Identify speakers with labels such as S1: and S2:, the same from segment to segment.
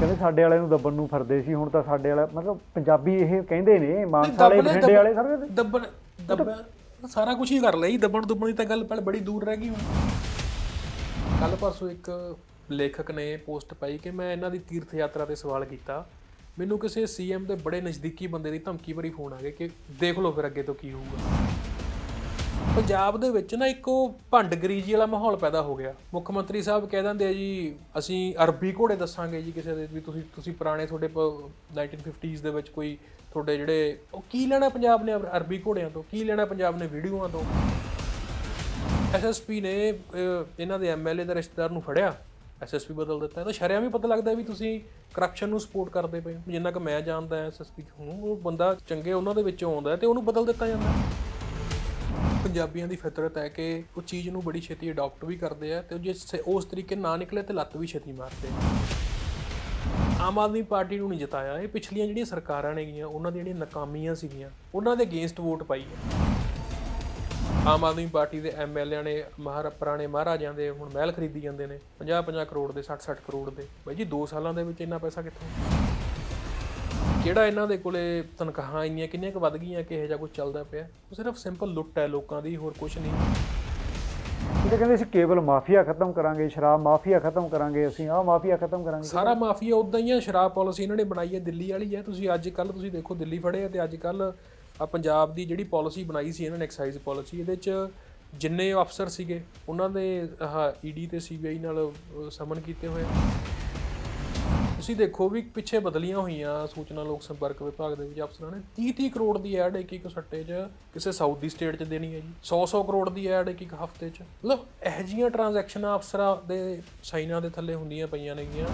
S1: ਕਹਿੰਦੇ ਸਾਡੇ ਵਾਲਿਆਂ ਨੂੰ ਦੱਬਣ ਨੂੰ ਫਿਰਦੇ ਸੀ ਹੁਣ ਤਾਂ ਸਾਡੇ ਵਾਲਾ ਮਤਲਬ ਪੰਜਾਬੀ ਇਹ ਕਹਿੰਦੇ ਨੇ ਮਾਨਸਾ ਵਾਲੇ ਬਠਿੰਡੇ ਵਾਲੇ ਸਾਰੇ
S2: ਦੱਬਣ ਦੱਬਣ ਸਾਰਾ ਕੁਝ ਹੀ ਕਰ ਲਈ ਦੱਬਣ ਦੁੱਬਣ ਦੀ ਤਾਂ ਗੱਲ ਪਹਿਲੇ ਬੜੀ ਦੂਰ ਰਹਿ ਗਈ ਹੁਣ। ਕੱਲ ਪਰਸੋਂ ਇੱਕ ਲੇਖਕ ਨੇ ਪੋਸਟ ਪਾਈ ਕਿ ਮੈਂ ਇਹਨਾਂ ਦੀ ਤੀਰਥ ਯਾਤਰਾ ਤੇ ਸਵਾਲ ਕੀਤਾ। ਮੈਨੂੰ ਕਿਸੇ ਸੀਐਮ ਦੇ ਬੜੇ ਨਜ਼ਦੀਕੀ ਬੰਦੇ ਦੀ ਧਮਕੀ ਭਰੀ ਫੋਨ ਆ ਗਿਆ ਕਿ ਦੇਖ ਲਓ ਫਿਰ ਅੱਗੇ ਤੋਂ ਕੀ ਹੋਊਗਾ। ਪੰਜਾਬ ਦੇ ਵਿੱਚ ਨਾ ਇੱਕ ਉਹ ਭੰਡਗਰੀਜੀ ਵਾਲਾ ਮਾਹੌਲ ਪੈਦਾ ਹੋ ਗਿਆ। ਮੁੱਖ ਮੰਤਰੀ ਸਾਹਿਬ ਕਹਿ ਦਿੰਦੇ ਆ ਜੀ, ਅਸੀਂ ਅਰਬੀ ਘੋੜੇ ਦੱਸਾਂਗੇ ਜੀ ਕਿਸੇ ਦੇ ਵੀ ਤੁਸੀਂ ਤੁਸੀਂ ਪੁਰਾਣੇ ਤੁਹਾਡੇ ਪ- 1950s ਦੇ ਵਿੱਚ ਕੋਈ ਤੁਹਾਡੇ ਜਿਹੜੇ, ਉਹ ਕੀ ਲੈਣਾ ਪੰਜਾਬ ਨੇ ਅਰ- ਅਰਬੀ ਘੋੜਿਆਂ ਤੋਂ? ਕੀ ਲੈਣਾ ਪੰਜਾਬ ਨੇ ਵੀਡੀਓਆਂ ਤੋਂ? ਐਸਐਸਪੀ ਨੇ ਇਹਨਾਂ ਦੇ ਐਮਐਲਏ ਦੇ ਰਿਸ਼ਤੇਦਾਰ ਨੂੰ ਫੜਿਆ। ਐਸਐਸਪੀ ਬਦਲ ਦਿੱਤਾ। ਤਾਂ ਸ਼ਰਿਆਂ ਵੀ ਪਤਾ ਲੱਗਦਾ ਵੀ ਤੁਸੀਂ ਕਰਪਸ਼ਨ ਨੂੰ ਸਪੋਰਟ ਕਰਦੇ ਪਏ ਜਿੰਨਾ ਕਿ ਮੈਂ ਜਾਣਦਾ ਐਸਐਸਪੀ ਨੂੰ, ਉਹ ਬੰਦਾ ਚੰਗੇ ਉਹਨਾਂ ਦੇ ਵਿੱਚੋਂ ਆਉਂਦਾ ਹੈ ਤੇ ਉਹਨੂੰ ਬਦਲ ਦਿੱਤਾ ਜਾਂਦਾ ਪੰਜਾਬੀਆਂ ਦੀ ਫਿਤਰਤ ਹੈ ਕਿ ਉਹ ਚੀਜ਼ ਨੂੰ ਬੜੀ ਛੇਤੀ ਅਡਾਪਟ ਵੀ ਕਰਦੇ ਆ ਤੇ ਜੇ ਸ- ਉਸ ਤਰੀਕੇ ਨਾ ਨਿਕਲੇ ਤੇ ਲੱਤ ਵੀ ਛੇਤੀ ਮਾਰਦੇ ਆਮ ਆਦਮੀ ਪਾਰਟੀ ਨੂੰ ਨਹੀਂ ਜਿਤਾਇਆ। ਇਹ ਪਿਛਲੀਆਂ ਜਿਹੜੀਆਂ ਸਰਕਾਰਾਂ ਨੇਗੀਆਂ, ਉਹਨਾਂ ਦੀਆਂ ਜਿਹੜੀਆਂ ਨਾਕਾਮੀਆਂ ਸੀਗੀਆਂ, ਉਹਨਾਂ ਦੇ ਅਗੇਂਸਟ ਵੋਟ ਪਾਈ ਹੈ। ਆਮ ਆਦਮੀ ਪਾਰਟੀ ਦੇ ਐਮਐਲਏ ਨੇ, ਮਹਾਰਾ, ਪੁਰਾਣੇ ਮਹਾਰਾਜਿਆਂ ਦੇ, ਹੁਣ ਮਹਿਲ ਖਰੀਦੀ ਜਾਂਦੇ ਨੇ 50 50 ਕਰੋੜ ਦੇ 60 60 ਕਰੋੜ ਦੇ। ਬਾਈ ਜੀ 2 ਸਾਲਾਂ ਦੇ ਵਿੱਚ ਇੰਨਾ ਪੈਸਾ ਕਿੱਥੋਂ? ਕਿਹੜਾ ਇਹਨਾਂ ਦੇ ਕੋਲੇ ਤਨਖਾਹਾਂ ਇੰਨੀਆਂ ਕਿੰਨੀਆਂ ਕੁ ਵੱਧ ਗਈਆਂ ਕਿ ਇਹੋ ਜਿਹਾ ਕੁਝ ਚੱਲਦਾ ਪਿਆ? ਉਹ ਸਿਰਫ ਸਿੰਪਲ ਲੁੱਟ ਹੈ ਲੋਕਾਂ ਦੀ ਹੋਰ ਕੁਝ ਨਹੀਂ।
S1: ਇਹ ਕਹਿੰਦੇ ਸੀ ਕੇਵਲ ਮਾਫੀਆ ਖਤਮ ਕਰਾਂਗੇ ਸ਼ਰਾਬ ਮਾਫੀਆ ਖਤਮ ਕਰਾਂਗੇ ਅਸੀਂ ਆਹ ਮਾਫੀਆ ਖਤਮ ਕਰਾਂਗੇ।
S2: ਸਾਰਾ ਮਾਫੀਆ ਉਦਾਂ ਹੀ ਆ ਸ਼ਰਾਬ ਪਾਲਿਸੀ ਇਹਨਾਂ ਨੇ ਬਣਾਈ ਹੈ ਦਿੱਲੀ ਵਾਲੀ ਹੈ। ਤੁਸੀਂ ਅੱਜ ਕੱਲ ਤੁਸੀਂ ਦੇਖੋ ਦਿੱਲੀ ਫੜੇ ਆ ਤੇ ਅੱਜ ਕੱਲ ਆ ਪੰਜਾਬ ਦੀ ਜਿਹੜੀ ਪਾਲਿਸੀ ਬਣਾਈ ਸੀ ਇਹਨਾਂ ਨੇ ਐਕਸਾਈਜ਼ ਪਾਲਿਸੀ ਇਹਦੇ ਚ ਜਿੰਨੇ ਅਫਸਰ ਸੀਗੇ ਉਹਨਾਂ ਦੇ ਆਹ ਈਡੀ ਤੇ ਸੀਬੀਆਈ ਨਾਲ ਸਮਨ ਕੀਤੇ ਹੋਏ ਤੁਸੀਂ ਦੇਖੋ ਵੀ ਪਿੱਛੇ ਬਦਲੀਆਂ ਹੋਈਆਂ ਸੂਚਨਾ ਲੋਕ ਸੰਪਰਕ ਵਿਭਾਗ ਦੇ ਵਿੱਚ ਅਫਸਰਾਂ ਨੇ 30 30 ਕਰੋੜ ਦੀ ਐਡ ਇੱਕ ਇੱਕ ਸੱਟੇ 'ਚ ਕਿਸੇ ਸਾਊਥ ਦੀ ਸਟੇਟ 'ਚ ਦੇਣੀ ਹੈ ਜੀ। 100 100 ਕਰੋੜ ਦੀ ਐਡ ਇੱਕ ਇੱਕ ਹਫ਼ਤੇ 'ਚ। ਮਤਲਬ ਇਹੋ ਜਿਹੀਆਂ ਟ੍ਰਾਂਜੈਕਸ਼ਨਾਂ ਅਫਸਰਾਂ ਦੇ ਸਾਈਨਾਂ ਦੇ ਥੱਲੇ ਹੁੰਦੀਆਂ ਪਈਆਂ ਨੇਗੀਆਂ।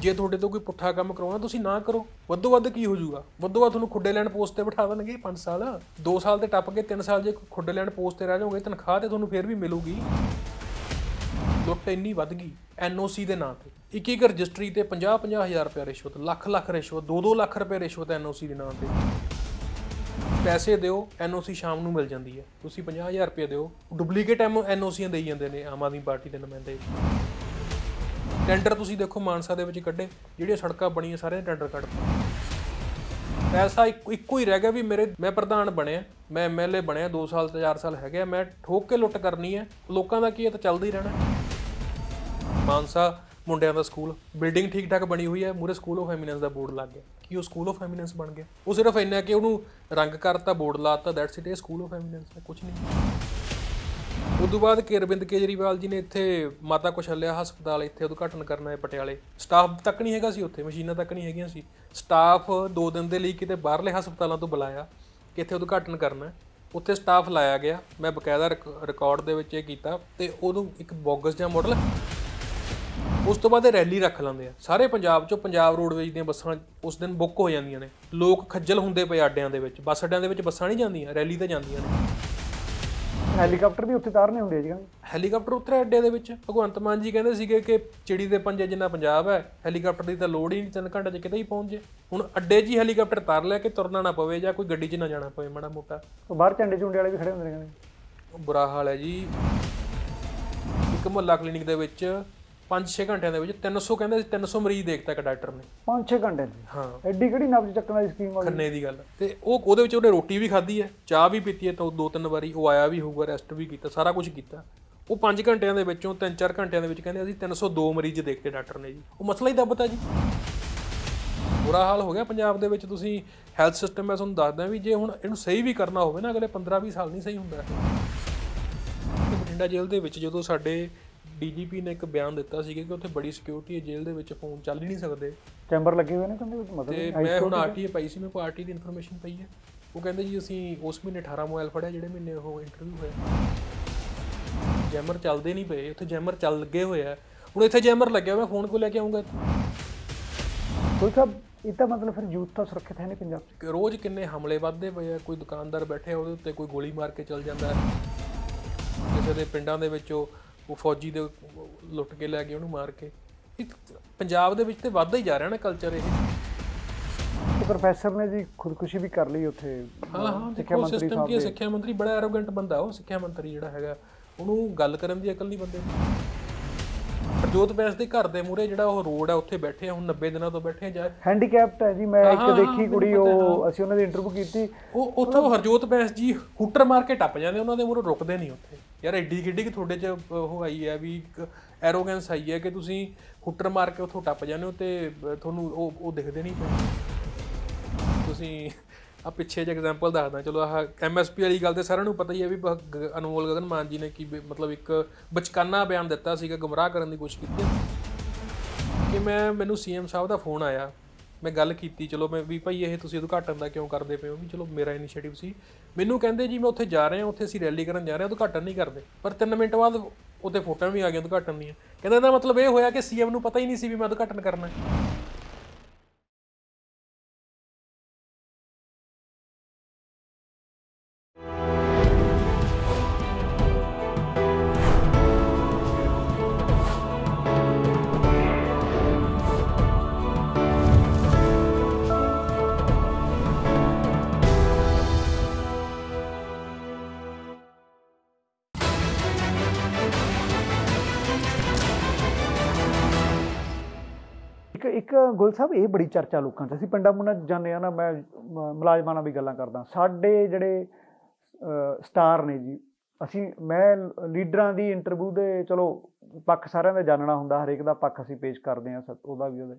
S2: ਜੇ ਤੁਹਾਡੇ ਤੋਂ ਕੋਈ ਪੁੱਠਾ ਕੰਮ ਕਰਾਉਣਾ, ਤੁਸੀਂ ਨਾ ਕਰੋ। ਵੱਧੋ ਵੱਧ ਕੀ ਹੋ ਜਾਊਗਾ? ਵੱਧੋ ਵੱਧ ਤੁਹਾਨੂੰ ਖੁੱਡੇ ਲੈਣ ਪੋਸਟ ਤੇ ਬਿਠਾ ਦੇਣਗੇ 5 ਸਾਲ। 2 ਸਾਲ ਤੇ ਟੱਪ ਕੇ 3 ਸਾਲ ਜੇ ਖੁੱਡੇ ਲੈਣ ਪੋਸਟ ਤੇ ਰਹਿ ਜਾਓਗੇ, ਤਨਖਾਹ ਤੇ ਤੁਹਾਨੂੰ ਫੇਰ ਵੀ ਮਿਲੂਗੀ। ਲੁੱਟ ਇੰਨੀ ਵੱਧ ਗਈ ਐਨਓਸੀ ਦੇ ਨਾਂ ਤੇ। ਇੱਕ ਇੱਕ ਰਜਿਸਟਰੀ ਤੇ 50 50 ਹਜ਼ਾਰ ਰੁਪਏ ਰਿਸ਼ਵਤ ਲੱਖ ਲੱਖ ਰਿਸ਼ਵਤ 2 2 ਲੱਖ ਰੁਪਏ ਰਿਸ਼ਵਤ ਐਨਓਸੀ ਦੇ ਨਾਂ ਤੇ। ਪੈਸੇ ਦਿਓ ਐਨਓਸੀ ਸ਼ਾਮ ਨੂੰ ਮਿਲ ਜਾਂਦੀ ਹੈ। ਤੁਸੀਂ 50000 ਰੁਪਏ ਦਿਓ, ਡੁਪਲੀਕੇਟ ਐਨਓਸੀਆਂ ਦੇਈ ਜਾਂਦੇ ਨੇ ਆਮ ਆਦਮੀ ਪਾਰਟੀ ਦੇ ਨੁਮਾਇੰਦੇ। ਟੈਂਡਰ ਤੁਸੀਂ ਦੇਖੋ ਮਾਨਸਾ ਦੇ ਵਿੱਚ ਕੱਢੇ, ਜਿਹੜੀਆਂ ਸੜਕਾਂ ਬਣੀਆਂ ਸਾਰਿਆਂ ਦੇ ਟੈਂਡਰ ਕੱਢ ਦਿੱਤੇ। ਪੈਸਾ ਇੱਕੋ ਇੱਕੋ ਹੀ ਰਹਿ ਗਿਆ ਵੀ ਮੇਰੇ ਮੈਂ ਪ੍ਰਧਾਨ ਬਣਿਆ, ਮੈਂ ਐਮਐਲਏ ਬਣਿਆ 2 ਸਾਲ ਤੇ 4 ਸਾਲ ਹੈਗੇ ਆ, ਮੈਂ ਠੋਕ ਕੇ ਲੁੱਟ ਕਰਨੀ ਹੈ। ਲੋਕਾਂ ਦਾ ਕੀ ਹੈ ਤਾਂ ਚੱਲਦਾ ਹੀ ਰਹਿਣਾ। ਮਾਨਸਾ ਮੁੰਡਿਆਂ ਦਾ ਸਕੂਲ। ਬਿਲਡਿੰਗ ਠੀਕ ਠਾਕ ਬਣੀ ਹੋਈ ਹੈ ਮੂਰੇ ਸਕੂਲ ਆਫ ਐਮੀਨੈਂਸ ਦਾ ਬੋਰਡ ਲੱਗ ਗਿਆ। ਕੀ ਉਹ ਸਕੂਲ ਆਫ ਐਮੀਨੈਂਸ ਬਣ ਗਿਆ? ਉਹ ਸਿਰਫ ਇੰਨਾ ਕਿ ਉਹਨੂੰ ਰੰਗ ਕਰਤਾ ਬੋਰਡ ਲਾਤਾ ਦੈਟਸ ਇਟ ਇਹ ਸਕੂਲ ਆਫ ਐਮੀਨੈਂਸ ਹੈ ਕੁਝ ਨਹੀਂ। ਉਦੋਂ ਬਾਅਦ ਕਿ ਅਰਵਿੰਦ ਕੇਜਰੀਵਾਲ ਜੀ ਨੇ ਇੱਥੇ ਮਾਤਾ ਕੁਸ਼ਲਿਆ ਹਸਪਤਾਲ ਇੱਥੇ ਉਦਘਾਟਨ ਕਰਨਾ ਹੈ ਪਟਿਆਲੇ। ਸਟਾਫ ਤੱਕ ਨਹੀਂ ਹੈਗਾ ਸੀ ਉੱਥੇ, ਮਸ਼ੀਨਾਂ ਤੱਕ ਨਹੀਂ ਹੈਗੀਆਂ ਸੀ। ਸਟਾਫ 2 ਦਿਨ ਦੇ ਲਈ ਕਿਤੇ ਬਾਹਰਲੇ ਹਸਪਤਾਲਾਂ ਤੋਂ ਬੁਲਾਇਆ ਕਿ ਇੱਥੇ ਉਦਘਾਟਨ ਕਰਨਾ ਹੈ। ਉੱਥੇ ਸਟਾਫ ਲਾਇਆ ਗਿਆ, ਮੈਂ ਬਕਾਇਦਾ ਰਿਕਾਰਡ ਦੇ ਵਿੱਚ ਇਹ ਕੀਤਾ ਤੇ ਉਹਨੂੰ ਇੱਕ ਬੋਗਸ ਜਾਂ ਮਾਡਲ ਉਸ ਤੋਂ ਬਾਅਦ ਇਹ ਰੈਲੀ ਰੱਖ ਲੈਂਦੇ ਆ। ਸਾਰੇ ਪੰਜਾਬ ਚੋਂ ਪੰਜਾਬ ਰੋਡਵੇਜ ਦੀਆਂ ਬੱਸਾਂ ਉਸ ਦਿਨ ਬੁੱਕ ਹੋ ਜਾਂਦੀਆਂ ਨੇ। ਲੋਕ ਖੱਜਲ ਹੁੰਦੇ ਪਏ ਅੱਡਿਆਂ ਦੇ ਵਿੱਚ। ਬੱਸ ਅੱਡਿਆਂ ਦੇ ਵਿੱਚ ਬੱਸਾਂ ਨਹੀਂ ਜਾਂਦੀਆਂ ਰੈਲੀ ਤੇ ਜਾਂਦੀਆਂ ਨੇ।
S1: ਹੈਲੀਕਾਪਟਰ ਵੀ ਉੱਥੇ ਤਾਰਨੇ ਹੁੰਦੇ ਜੀ ਕਹਿੰਦੇ।
S2: ਹੈਲੀਕਾਪਟਰ ਉਤਰੇ ਅੱਡੇ ਦੇ ਵਿੱਚ। ਭਗਵੰਤ ਮਾਨ ਜੀ ਕਹਿੰਦੇ ਸੀਗੇ ਕਿ ਚਿੜੀ ਦੇ ਪੰਜੇ ਜਿੰਨਾ ਪੰਜਾਬ ਹੈ ਹੈਲੀਕਾਪਟਰ ਦੀ ਤਾਂ ਲੋੜ ਹੀ ਨਹੀਂ ਤਿੰਨ ਘੰਟੇ 'ਚ ਕਿਤੇ ਹੀ ਪਹੁੰਚ ਜੇ। ਹੁਣ ਅੱਡੇ 'ਚ ਹੀ ਹੈਲੀਕਾਪਟਰ ਤਾਰ ਲਿਆ ਕਿ ਤੁਰਨਾ ਨਾ ਪਵੇ ਜਾਂ ਕੋਈ ਗੱਡੀ 'ਚ ਨਾ ਜਾਣਾ ਪਵੇ ਮਾੜਾ ਮੋਟਾ।
S1: ਉਹ ਬਾਹਰ ਝੰਡੇ ਝੁੰਡੇ ਵਾਲੇ ਵੀ ਖੜੇ ਹੁੰਦੇ ਨੇ ਕਹਿੰਦੇ।
S2: ਬੁਰਾ ਹਾਲ ਹੈ ਜੀ। ਇੱਕ ਮੁਹੱਲਾ ਕਲੀਨਿਕ ਦੇ ਵਿੱਚ 5-6 ਘੰਟਿਆਂ ਦੇ ਵਿੱਚ 300 ਕਹਿੰਦੇ ਸੀ 300 ਮਰੀਜ਼ ਦੇਖਤਾ ਇੱਕ ਡਾਕਟਰ ਨੇ।
S1: 5-6 ਘੰਟੇ ਦੀ?
S2: ਹਾਂ।
S1: ਐਡੀ ਕਿਹੜੀ ਨਬਜ਼ ਚੱਕਣ ਵਾਲੀ ਸਕੀਮ ਆ
S2: ਖੰਨੇ ਦੀ ਗੱਲ। ਤੇ ਉਹ ਉਹਦੇ ਵਿੱਚ ਉਹਨੇ ਰੋਟੀ ਵੀ ਖਾਧੀ ਹੈ ਚਾਹ ਵੀ ਪੀਤੀ ਹੈ ਤਾਂ ਦੋ ਤਿੰਨ ਵਾਰੀ ਉਹ ਆਇਆ ਵੀ ਹੋਊਗਾ ਰੈਸਟ ਵੀ ਕੀਤਾ ਸਾਰਾ ਕੁਝ ਕੀਤਾ। ਉਹ 5 ਘੰਟਿਆਂ ਦੇ ਵਿੱਚੋਂ 3-4 ਘੰਟਿਆਂ ਦੇ ਵਿੱਚ ਕਹਿੰਦੇ ਅਸੀਂ 302 ਮਰੀਜ਼ ਦੇਖਤੇ ਡਾਕਟਰ ਨੇ ਜੀ। ਉਹ ਮਸਲਾ ਹੀ ਦੱਬਤਾ ਜੀ। ਬੁਰਾ ਹਾਲ ਹੋ ਗਿਆ ਪੰਜਾਬ ਦੇ ਵਿੱਚ ਤੁਸੀਂ ਹੈਲਥ ਸਿਸਟਮ ਮੈਂ ਤੁਹਾਨੂੰ ਦੱਸਦਾ ਵੀ ਜੇ ਹੁਣ ਇਹਨੂੰ ਸਹੀ ਵੀ ਕਰਨਾ ਹੋਵੇ ਨਾ ਅਗਲੇ 15-20 ਸਾਲ ਨਹੀਂ ਸਹੀ ਹੁੰਦਾ। ਬਠਿੰਡਾ ਜੇਲ੍ਹ ਦੇ ਵਿੱਚ ਜਦੋਂ ਸਾਡੇ ਡੀਜੀਪੀ ਨੇ ਇੱਕ ਬਿਆਨ ਦਿੱਤਾ ਸੀਗਾ ਕਿ ਉੱਥੇ ਬੜੀ ਸਿਕਿਉਰਿਟੀ ਹੈ ਜੇਲ੍ਹ ਦੇ ਵਿੱਚ ਫੋਨ ਚੱਲ ਹੀ ਨਹੀਂ ਸਕਦੇ।
S1: ਚੈਂਬਰ ਲੱਗੇ ਹੋਏ ਨੇ ਕਹਿੰਦੇ ਵਿੱਚ
S2: ਤੇ
S1: ਮਤਲਬ
S2: ਮੈਂ ਹੁਣ ਆਰਟੀਏ ਪਾਈ ਸੀ ਮੇਰੇ ਕੋਲ ਆਰਟੀ ਦੀ ਇਨਫੋਰਮੇਸ਼ਨ ਪਈ ਹੈ। ਉਹ ਕਹਿੰਦੇ ਜੀ ਅਸੀਂ ਉਸ ਮਹੀਨੇ 18 ਮੋਬਾਈਲ ਫੜਿਆ ਜਿਹੜੇ ਮਹੀਨੇ ਉਹ ਇੰਟਰਵਿਊ ਹੋਇਆ। ਜੈਮਰ ਚੱਲਦੇ ਨਹੀਂ ਪਏ ਉੱਥੇ ਜੈਮਰ ਚੱਲ ਲੱਗੇ ਹੋਏ ਆ। ਹੁਣ ਇੱਥੇ ਜੈਮਰ ਲੱਗਿਆ ਮੈਂ ਫੋਨ ਕੋ ਲੈ ਕੇ ਆਉਂਗਾ
S1: ਕੋਈ ਸਾਹਿਬ ਇਹ ਤਾਂ ਮਤਲਬ ਫਿਰ ਯੂਥ ਤਾਂ ਸੁਰੱਖਿਅਤ ਹੈ ਨਹੀਂ ਪੰਜਾਬ 'ਚ?
S2: ਕਿ ਰੋਜ਼ ਕਿੰਨੇ ਹਮਲੇ ਵੱਧਦੇ ਪਏ ਆ ਕੋਈ ਦੁਕਾਨਦਾਰ ਬੈਠੇ ਉਹਦੇ ਉੱਤੇ ਕੋਈ ਗੋਲੀ ਮਾਰ ਕੇ ਚੱਲ ਜਾਂਦਾ। ਹੈ ਕਿਸੇ ਦੇ ਪਿੰਡਾਂ ਦੇ ਵਿੱਚ ਉਹ ਫੌਜੀ ਦੇ ਲੁੱਟ ਕੇ ਲੈ ਗਏ ਉਹਨੂੰ ਮਾਰ ਕੇ। ਪੰਜਾਬ ਦੇ ਵਿੱਚ ਤੇ ਵੱਧਦਾ ਹੀ ਜਾ ਰਿਹਾ ਨਾ ਕਲਚਰ ਇਹ।
S1: ਪ੍ਰੋਫੈਸਰ ਨੇ ਜੀ ਖੁਦਕੁਸ਼ੀ ਵੀ ਕਰ ਲਈ ਉੱਥੇ।
S2: ਹਾਂ ਹਾਂ
S1: ਸਿੱਖਿਆ ਮੰਤਰੀ
S2: ਸਿਸਟਮ ਕੀ ਸਿੱਖਿਆ ਮੰਤਰੀ ਬੜਾ ਐਰੋਗੈਂਟ ਬੰਦਾ ਉਹ ਸਿੱਖਿਆ ਮੰਤਰੀ ਜਿਹੜਾ ਹੈਗਾ ਉਹਨੂੰ ਗੱਲ ਕਰਨ ਦੀ ਅਕਲ ਨਹੀਂ ਬੰਦੇ ਨੂੰ। ਹਰਜੋਤ ਬੈਂਸ ਦੇ ਘਰ ਦੇ ਮੂਹਰੇ ਜਿਹੜਾ ਉਹ ਰੋਡ ਹੈ ਉੱਥੇ ਬੈਠੇ ਆ ਹੁਣ 90 ਦਿਨਾਂ ਤੋਂ ਬੈਠੇ ਆ ਜਾ
S1: ਹੈਂਡੀਕੈਪਟ ਹੈ ਜੀ ਮੈਂ ਇੱਕ ਦੇਖੀ ਕੁੜੀ ਉਹ ਅਸੀਂ ਉਹਨਾਂ ਦੀ ਇੰਟਰਵਿਊ ਕੀਤੀ।
S2: ਉਹ ਉੱਥੋਂ ਹਰਜੋਤ ਬੈਂਸ ਜੀ ਹੁੱਟਰ ਮਾਰ ਕੇ ਟੱਪ ਜਾਂਦੇ ਉਹਨਾਂ ਦੇ ਮੂਹਰੇ ਰੁਕਦੇ ਨਹੀਂ ਉੱਥੇ। ਯਾਰ ਐਡੀ ਕਿੱਡੀ ਕਿ ਤੁਹਾਡੇ 'ਚ ਉਹ ਆਈ ਹੈ ਵੀ ਇੱਕ ਐਰੋਗੈਂਸ ਆਈ ਹੈ ਕਿ ਤੁਸੀਂ ਹੁੱਟਰ ਮਾਰ ਕੇ ਉੱਥੋਂ ਟੱਪ ਜਾਂਦੇ ਹੋ ਤੇ ਤੁਹਾਨੂੰ ਉਹ ਉਹ ਦਿਖਦੇ ਨਹੀਂ ਪਏ ਤੁਸੀਂ ਆ ਪਿੱਛੇ ਜਿਹੇ ਐਗਜ਼ਾਮਪਲ ਦੱਸਦਾ, ਚਲੋ ਆਹ ਐਮਐਸਪੀ ਵਾਲੀ ਗੱਲ ਤੇ ਸਾਰਿਆਂ ਨੂੰ ਪਤਾ ਹੀ ਹੈ ਵੀ ਗ- ਅਨਮੋਲ ਗਗਨ ਮਾਨ ਜੀ ਨੇ ਕੀ ਬ- ਮਤਲਬ ਇੱਕ ਬਚਕਾਨਾ ਬਿਆਨ ਦਿੱਤਾ ਸੀਗਾ, ਗੁੰਮਰਾਹ ਕਰਨ ਦੀ ਕੋਸ਼ਿਸ਼ ਕੀਤੀ ਕਿ ਮੈਂ, ਮੈਨੂੰ ਸੀਐਮ ਸਾਹਿਬ ਦਾ ਫੋਨ ਆਇਆ। ਮੈਂ ਗੱਲ ਕੀਤੀ, ਚਲੋ ਮੈਂ ਵੀ ਭਾਈ ਇਹ ਤੁਸੀਂ ਉਦਘਾਟਨ ਦਾ ਕਿਉਂ ਕਰਦੇ ਪਏ ਹੋ? ਵੀ ਚਲੋ ਮੇਰਾ ਇਨੀਸ਼ੀਏਟਿਵ ਸੀ। ਮੈਨੂੰ ਕਹਿੰਦੇ ਜੀ, ਮੈਂ ਉੱਥੇ ਜਾ ਰਿਹਾ, ਉੱਥੇ ਅਸੀਂ ਰੈਲੀ ਕਰਨ ਜਾ ਰਹੇ ਹਾਂ, ਉਦਘਾਟਨ ਨਹੀਂ ਕਰਦੇ। ਪਰ 3 ਮਿੰਟ ਬਾਅਦ ਉੱਥੇ ਫੋਟੋਆਂ ਵੀ ਆ ਗਈਆਂ ਉਦਘਾਟਨ ਦੀਆਂ। ਕਹਿੰਦਾ ਇਹਦਾ ਮਤਲਬ ਇਹ ਹੋਇਆ ਕਿ ਸੀਐਮ ਨੂੰ ਪਤਾ ਹੀ ਨਹੀਂ ਸੀ ਵੀ ਮੈਂ ਉਦਘਾਟਨ ਕਰਨਾ। ਹੈ
S1: ਗੁਲ ਸਾਹਿਬ ਇਹ ਬੜੀ ਚਰਚਾ ਲੋਕਾਂ 'ਚ ਅਸੀਂ ਪਿੰਡਾਂ ਮੁੰਡਾਂ ਜਾਂਦੇ ਆ ਨਾ ਮੈਂ ਮੁਲਾਜ਼ਮਾਂ ਨਾਲ ਵੀ ਗੱਲਾਂ ਕਰਦਾ। ਸਾਡੇ ਜਿਹੜੇ ਸਟਾਰ ਨੇ ਜੀ ਅਸੀਂ ਮੈਂ ਲੀਡਰਾਂ ਦੀ ਇੰਟਰਵਿਊ ਦੇ ਚਲੋ ਪੱਖ ਸਾਰਿਆਂ ਦਾ ਜਾਣਨਾ ਹੁੰਦਾ ਹਰੇਕ ਦਾ ਪੱਖ ਅਸੀਂ ਪੇਸ਼ ਕਰਦੇ ਆ ਉਹਦਾ ਵੀ ਉਹਦੇ।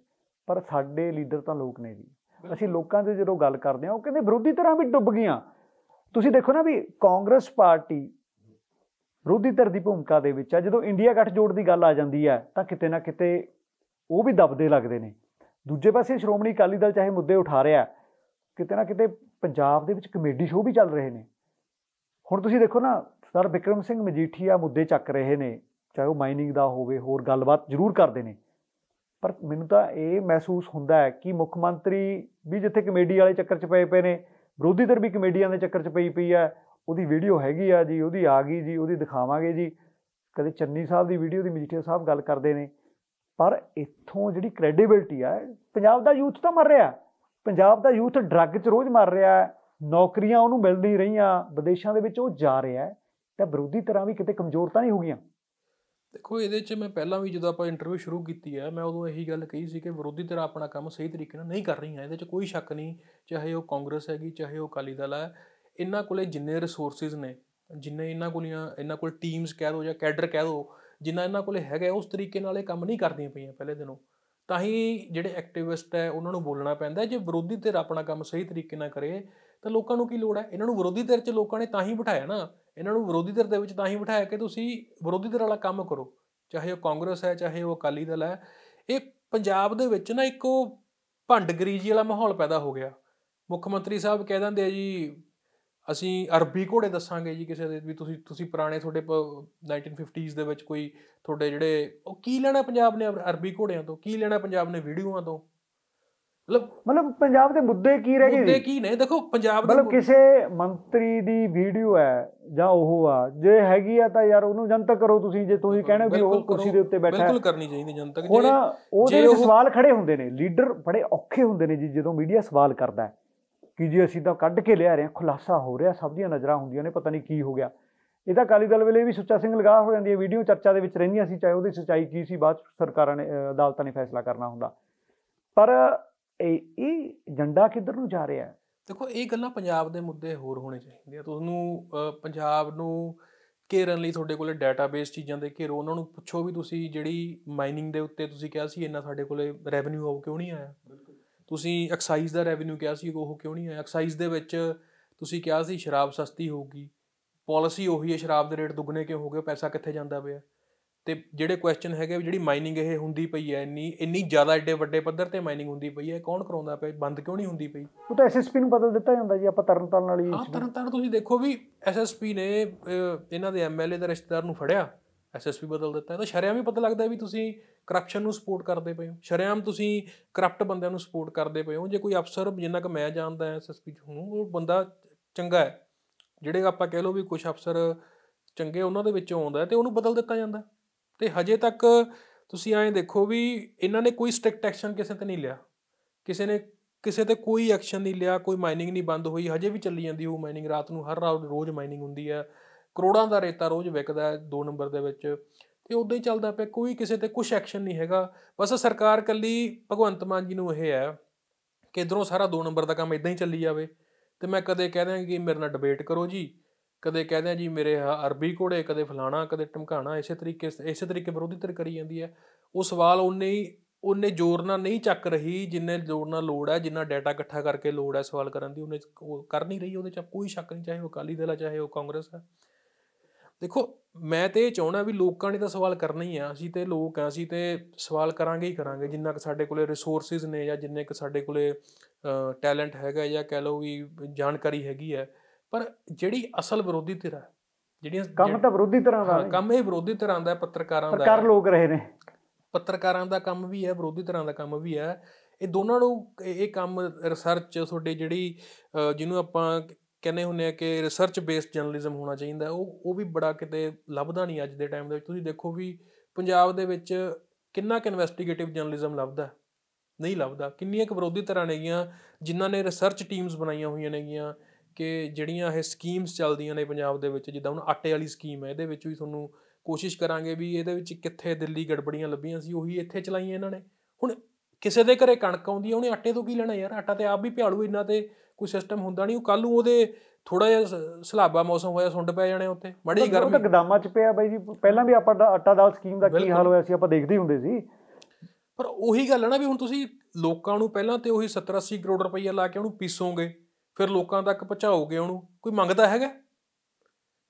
S1: ਪਰ ਸਾਡੇ ਲੀਡਰ ਤਾਂ ਲੋਕ ਨੇ ਜੀ। ਅਸੀਂ ਲੋਕਾਂ ਦੇ ਜਦੋਂ ਗੱਲ ਕਰਦੇ ਆ ਉਹ ਕਹਿੰਦੇ ਵਿਰੋਧੀ ਤਰ੍ਹਾਂ ਵੀ ਡੁੱਬ ਗਈਆਂ। ਤੁਸੀਂ ਦੇਖੋ ਨਾ ਵੀ ਕਾਂਗਰਸ ਪਾਰਟੀ ਵਿਰੋਧੀ ਧਿਰ ਦੀ ਭੂਮਿਕਾ ਦੇ ਵਿੱਚ ਆ ਜਦੋਂ ਇੰਡੀਆ ਗੱਠਜੋੜ ਦੀ ਗੱਲ ਆ ਜਾਂਦੀ ਹੈ ਤਾਂ ਕਿਤੇ ਨਾ ਕਿਤੇ ਉਹ ਵੀ ਦਬਦੇ ਲੱਗਦੇ ਨੇ। ਦੂਜੇ ਪਾਸੇ ਸ਼੍ਰੋਮਣੀ ਅਕਾਲੀ ਦਲ ਚਾਹੇ ਮੁੱਦੇ ਉਠਾ ਰਿਹਾ ਕਿਤੇ ਨਾ ਕਿਤੇ ਪੰਜਾਬ ਦੇ ਵਿੱਚ ਕਮੇਡੀ ਸ਼ੋਅ ਵੀ ਚੱਲ ਰਹੇ ਨੇ। ਹੁਣ ਤੁਸੀਂ ਦੇਖੋ ਨਾ, ਸਰ ਵਿਕਰਮ ਸਿੰਘ ਮਜੀਠੀਆ ਮੁੱਦੇ ਚੱਕ ਰਹੇ ਨੇ, ਚਾਹੇ ਉਹ ਮਾਈਨਿੰਗ ਦਾ ਹੋਵੇ, ਹੋਰ ਗੱਲਬਾਤ ਜ਼ਰੂਰ ਕਰਦੇ ਨੇ। ਪਰ ਮੈਨੂੰ ਤਾਂ ਇਹ ਮਹਿਸੂਸ ਹੁੰਦਾ ਹੈ ਕਿ ਮੁੱਖ ਮੰਤਰੀ ਵੀ ਜਿੱਥੇ ਕਮੇਡੀ ਵਾਲੇ ਚੱਕਰ 'ਚ ਪਏ ਪਏ ਨੇ, ਵਿਰੋਧੀ ਧਿਰ ਵੀ ਕਮੇਡੀਆਂ ਦੇ ਚੱਕਰ 'ਚ ਪਈ ਪਈ ਹੈ, ਉਹਦੀ ਵੀਡੀਓ ਹੈਗੀ ਆ ਜੀ, ਉਹਦੀ ਆ ਗਈ ਜੀ, ਉਹਦੀ ਦਿਖਾਵਾਂਗੇ ਜੀ। ਕਦੇ ਚੰਨੀ ਸਾਹਿਬ ਦੀ ਵੀਡੀਓ ਦੀ ਮਜੀਠੀਆ ਸਾਹਿਬ ਗੱਲ ਕਰਦੇ ਨੇ। ਪਰ ਇੱਥੋਂ ਜਿਹੜੀ ਕ੍ਰੈਡੀਬਿਲਟੀ ਆ, ਪੰਜਾਬ ਦਾ ਯੂਥ ਤਾਂ ਮਰ ਰਿਹਾ। ਪੰਜਾਬ ਦਾ ਯੂਥ ਡਰੱਗ 'ਚ ਰੋਜ਼ ਮਰ ਰਿਹਾ ਨੌਕਰੀਆਂ ਉਹਨੂੰ ਮਿਲ ਨਹੀਂ ਰਹੀਆਂ, ਵਿਦੇਸ਼ਾਂ ਦੇ ਵਿੱਚ ਉਹ ਜਾ ਰਿਹਾ ਤਾਂ ਵਿਰੋਧੀ ਤਰ੍ਹਾਂ ਵੀ ਕਿਤੇ ਕਮਜ਼ੋਰ ਤਾਂ ਨਹੀਂ ਹੋ ਗਈਆਂ?
S2: ਦੇਖੋ, ਇਹਦੇ 'ਚ ਮੈਂ ਪਹਿਲਾਂ ਵੀ ਜਦੋਂ ਆਪਾਂ ਇੰਟਰਵਿਊ ਸ਼ੁਰੂ ਕੀਤੀ ਹੈ ਮੈਂ ਉਦੋਂ ਇਹੀ ਗੱਲ ਕਹੀ ਸੀ ਕਿ ਵਿਰੋਧੀ ਧਿਰ ਆਪਣਾ ਕੰਮ ਸਹੀ ਤਰੀਕੇ ਨਾਲ ਨਹੀਂ ਕਰ ਰਹੀਆਂ। ਇਹਦੇ 'ਚ ਕੋਈ ਸ਼ੱਕ ਨਹੀਂ, ਚਾਹੇ ਉਹ ਕਾਂਗਰਸ ਹੈਗੀ, ਚਾਹੇ ਉਹ ਅਕਾਲੀ ਦਲ ਹੈ। ਇਹਨਾਂ ਕੋਲੇ ਜਿੰਨੇ ਰਿਸੋਰਸਿਸ ਨੇ, ਜਿੰਨੇ ਇਹਨਾਂ ਕੋਲੀਆਂ, ਇਹਨਾਂ ਕੋਲ ਟੀਮਸ ਕਹਿ ਦੋ ਜਾਂ ਕੈਡਰ ਕਹਿ ਦੋ ਜਿੰਨਾ ਇਹਨਾਂ ਕੋਲੇ ਹੈਗਾ, ਉਸ ਤਰੀਕੇ ਨਾਲ ਇਹ ਕੰਮ ਨਹੀਂ ਕਰਦੀਆਂ ਪਈਆਂ ਪਹਿਲੇ ਦਿਨੋਂ। ਤਾਂ ਹੀ ਜਿਹੜੇ ਐਕਟਿਵਿਸਟ ਹੈ, ਉਹਨਾਂ ਨੂੰ ਬੋਲਣਾ ਪੈਂਦਾ ਜੇ ਵਿਰੋਧੀ ਧਿਰ ਆਪਣਾ ਕੰਮ ਸਹੀ ਤਰੀਕੇ ਨਾਲ ਕਰੇ, ਤਾਂ ਲੋਕਾਂ ਨੂੰ ਕੀ ਲੋੜ ਹੈ? ਇਹਨਾਂ ਨੂੰ ਵਿਰੋਧੀ ਧਿਰ 'ਚ ਲੋਕਾਂ ਨੇ ਤਾਂ ਹੀ ਬਿਠਾਇਆ ਨਾ। ਇਹਨਾਂ ਨੂੰ ਵਿਰੋਧੀ ਧਿਰ ਦੇ ਵਿੱਚ ਤਾਂ ਹੀ ਬਿਠਾਇਆ ਕਿ ਤੁਸੀਂ ਵਿਰੋਧੀ ਧਿਰ ਵਾਲਾ ਕੰਮ ਕਰੋ। ਚਾਹੇ ਉਹ ਕਾਂਗਰਸ ਹੈ, ਚਾਹੇ ਉਹ ਅਕਾਲੀ ਦਲ ਹੈ। ਇਹ ਪੰਜਾਬ ਦੇ ਵਿੱਚ ਨਾ ਇੱਕ ਉਹ ਭੰਡਗਰੀਜੀ ਵਾਲਾ ਮਾਹੌਲ ਪੈਦਾ ਹੋ ਗਿਆ। ਮੁੱਖ ਮੰਤਰੀ ਸਾਹਿਬ ਕਹਿ ਦਿੰਦੇ ਆ ਜੀ ਅਸੀਂ ਅਰਬੀ ਘੋੜੇ ਦੱਸਾਂਗੇ ਜੀ ਕਿਸੇ ਦੇ ਵੀ ਤੁਸੀਂ ਤੁਸੀਂ ਪੁਰਾਣੇ ਤੁਹਾਡੇ ਪ- 1950s ਦੇ ਵਿੱਚ ਕੋਈ ਤੁਹਾਡੇ ਜਿਹੜੇ ਉਹ ਕੀ ਲੈਣਾ ਪੰਜਾਬ ਨੇ ਅਰ- ਅਰਬੀ ਘੋੜਿਆਂ ਤੋਂ? ਕੀ ਲੈਣਾ ਪੰਜਾਬ ਨੇ ਵੀਡੀਓਆਂ ਤੋਂ? ਮਤਲਬ
S1: ਮਤਲਬ ਪੰਜਾਬ ਦੇ ਮੁੱਦੇ ਕੀ ਰਹਿ ਗਏ
S2: ਮੁੱਦੇ ਕੀ ਨੇ? ਦੇਖੋ ਪੰਜਾਬ ਦੇ
S1: ਮਤਲਬ ਕਿਸੇ ਮੰਤਰੀ ਦੀ ਵੀਡੀਓ ਹੈ ਜਾਂ ਉਹ ਆ ਜੇ ਹੈਗੀ ਆ ਤਾਂ ਯਾਰ ਉਹਨੂੰ ਜਨਤਕ ਕਰੋ ਤੁਸੀਂ ਜੇ ਤੁਸੀਂ ਕਹਿੰਦੇ ਵੀ ਉਹ ਕੁਰਸੀ
S2: ਕਰੋ,
S1: ਦੇ ਉੱਤੇ ਬੈਠਾ
S2: ਬਿਲਕੁਲ ਕਰਨੀ ਚਾਹੀਦੀ ਜਨਤਕ।
S1: ਹੁਣ
S2: ਜੇ
S1: ਉਹਦੇ
S2: ਜੇ
S1: ਵਿੱਚ
S2: ਉਹ-
S1: ਸਵਾਲ ਖੜੇ ਹੁੰਦੇ ਨੇ ਲੀਡਰ ਬੜੇ ਔਖੇ ਹੁੰਦੇ ਨੇ ਜੀ ਜਦੋਂ ਮੀਡੀਆ ਸਵਾਲ ਕਰਦਾ ਹੈ। ਕਿ ਜੀ ਅਸੀਂ ਤਾਂ ਕੱਢ ਕੇ ਲਿਆ ਰਹੇ ਹਾਂ, ਖੁਲਾਸਾ ਹੋ ਰਿਹਾ, ਸਭ ਦੀਆਂ ਨਜ਼ਰਾਂ ਹੁੰਦੀਆਂ ਨੇ, ਪਤਾ ਨਹੀਂ ਕੀ ਹੋ ਗਿਆ। ਇਹ ਤਾਂ ਅਕਾਲੀ ਦਲ ਵੇਲੇ ਵੀ ਸੁੱਚਾ ਸਿੰਘ ਲਗਾ ਹੋ ਜਾਂਦੀ ਹੈ, ਵੀਡੀਓ ਚਰਚਾ ਦੇ ਵਿੱਚ ਰਹਿੰਦੀਆਂ ਸੀ, ਚਾਹੇ ਉਹਦੀ ਸੱਚਾਈ ਕੀ ਸੀ, ਬਾਅਦ 'ਚ ਸਰਕਾਰਾਂ ਨੇ ਅਦਾਲਤਾਂ ਨੇ ਫੈਸਲਾ ਕਰਨਾ ਹੁੰਦਾ। ਪਰ ਇਹ ਇਹ ਏਜੰਡਾ ਕਿੱਧਰ ਨੂੰ ਜਾ ਰਿਹਾ ਹੈ?
S2: ਦੇਖੋ, ਇਹ ਗੱਲਾਂ ਪੰਜਾਬ ਦੇ ਮੁੱਦੇ ਹੋਰ ਹੋਣੇ ਚਾਹੀਦੇ ਆ। ਤੁਹਾਨੂੰ ਪੰਜਾਬ ਨੂੰ ਘੇਰਨ ਲਈ ਤੁਹਾਡੇ ਕੋਲੇ ਡਾਟਾਬੇਸ ਚੀਜ਼ਾਂ ਦੇ ਘੇਰੋ, ਉਹਨਾਂ ਨੂੰ ਪੁੱਛੋ ਵੀ ਤੁਸੀਂ ਜਿਹੜੀ ਮਾਈਨਿੰਗ ਦੇ ਉੱਤੇ ਤੁਸੀਂ ਕਿਹਾ ਸੀ, ਇੰਨਾ ਸਾਡੇ ਕੋਲੇ ਰੈਵਨਿਊ ਆਉ ਕਿਉਂ ਨਹੀਂ ਆਇਆ? ਤੁਸੀਂ ਐਕਸਾਈਜ਼ ਦਾ ਰੈਵਨਿਊ ਕਿਹਾ ਸੀ ਉਹ ਕਿਉਂ ਨਹੀਂ ਆਇਆ? ਐਕਸਾਈਜ਼ ਦੇ ਵਿੱਚ ਤੁਸੀਂ ਕਿਹਾ ਸੀ ਸ਼ਰਾਬ ਸਸਤੀ ਹੋਊਗੀ। ਪਾਲਿਸੀ ਉਹੀ ਹੈ ਸ਼ਰਾਬ ਦੇ ਰੇਟ ਦੁੱਗਣੇ ਕਿਉਂ ਹੋ ਗਏ? ਪੈਸਾ ਕਿੱਥੇ ਜਾਂਦਾ ਪਿਆ? ਤੇ ਜਿਹੜੇ ਕੁਐਸਚਨ ਹੈਗੇ ਜਿਹੜੀ ਮਾਈਨਿੰਗ ਇਹ ਹੁੰਦੀ ਪਈ ਹੈ ਇੰਨੀ ਇੰਨੀ ਜ਼ਿਆਦਾ ਐਡੇ ਵੱਡੇ ਪੱਧਰ ਤੇ ਮਾਈਨਿੰਗ ਹੁੰਦੀ ਪਈ ਹੈ ਕੌਣ ਕਰਾਉਂਦਾ ਪਿਆ? ਬੰਦ ਕਿਉਂ ਨਹੀਂ ਹੁੰਦੀ ਪਈ?
S1: ਉਹ ਤਾਂ ਐਸਐਸਪੀ ਨੂੰ ਬਦਲ ਦਿੱਤਾ ਜਾਂਦਾ ਜੀ ਆਪਾਂ ਤਰਨਤਾਰਨ ਵਾਲੀ
S2: ਹਾਂ ਤਰਨ ਤਾਰਨ ਤੁਸੀਂ ਦੇਖੋ ਵੀ ਐਸਐਸਪੀ ਨੇ ਇਹਨਾਂ ਦੇ ਐਮਐਲਏ ਦੇ ਰਿਸ਼ਤੇਦਾਰ ਨੂੰ ਫੜਿਆ। ਐਸਐਸਪੀ ਬਦਲ ਦਿੱਤਾ। ਇਹ ਤਾਂ ਸ਼ਰਿਆਮ ਵੀ ਪਤਾ ਲੱਗਦਾ ਵੀ ਤੁਸੀਂ ਕਰਪਸ਼ਨ ਨੂੰ ਸਪੋਰਟ ਕਰਦੇ ਪਏ ਹੋ? ਸ਼ਰਿਆਮ ਤੁਸੀਂ ਕਰਪਟ ਬੰਦਿਆਂ ਨੂੰ ਸਪੋਰਟ ਕਰਦੇ ਪਏ ਹੋ? ਜੇ ਕੋਈ ਅਫਸਰ, ਜਿੰਨਾ ਕਿ ਮੈਂ ਜਾਣਦਾ ਐਸਐਸਪੀ ਚ ਹੁਣ ਉਹ ਬੰਦਾ ਚੰਗਾ ਹੈ। ਜਿਹੜੇ ਆਪਾਂ ਕਹਿ ਲਓ ਵੀ ਕੁਝ ਅਫਸਰ ਚੰਗੇ ਉਹਨਾਂ ਦੇ ਵਿੱਚੋਂ ਆਉਂਦਾ ਹੈ ਤੇ ਉਹਨੂੰ ਬਦਲ ਦਿੱਤਾ ਜਾਂਦਾ ਹੈ। ਤੇ ਹਜੇ ਤੱਕ ਤੁਸੀਂ ਐਂ ਦੇਖੋ ਵੀ ਇਹਨਾਂ ਨੇ ਕੋਈ ਸਟ੍ਰਿਕਟ ਐਕਸ਼ਨ ਕਿਸੇ ਤੇ ਨਹੀਂ ਲਿਆ। ਕਿਸੇ ਨੇ, ਕਿਸੇ ਤੇ ਕੋਈ ਐਕਸ਼ਨ ਨਹੀਂ ਲਿਆ, ਕੋਈ ਮਾਈਨਿੰਗ ਨਹੀਂ ਬੰਦ ਹੋਈ। ਹਜੇ ਵੀ ਚੱਲੀ ਜਾਂਦੀ ਉਹ ਮਾਈਨਿੰਗ ਰਾਤ ਨੂੰ ਹਰ ਰਾਤ ਰੋਜ਼ ਮਾਈਨਿੰਗ ਹੁੰਦੀ ਹੈ। ਕਰੋੜਾਂ ਦਾ ਰੇਤਾ ਰੋਜ਼ ਵਿਕਦਾ ਹੈ 2 ਨੰਬਰ ਦੇ ਵਿੱਚ। ਤੇ ਉਦਾਂ ਹੀ ਚੱਲਦਾ ਪਿਆ, ਕੋਈ ਕਿਸੇ ਤੇ ਕੁਝ ਐਕਸ਼ਨ ਨਹੀਂ ਹੈਗਾ। ਬਸ ਸਰਕਾਰ ਕੱਲੀ ਭਗਵੰਤ ਮਾਨ ਜੀ ਨੂੰ ਇਹ ਹੈ ਕਿ ਇਧਰੋਂ ਸਾਰਾ 2 ਨੰਬਰ ਦਾ ਕੰਮ ਇਦਾਂ ਹੀ ਚੱਲੀ ਜਾਵੇ। ਤੇ ਮੈਂ ਕਦੇ ਕਹਿ ਦਿਆਂ ਕਿ ਮੇਰੇ ਨਾਲ ਡਿਬੇਟ ਕਰੋ ਜੀ, ਕਦੇ ਕਹਿ ਦਿਆਂ ਜੀ ਮੇਰੇ ਆਹ ਅਰਬੀ ਘੋੜੇ, ਕਦੇ ਫਲਾਣਾ, ਕਦੇ ਟਮਕਾਣਾ ਇਸੇ ਤਰੀਕੇ ਇਸੇ ਤਰੀਕੇ ਵਿਰੋਧੀ ਧਿਰ ਕਰੀ ਜਾਂਦੀ ਹੈ। ਉਹ ਸਵਾਲ ਉਨੇ ਹੀ ਉਹਨੇ ਜ਼ੋਰ ਨਾਲ ਨਹੀਂ ਚੱਕ ਰਹੀ, ਜਿੰਨੇ ਜ਼ੋਰ ਨਾਲ ਲੋੜ ਹੈ, ਜਿੰਨਾ ਡਾਟਾ ਇਕੱਠਾ ਕਰਕੇ ਲੋੜ ਹੈ ਸਵਾਲ ਕਰਨ ਦੀ ਉਹਨੇ ਉਹ ਕਰ ਨਹੀਂ ਰਹੀ ਉਹਦੇ ਚ, ਕੋਈ ਸ਼ੱਕ ਨਹੀਂ, ਚਾਹੇ ਉਹ ਅਕਾਲੀ ਦਲ ਹੈ ਚਾਹੇ ਉਹ ਕਾਂਗਰਸ ਹੈ ਦੇਖੋ ਮੈਂ ਤੇ ਇਹ ਚਾਹਣਾ ਵੀ ਲੋਕਾਂ ਨੇ ਤਾਂ ਸਵਾਲ ਕਰਨਾ ਹੀ ਆ ਅਸੀਂ ਤੇ ਲੋਕ ਆ ਅਸੀਂ ਤੇ ਸਵਾਲ ਕਰਾਂਗੇ ਹੀ ਕਰਾਂਗੇ ਜਿੰਨਾ ਕਿ ਸਾਡੇ ਕੋਲੇ ਰਿਸੋਰਸਿਸ ਨੇ ਜਾਂ ਜਿੰਨੇ ਕਿ ਸਾਡੇ ਕੋਲੇ ਟੈਲੈਂਟ ਹੈਗਾ ਜਾਂ ਕਹਿ ਲਓ ਵੀ ਜਾਣਕਾਰੀ ਹੈਗੀ ਹੈ ਪਰ ਜਿਹੜੀ ਅਸਲ ਵਿਰੋਧੀ ਧਿਰ ਹੈ ਜਿਹੜੀਆਂ
S1: ਕੰਮ ਤਾਂ ਵਿਰੋਧੀ ਤਰ੍ਹਾਂ ਦਾ
S2: ਹਾਂ
S1: ਹੈ।
S2: ਕੰਮ ਇਹ ਵਿਰੋਧੀ ਧਿਰਾਂ ਦਾ ਹੈ, ਪੱਤਰਕਾਰਾਂ ਦਾ
S1: ਕਰ
S2: ਹੈ।
S1: ਲੋਕ ਰਹੇ ਨੇ
S2: ਪੱਤਰਕਾਰਾਂ ਦਾ ਕੰਮ ਵੀ ਹੈ ਵਿਰੋਧੀ ਧਿਰਾਂ ਦਾ ਕੰਮ ਵੀ ਹੈ ਇਹ ਦੋਨਾਂ ਨੂੰ ਇਹ ਕੰਮ ਰਿਸਰਚ ਤੁਹਾਡੇ ਜਿਹੜੀ ਜਿਹਨੂੰ ਆਪਾਂ ਕਹਿੰਦੇ ਹੁੰਦੇ ਆ ਕਿ ਰਿਸਰਚ ਬੇਸਡ ਜਰਨਲਿਜ਼ਮ ਹੋਣਾ ਚਾਹੀਦਾ। ਉਹ ਉਹ ਵੀ ਬੜਾ ਕਿਤੇ ਲੱਭਦਾ ਨਹੀਂ ਅੱਜ ਦੇ ਟਾਈਮ ਦੇ ਵਿੱਚ। ਤੁਸੀਂ ਦੇਖੋ ਵੀ ਪੰਜਾਬ ਦੇ ਵਿੱਚ ਕਿੰਨਾ ਕੁ ਇਨਵੈਸਟੀਗੇਟਿਵ ਜਰਨਲਿਜ਼ਮ ਲੱਭਦਾ ਨਹੀਂ ਲੱਭਦਾ। ਕਿੰਨੀਆਂ ਕੁ ਵਿਰੋਧੀ ਤਰ੍ਹਾਂ ਨੇਗੀਆਂ ਜਿਨ੍ਹਾਂ ਨੇ ਰਿਸਰਚ ਟੀਮਸ ਬਣਾਈਆਂ ਹੋਈਆਂ ਨੇਗੀਆਂ ਕਿ ਜਿਹੜੀਆਂ ਇਹ ਸਕੀਮਸ ਚੱਲਦੀਆਂ ਨੇ ਪੰਜਾਬ ਦੇ ਵਿੱਚ, ਜਿੱਦਾਂ ਹੁਣ ਆਟੇ ਵਾਲੀ ਸਕੀਮ ਹੈ, ਇਹਦੇ ਵਿੱਚ ਵੀ ਤੁਹਾਨੂੰ ਕੋਸ਼ਿਸ਼ ਕਰਾਂਗੇ ਵੀ ਇਹਦੇ ਵਿੱਚ ਕਿੱਥੇ ਦਿੱਲੀ ਗੜਬੜੀਆਂ ਲੱਭੀਆਂ ਸੀ, ਉਹੀ ਇੱਥੇ ਚਲਾਈਆਂ ਇਹਨਾਂ ਨੇ। ਹੁਣ ਕਿਸੇ ਦੇ ਘਰੇ ਕਣਕ ਆਉਂਦੀ ਹੈ ਉਹਨੇ ਆਟੇ ਤੋਂ ਕੀ ਲੈਣਾ ਯਾਰ? ਆਟਾ ਤੇ ਆਪ ਵੀ ਭਿਆਲੂ, ਇੰਨਾ ਤੇ ਕੋਈ ਸਿਸਟਮ ਹੁੰਦਾ ਨਹੀਂ ਉਹ ਕੱਲ ਨੂੰ ਉਹਦੇ ਥੋੜਾ ਜਿਹਾ ਸਲਾਬਾ ਮੌਸਮ ਹੋਇਆ ਸੁੰਡ ਪੈ ਜਾਣੇ ਉੱਤੇ ਮੜੀ
S1: ਉਹ ਤਾਂ
S2: ਗਰਮੀ।
S1: ਗਦਾਮਾਂ 'ਚ ਪਿਆ ਬਾਈ ਜੀ ਪਹਿਲਾਂ ਵੀ ਆਪਾਂ ਦਾ ਆਟਾ ਦਾਲ ਸਕੀਮ ਦਾ ਕੀ। ਹਾਲ ਹੋਇਆ ਸੀ ਆਪਾਂ ਦੇਖਦੇ ਹੁੰਦੇ ਸੀ।
S2: ਪਰ ਉਹੀ ਗੱਲ ਹੈ ਨਾ ਵੀ ਹੁਣ ਤੁਸੀਂ ਲੋਕਾਂ ਨੂੰ ਪਹਿਲਾਂ ਤੇ ਉਹੀ 70 80 ਕਰੋੜ ਰੁਪਈਆ ਲਾ ਕੇ ਉਹਨੂੰ ਪੀਸੋਗੇ ਫਿਰ ਲੋਕਾਂ ਤੱਕ ਪਹੁੰਚਾਓਗੇ ਉਹਨੂੰ ਕੋਈ ਮੰਗਦਾ ਹੈਗਾ?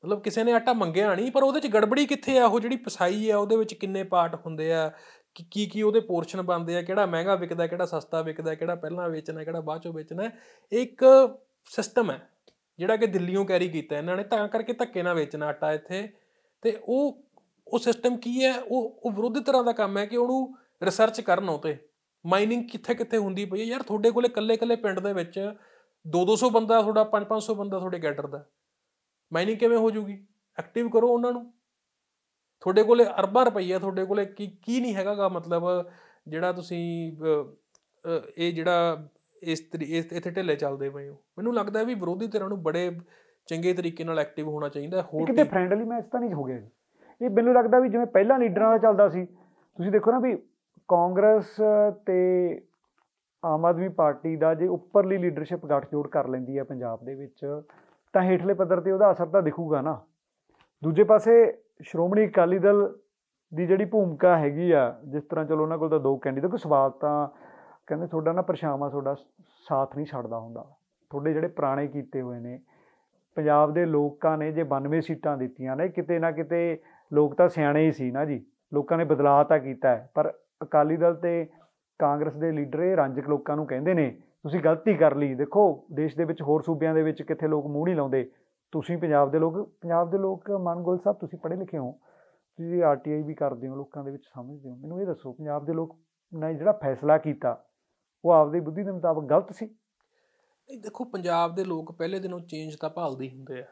S2: ਮਤਲਬ ਕਿਸੇ ਨੇ ਆਟਾ ਮੰਗਿਆ ਨਹੀਂ ਪਰ ਉਹਦੇ ਚ ਗੜਬੜੀ ਕਿੱਥੇ ਆ? ਉਹ ਜਿਹੜੀ ਪਸਾਈ ਆ ਉਹਦੇ ਵਿੱਚ ਕਿੰਨੇ ਪਾਰਟ ਹੁੰਦੇ ਆ? ਕੀ ਕੀ ਕੀ ਉਹਦੇ ਪੋਰਸ਼ਨ ਬਣਦੇ ਆ, ਕਿਹੜਾ ਮਹਿੰਗਾ ਵਿਕਦਾ ਕਿਹੜਾ ਸਸਤਾ ਵਿਕਦਾ ਕਿਹੜਾ ਪਹਿਲਾਂ ਵੇਚਣਾ ਕਿਹੜਾ ਬਾਅਦ ਚੋਂ ਵੇਚਣਾ ਇਹ ਇੱਕ ਸਿਸਟਮ ਹੈ, ਜਿਹੜਾ ਕਿ ਦਿੱਲੀੋਂ ਕੈਰੀ ਕੀਤਾ ਇਹਨਾਂ ਨੇ ਤਾਂ ਕਰਕੇ ਧੱਕੇ ਨਾਲ ਵੇਚਣਾ ਆਟਾ ਇੱਥੇ। ਤੇ ਉਹ ਉਹ ਸਿਸਟਮ ਕੀ ਹੈ? ਉਹ ਉਹ ਵਿਰੋਧੀ ਤਰ੍ਹਾਂ ਦਾ ਕੰਮ ਹੈ ਕਿ ਉਹਨੂੰ ਰਿਸਰਚ ਕਰਨ ਉਹ ਤੇ। ਮਾਈਨਿੰਗ ਕਿੱਥੇ ਕਿੱਥੇ ਹੁੰਦੀ ਪਈ ਹੈ। ਯਾਰ, ਤੁਹਾਡੇ ਕੋਲੇ ਕੱਲੇ ਕੱਲੇ ਪਿੰਡ ਦੇ ਵਿੱਚ 2-200 ਬੰਦਾ, ਤੁਹਾਡਾ 5-500 ਬੰਦਾ ਤੁਹਾਡੇ ਗੈਟਰ ਦਾ। ਮਾਈਨਿੰਗ ਕਿਵੇਂ ਹੋ ਜੂਗੀ ਐਕਟਿਵ ਕਰੋ ਉਹਨਾਂ ਨੂੰ। ਤੁਹਾਡੇ ਕੋਲੇ ਅਰਬਾਂ ਰੁਪਈਆ ਤੁਹਾਡੇ ਕੋਲੇ ਕੀ ਕੀ ਨਹੀਂ ਹੈਗਾਗਾ ਮਤਲਬ ਜਿਹੜਾ ਤੁਸੀਂ ਇਹ ਜਿਹੜਾ ਇਸ ਤਰੀ- ਇਸ ਇੱਥੇ ਢਿੱਲੇ ਚੱਲਦੇ ਪਏ ਹੋ। ਮੈਨੂੰ ਲੱਗਦਾ ਵੀ ਵਿਰੋਧੀ ਧਿਰਾਂ ਨੂੰ ਬੜੇ ਚੰਗੇ ਤਰੀਕੇ ਨਾਲ ਐਕਟਿਵ ਹੋਣਾ ਚਾਹੀਦਾ ਹੋਰ
S1: ਕਿਤੇ ਫ੍ਰੈਂਡਲੀ ਮੈਚ ਤਾਂ ਨਹੀਂ ਹੋ ਗਿਆ ਜੀ ਇਹ ਮੈਨੂੰ ਲੱਗਦਾ ਵੀ ਜਿਵੇਂ ਪਹਿਲਾਂ ਲੀਡਰਾਂ ਦਾ ਚੱਲਦਾ ਸੀ ਤੁਸੀਂ ਦੇਖੋ ਨਾ ਵੀ ਕਾਂਗਰਸ ਤੇ ਆਮ ਆਦਮੀ ਪਾਰਟੀ ਦਾ ਜੇ ਉੱਪਰਲੀ ਲੀਡਰਸ਼ਿਪ ਗੱਠਜੋੜ ਕਰ ਲੈਂਦੀ ਹੈ ਪੰਜਾਬ ਦੇ ਵਿੱਚ ਤਾਂ ਹੇਠਲੇ ਪੱਧਰ ਤੇ ਉਹਦਾ ਅਸਰ ਤਾਂ ਦਿਖੂਗਾ ਨਾ। ਦੂਜੇ ਪਾਸੇ ਸ਼੍ਰੋਮਣੀ ਅਕਾਲੀ ਦਲ ਦੀ ਜਿਹੜੀ ਭੂਮਿਕਾ ਹੈਗੀ ਆ, ਜਿਸ ਤਰ੍ਹਾਂ ਚਲੋ ਉਹਨਾਂ ਕੋਲ ਤਾਂ ਦੋ ਕੈਂਡੀਡੇਟ ਕੋਈ ਸਵਾਲ ਤਾਂ ਕਹਿੰਦੇ ਤੁਹਾਡਾ ਨਾ ਪਰਛਾਵਾਂ ਤੁਹਾਡਾ ਸਾਥ ਨਹੀਂ ਛੱਡਦਾ ਹੁੰਦਾ। ਤੁਹਾਡੇ ਜਿਹੜੇ ਪੁਰਾਣੇ ਕੀਤੇ ਹੋਏ ਨੇ, ਪੰਜਾਬ ਦੇ ਲੋਕਾਂ ਨੇ ਜੇ 92 ਸੀਟਾਂ ਦਿੱਤੀਆਂ ਨੇ, ਕਿਤੇ ਨਾ ਕਿਤੇ ਲੋਕ ਤਾਂ ਸਿਆਣੇ ਹੀ ਸੀ ਨਾ ਜੀ। ਲੋਕਾਂ ਨੇ ਬਦਲਾਅ ਤਾਂ ਕੀਤਾ ਹੈ। ਪਰ ਅਕਾਲੀ ਦਲ ਤੇ ਕਾਂਗਰਸ ਦੇ ਲੀਡਰ ਇਹ ਰਾਂਝਕ ਲੋਕਾਂ ਨੂੰ ਕਹਿੰਦੇ ਨੇ, ਤੁਸੀਂ ਗਲਤੀ ਕਰ ਲਈ। ਦੇਖੋ, ਦੇਸ਼ ਦੇ ਵਿੱਚ ਹੋਰ ਸੂਬਿਆਂ ਦੇ ਵਿੱਚ ਕਿੱਥੇ ਲੋਕ ਮੂੰਹ ਨਹੀਂ ਲਾਉਂਦੇ। ਤੁਸੀਂ ਪੰਜਾਬ ਦੇ ਲੋਕ, ਪੰਜਾਬ ਦੇ ਲੋਕ ਮਨਗੋਲ ਸਾਹਿਬ, ਤੁਸੀਂ ਪੜ੍ਹੇ ਲਿਖੇ ਹੋ। ਤੁਸੀਂ ਆਰਟੀਆਈ ਵੀ ਕਰਦੇ ਹੋ, ਲੋਕਾਂ ਦੇ ਵਿੱਚ ਸਮਝਦੇ ਹੋ। ਮੈਨੂੰ ਇਹ ਦੱਸੋ, ਪੰਜਾਬ ਦੇ ਲੋਕ ਨੇ ਜਿਹੜਾ ਫੈਸਲਾ ਕੀਤਾ, ਉਹ ਆਪਦੀ ਬੁੱਧੀ ਦੇ ਮੁਤਾਬਕ ਗਲਤ ਸੀ?
S2: ਨਹੀਂ, ਦੇਖੋ, ਪੰਜਾਬ ਦੇ ਲੋਕ ਪਹਿਲੇ ਦਿਨੋਂ ਚੇਂਜ ਤਾਂ ਭਾਲਦੇ ਹੁੰਦੇ ਆ।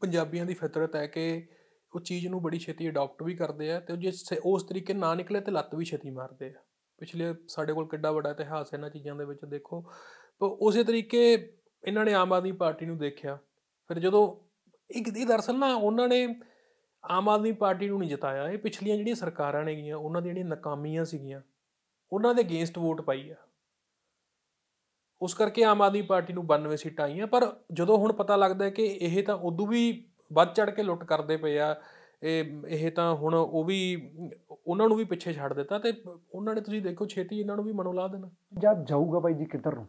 S2: ਪੰਜਾਬੀਆਂ ਦੀ ਫਿਤਰਤ ਹੈ ਕਿ ਉਹ ਚੀਜ਼ ਨੂੰ ਬੜੀ ਛੇਤੀ ਅਡਾਪਟ ਵੀ ਕਰਦੇ ਆ ਤੇ ਜੇ ਸ- ਉਸ ਤਰੀਕੇ ਨਾ ਨਿਕਲੇ ਤੇ ਲੱਤ ਵੀ ਛੇਤੀ ਮਾਰਦੇ ਆ। ਪਿਛਲੇ ਸਾਡੇ ਕੋਲ ਕਿੱਡਾ ਵੱਡਾ ਇਤਿਹਾਸ ਹੈ ਇਹਨਾਂ ਚੀਜ਼ਾਂ ਦੇ ਵਿੱਚ, ਦੇਖੋ। ਉਸੇ ਤਰੀਕੇ ਇਹਨਾਂ ਨੇ ਆਮ ਆਦਮੀ ਪਾਰਟੀ ਨੂੰ ਦੇਖਿਆ। ਫਿਰ ਜਦੋਂ ਇੱਕ ਇਹ ਦਰਅਸਲ ਨਾ ਉਹਨਾਂ ਨੇ ਆਮ ਆਦਮੀ ਪਾਰਟੀ ਨੂੰ ਨਹੀਂ ਜਿਤਾਇਆ, ਇਹ ਪਿਛਲੀਆਂ ਜਿਹੜੀਆਂ ਸਰਕਾਰਾਂ ਨੇਗੀਆਂ, ਉਹਨਾਂ ਦੀਆਂ ਜਿਹੜੀਆਂ ਨਾਕਾਮੀਆਂ ਸੀਗੀਆਂ, ਉਹਨਾਂ ਦੇ ਅਗੇਂਸਟ ਵੋਟ ਪਾਈ ਆ। ਉਸ ਕਰਕੇ ਆਮ ਆਦਮੀ ਪਾਰਟੀ ਨੂੰ 92 ਸੀਟਾਂ ਆਈਆਂ, ਪਰ ਜਦੋਂ ਹੁਣ ਪਤਾ ਲੱਗਦਾ ਕਿ ਇਹ ਤਾਂ ਉਦੋਂ ਵੀ ਵੱਧ ਚੜ ਕੇ ਲੁੱਟ ਕਰਦੇ ਪਏ ਆ, ਇਹ ਇਹ ਤਾਂ ਹੁਣ ਉਹ ਵੀ, ਉਹਨਾਂ ਨੂੰ ਵੀ ਪਿੱਛੇ ਛੱਡ ਦਿੱਤਾ ਤੇ ਉਹਨਾਂ ਨੇ ਤੁਸੀਂ ਦੇਖੋ ਛੇਤੀ ਇਹਨਾਂ ਨੂੰ ਵੀ ਮਨੋਂ ਲਾ ਦੇਣਾ।
S1: ਜਦ ਜਾਊਗਾ ਬਾਈ ਜੀ ਕਿੱਧਰ ਨੂੰ